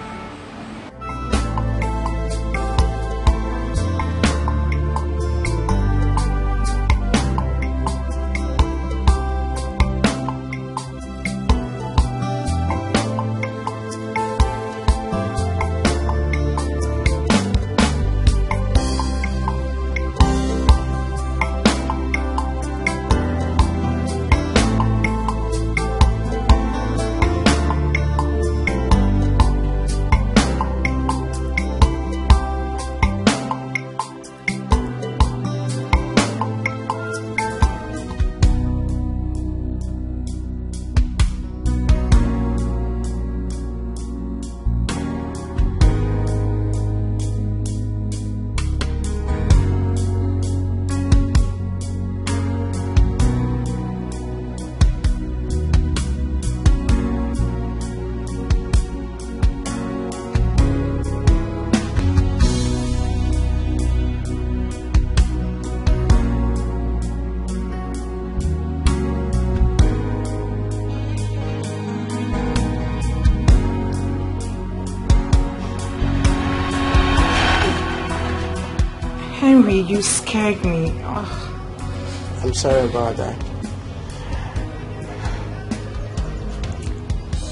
Speaker 18: Sorry about that.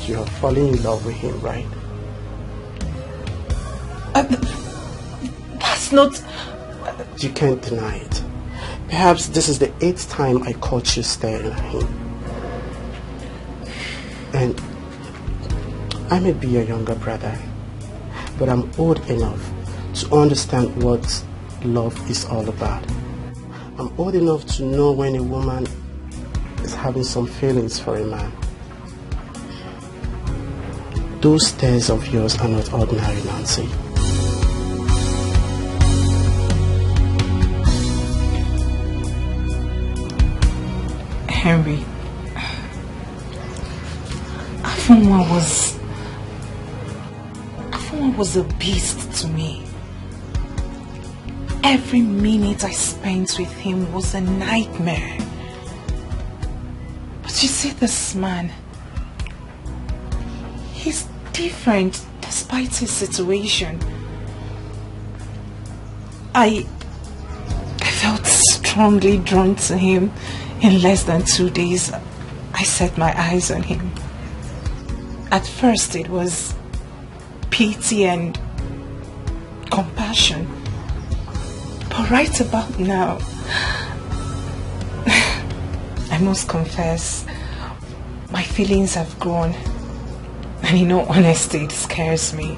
Speaker 18: You're falling in love with him, right?
Speaker 19: Uh, that's not.
Speaker 18: You can't deny it. Perhaps this is the eighth time I caught you staring at him. And I may be your younger brother, but I'm old enough to understand what love is all about. Old enough to know when a woman is having some feelings for a man. Those stares of yours are not ordinary, Nancy.
Speaker 19: Henry. Afunwa was. Afunwa was a beast to me. Every minute I spent with him was a nightmare. But you see, this man, he's different despite his situation. I, I felt strongly drawn to him. In less than two days, I set my eyes on him. At first, it was pity and right about now, I must confess, my feelings have grown. And in all honesty, it scares me.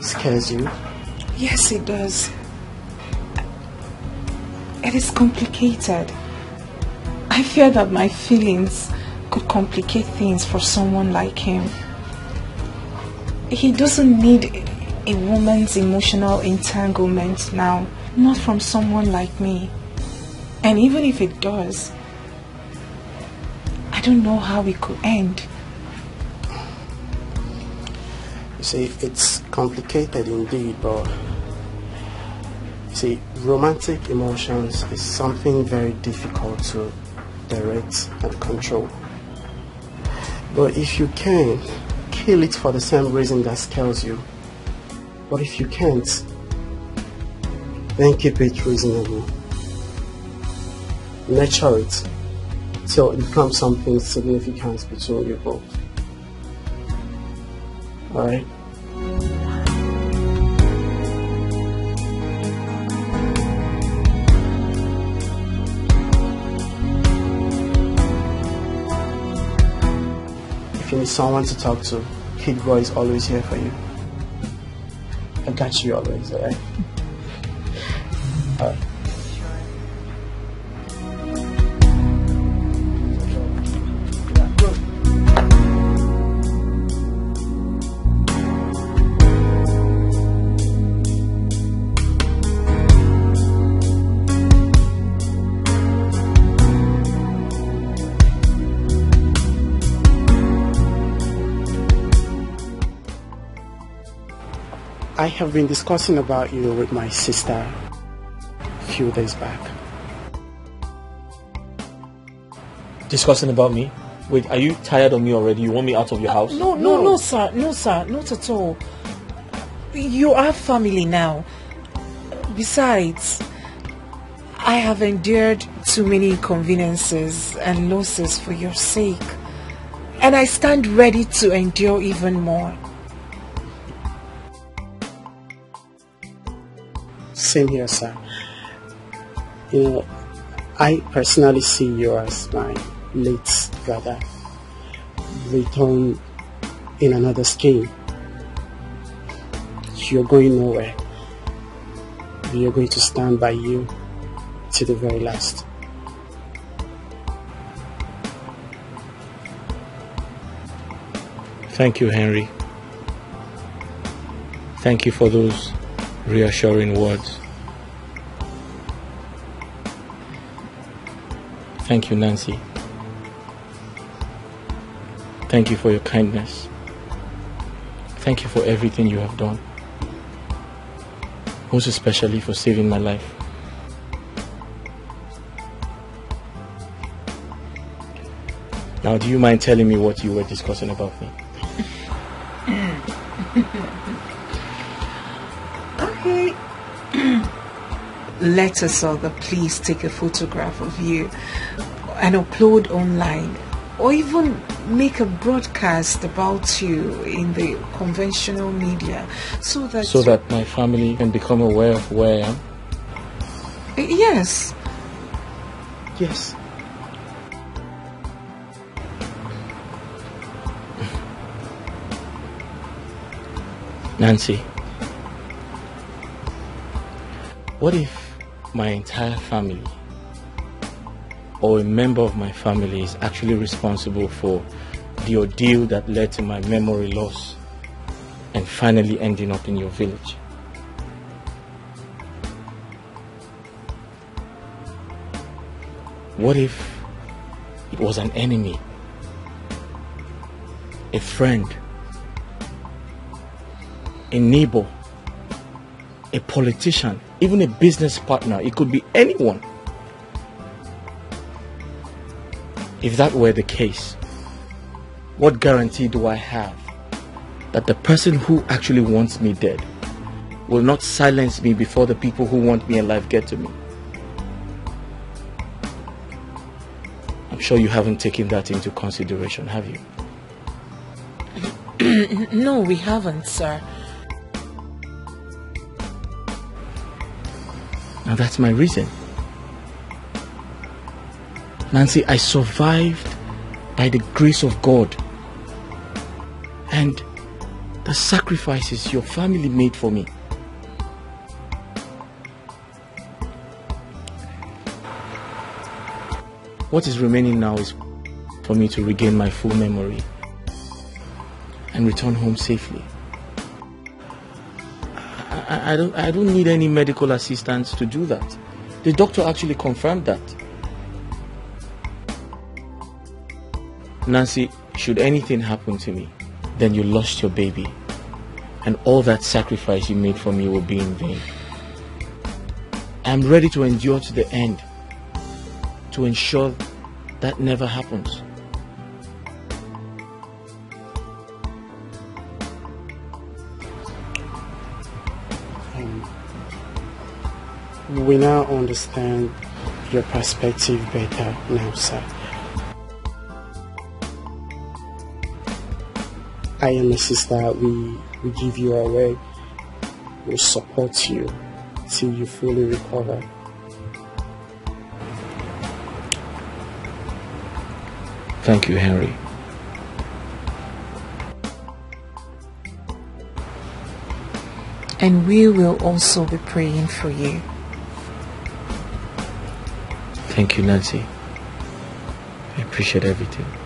Speaker 18: Scares you?
Speaker 19: Yes, it does. It is complicated. I fear that my feelings could complicate things for someone like him. He doesn't need a woman's emotional entanglement now, not from someone like me. And even if it does, I don't know how it could end.
Speaker 18: You see, it's complicated indeed, but you see, romantic emotions is something very difficult to direct and control. But if you can, kill it for the same reason that scares you. But if you can't, then keep it reasonable. Nurture it till it becomes something significant between you both. Alright? If you need someone to talk to, Kid Boy is always here for you. I got you always, alright? Alright. I have been discussing about you with my sister a few days back.
Speaker 5: Discussing about me? Wait, are you tired of me already? You want me out of your house?
Speaker 19: No, no, no, sir. No, sir. Not at all. You are family now. Besides, I have endured too many inconveniences and losses for your sake. And I stand ready to endure even more.
Speaker 18: Same here, sir. You know, I personally see you as my late brother return in another scheme. You're going nowhere. We are going to stand by you to the very last.
Speaker 5: Thank you, Henry. Thank you for those reassuring words. Thank you, Nancy. Thank you for your kindness. Thank you for everything you have done. Most especially for saving my life. Now, do you mind telling me what you were discussing about me?
Speaker 19: Let us other please take a photograph of you and upload online or even make a broadcast about you in the conventional media so that
Speaker 5: So that my family can become aware of where I am?
Speaker 19: yes.
Speaker 18: Yes.
Speaker 5: Nancy, what if my entire family or a member of my family is actually responsible for the ordeal that led to my memory loss and finally ending up in your village? What if it was an enemy, a friend, a neighbor, a politician, even a business partner? It could be anyone. If that were the case, what guarantee do I have that the person who actually wants me dead will not silence me before the people who want me alive get to me? I'm sure you haven't taken that into consideration, have you?
Speaker 19: no, we haven't, sir.
Speaker 5: Now that's my reason. Nancy, I survived by the grace of God and the sacrifices your family made for me. What is remaining now is for me to regain my full memory and return home safely. I, I, don't, I don't need any medical assistance to do that. The doctor actually confirmed that. Nancy, should anything happen to me, then you lost your baby. And all that sacrifice you made for me will be in vain. I'm ready to endure to the end to ensure that never happens.
Speaker 18: we now understand your perspective better now, sir. I and my sister, we, we give you our way. We'll support you till you fully recover.
Speaker 5: Thank you, Henry.
Speaker 19: And we will also be praying for you.
Speaker 2: Thank you, Nancy. I appreciate everything.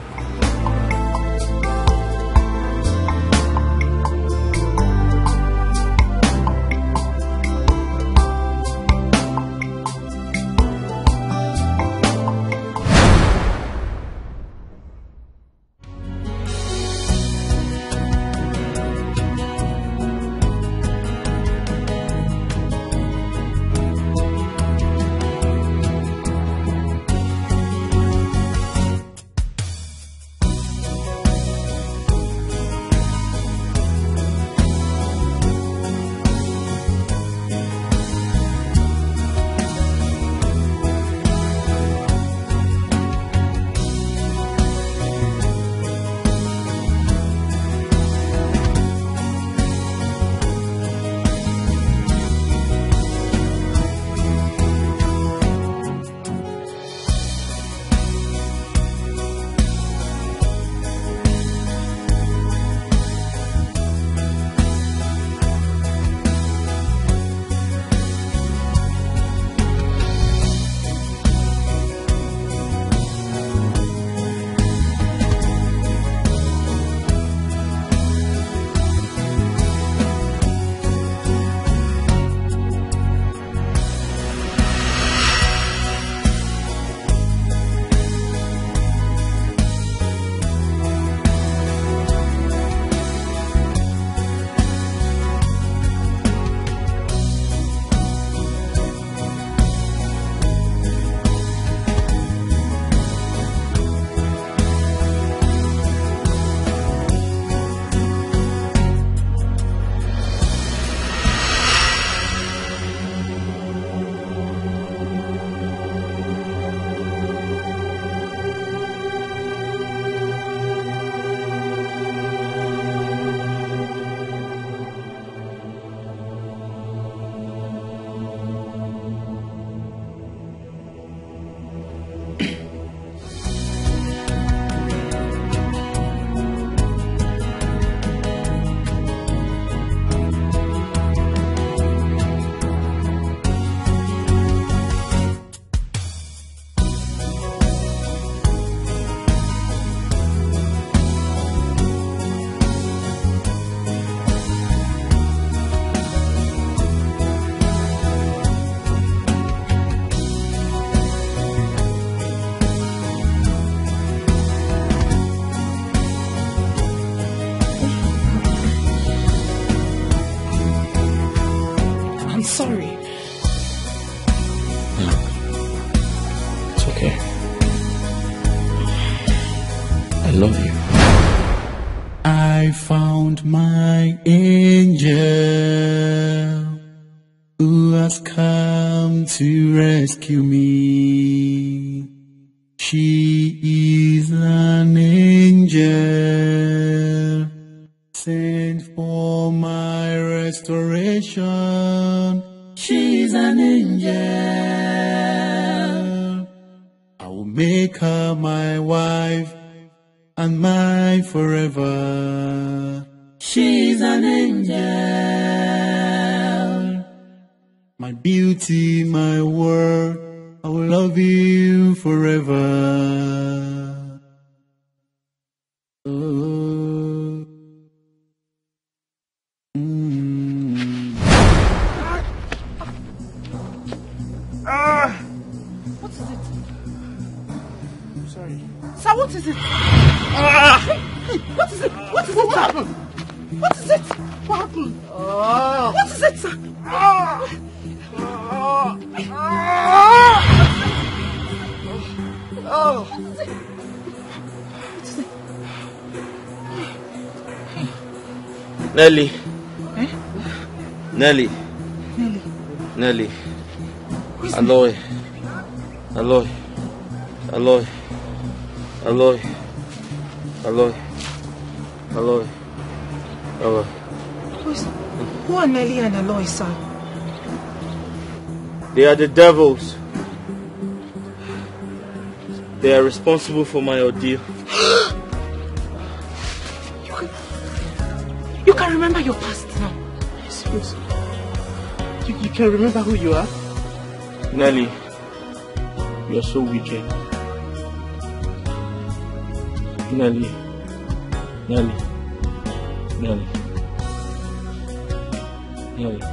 Speaker 6: my
Speaker 2: Nelly.
Speaker 19: Eh?
Speaker 2: Nelly.
Speaker 19: Nelly.
Speaker 2: Nelly. Aloy. Aloy. Aloy. Aloy. Aloy. Aloy. Aloy.
Speaker 19: Who are Nelly and Aloy, sir?
Speaker 2: They are the devils. They are responsible for my ordeal.
Speaker 19: Can remember
Speaker 20: who you are?
Speaker 5: Nelly, you're so wicked. Nelly, Nelly, Nelly, Nelly.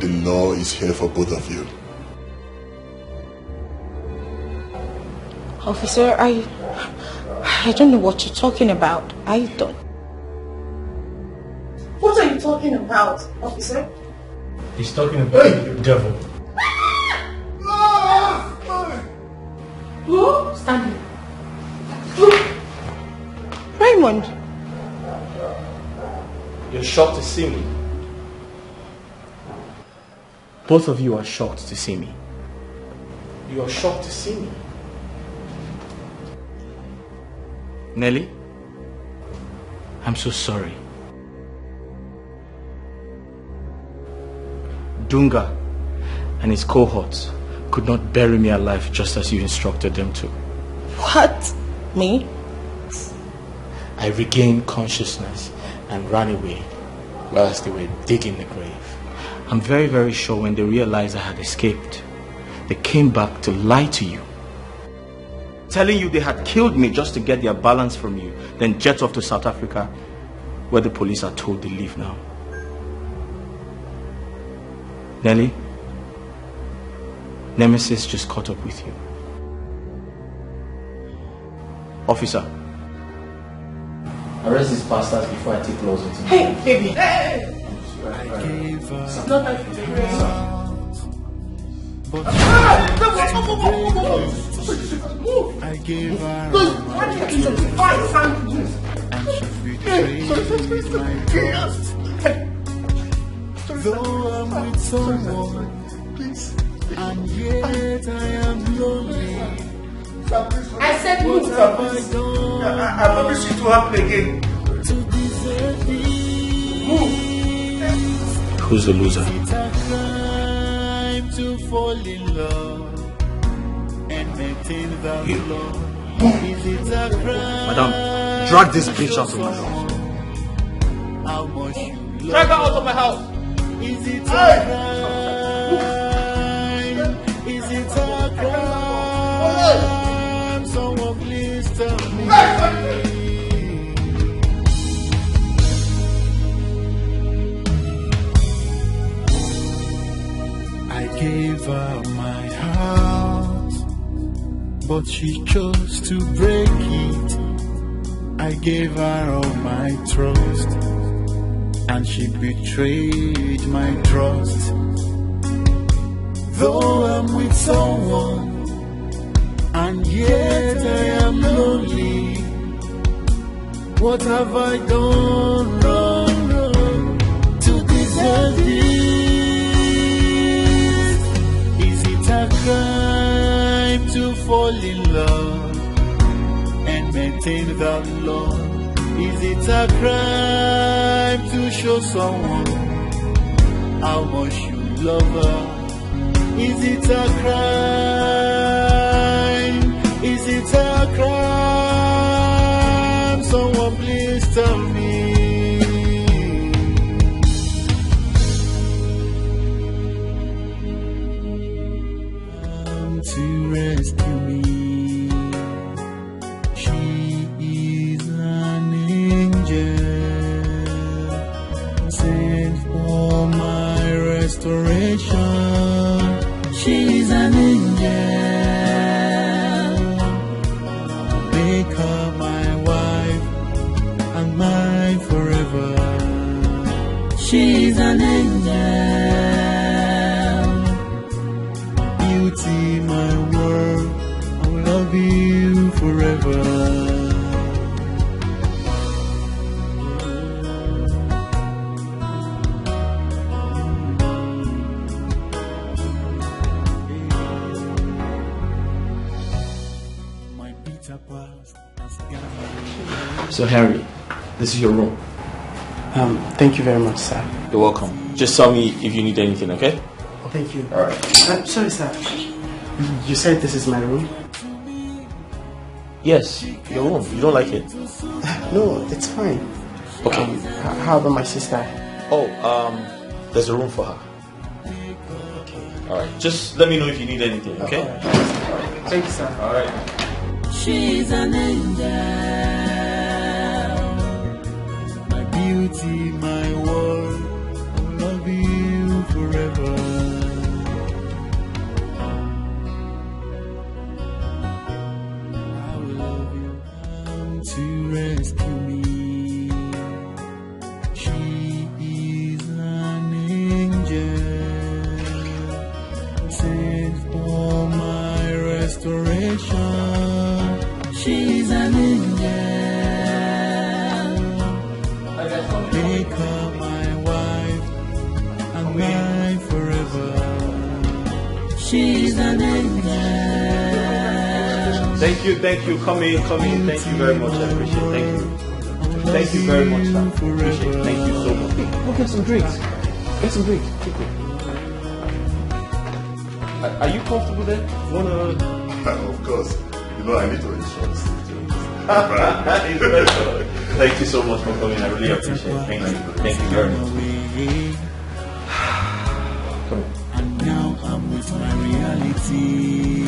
Speaker 48: Long the law is here for both of you.
Speaker 30: officer, I, I don't know what you're talking about. I don't. What are you talking about, officer?
Speaker 5: He's talking about the devil.
Speaker 30: Who? Stanley. Raymond.
Speaker 5: You're shocked to see me. Both of you are shocked to see me. You are shocked to see me. Nelly, I'm so sorry. Dunga and his cohorts could not bury me alive just as you instructed them to.
Speaker 30: What? Me?
Speaker 5: I regained consciousness and ran away whilst they were digging the grave. I'm very, very sure when they realized I had escaped, they came back to lie to you. Telling you they had killed me just to get their balance from you, then jet off to South Africa where the police are told they live now. Nelly, Nemesis just caught up with you. Officer, arrest these bastards before I take laws into
Speaker 30: Hey, baby. Hey!
Speaker 5: Not
Speaker 6: I gave her
Speaker 30: you have to fight something?
Speaker 6: betrayed my trust. Though I'm with someone, and yet I am lonely.
Speaker 30: I said move.
Speaker 6: have I?
Speaker 20: I, I promise it will happen again.
Speaker 6: To deserve this?
Speaker 5: Who's the loser?
Speaker 6: It's a crime to fall in love and maintain the
Speaker 5: You.
Speaker 6: law. Is it a crime?
Speaker 5: Madam, drag this bitch out of my house.
Speaker 6: How much you
Speaker 5: Drag her out of my house.
Speaker 6: Is it a crime? Is it a crime? Gave her my heart, but she chose to break it. I gave her all my trust and she betrayed my trust. Though I'm with someone, and yet I am lonely. What have I done wrong, wrong to deserve this? Crime to fall in love and maintain the love? Is it a crime to show someone how much you love her? Is it a crime? Is it a crime? Someone please tell me. Restoration.
Speaker 2: So Henry, this is your room.
Speaker 18: Um, thank you very much, sir.
Speaker 2: You're welcome. Just tell me if you need anything, okay?
Speaker 18: Oh, thank you.
Speaker 2: All right.
Speaker 18: Uh, sorry, sir. You said this is my room?
Speaker 2: Yes, your room. You don't like it?
Speaker 18: No, it's fine.
Speaker 2: Okay.
Speaker 18: Um, how about my sister?
Speaker 2: Oh, um, there's a room for her. Okay. All right. Just let me know if you need anything, okay?
Speaker 18: Thank you, sir.
Speaker 2: All right.
Speaker 49: She's an angel.
Speaker 6: Beauty, my world, I will love you forever. You,
Speaker 2: thank you. Come in, come in. Thank you very much. I appreciate it. Thank you. Thank you very much, sir. Appreciate it. Thank you so much. Go get some drinks. Get some drinks. Quickly. Are, are you comfortable there? Wanna?
Speaker 48: of course. You know, I need to ensure this.
Speaker 2: Thank you so much for coming. I really appreciate it. Thank you. Thank you very much. Come on.
Speaker 6: And now I'm with my reality.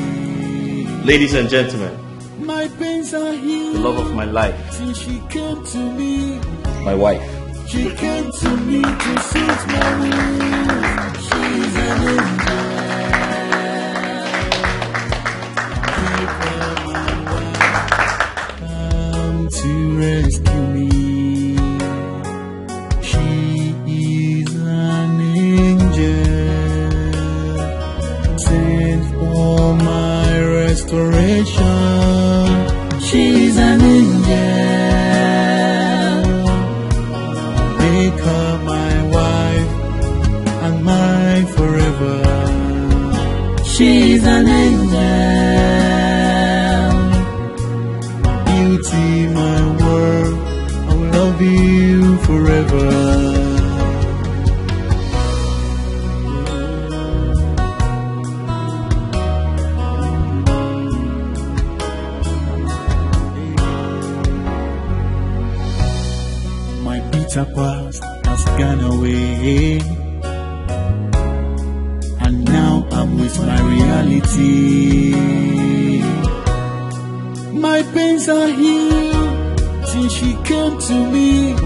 Speaker 2: Ladies and gentlemen,
Speaker 6: My pains are healed.
Speaker 2: the love of my life,
Speaker 6: since she came to me.
Speaker 2: my wife.
Speaker 6: She came to me to suit my needs. She's an angel. Come to rescue me.
Speaker 49: She's an angel.
Speaker 6: Beauty, my world, I will love you forever. My bitter wounds are healed since she came to me.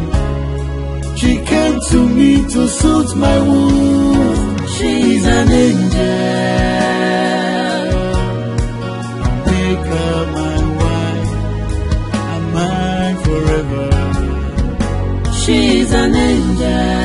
Speaker 6: She came to me to soothe my wounds.
Speaker 49: She's an angel.
Speaker 6: Make her my wife and mine forever. She's an angel.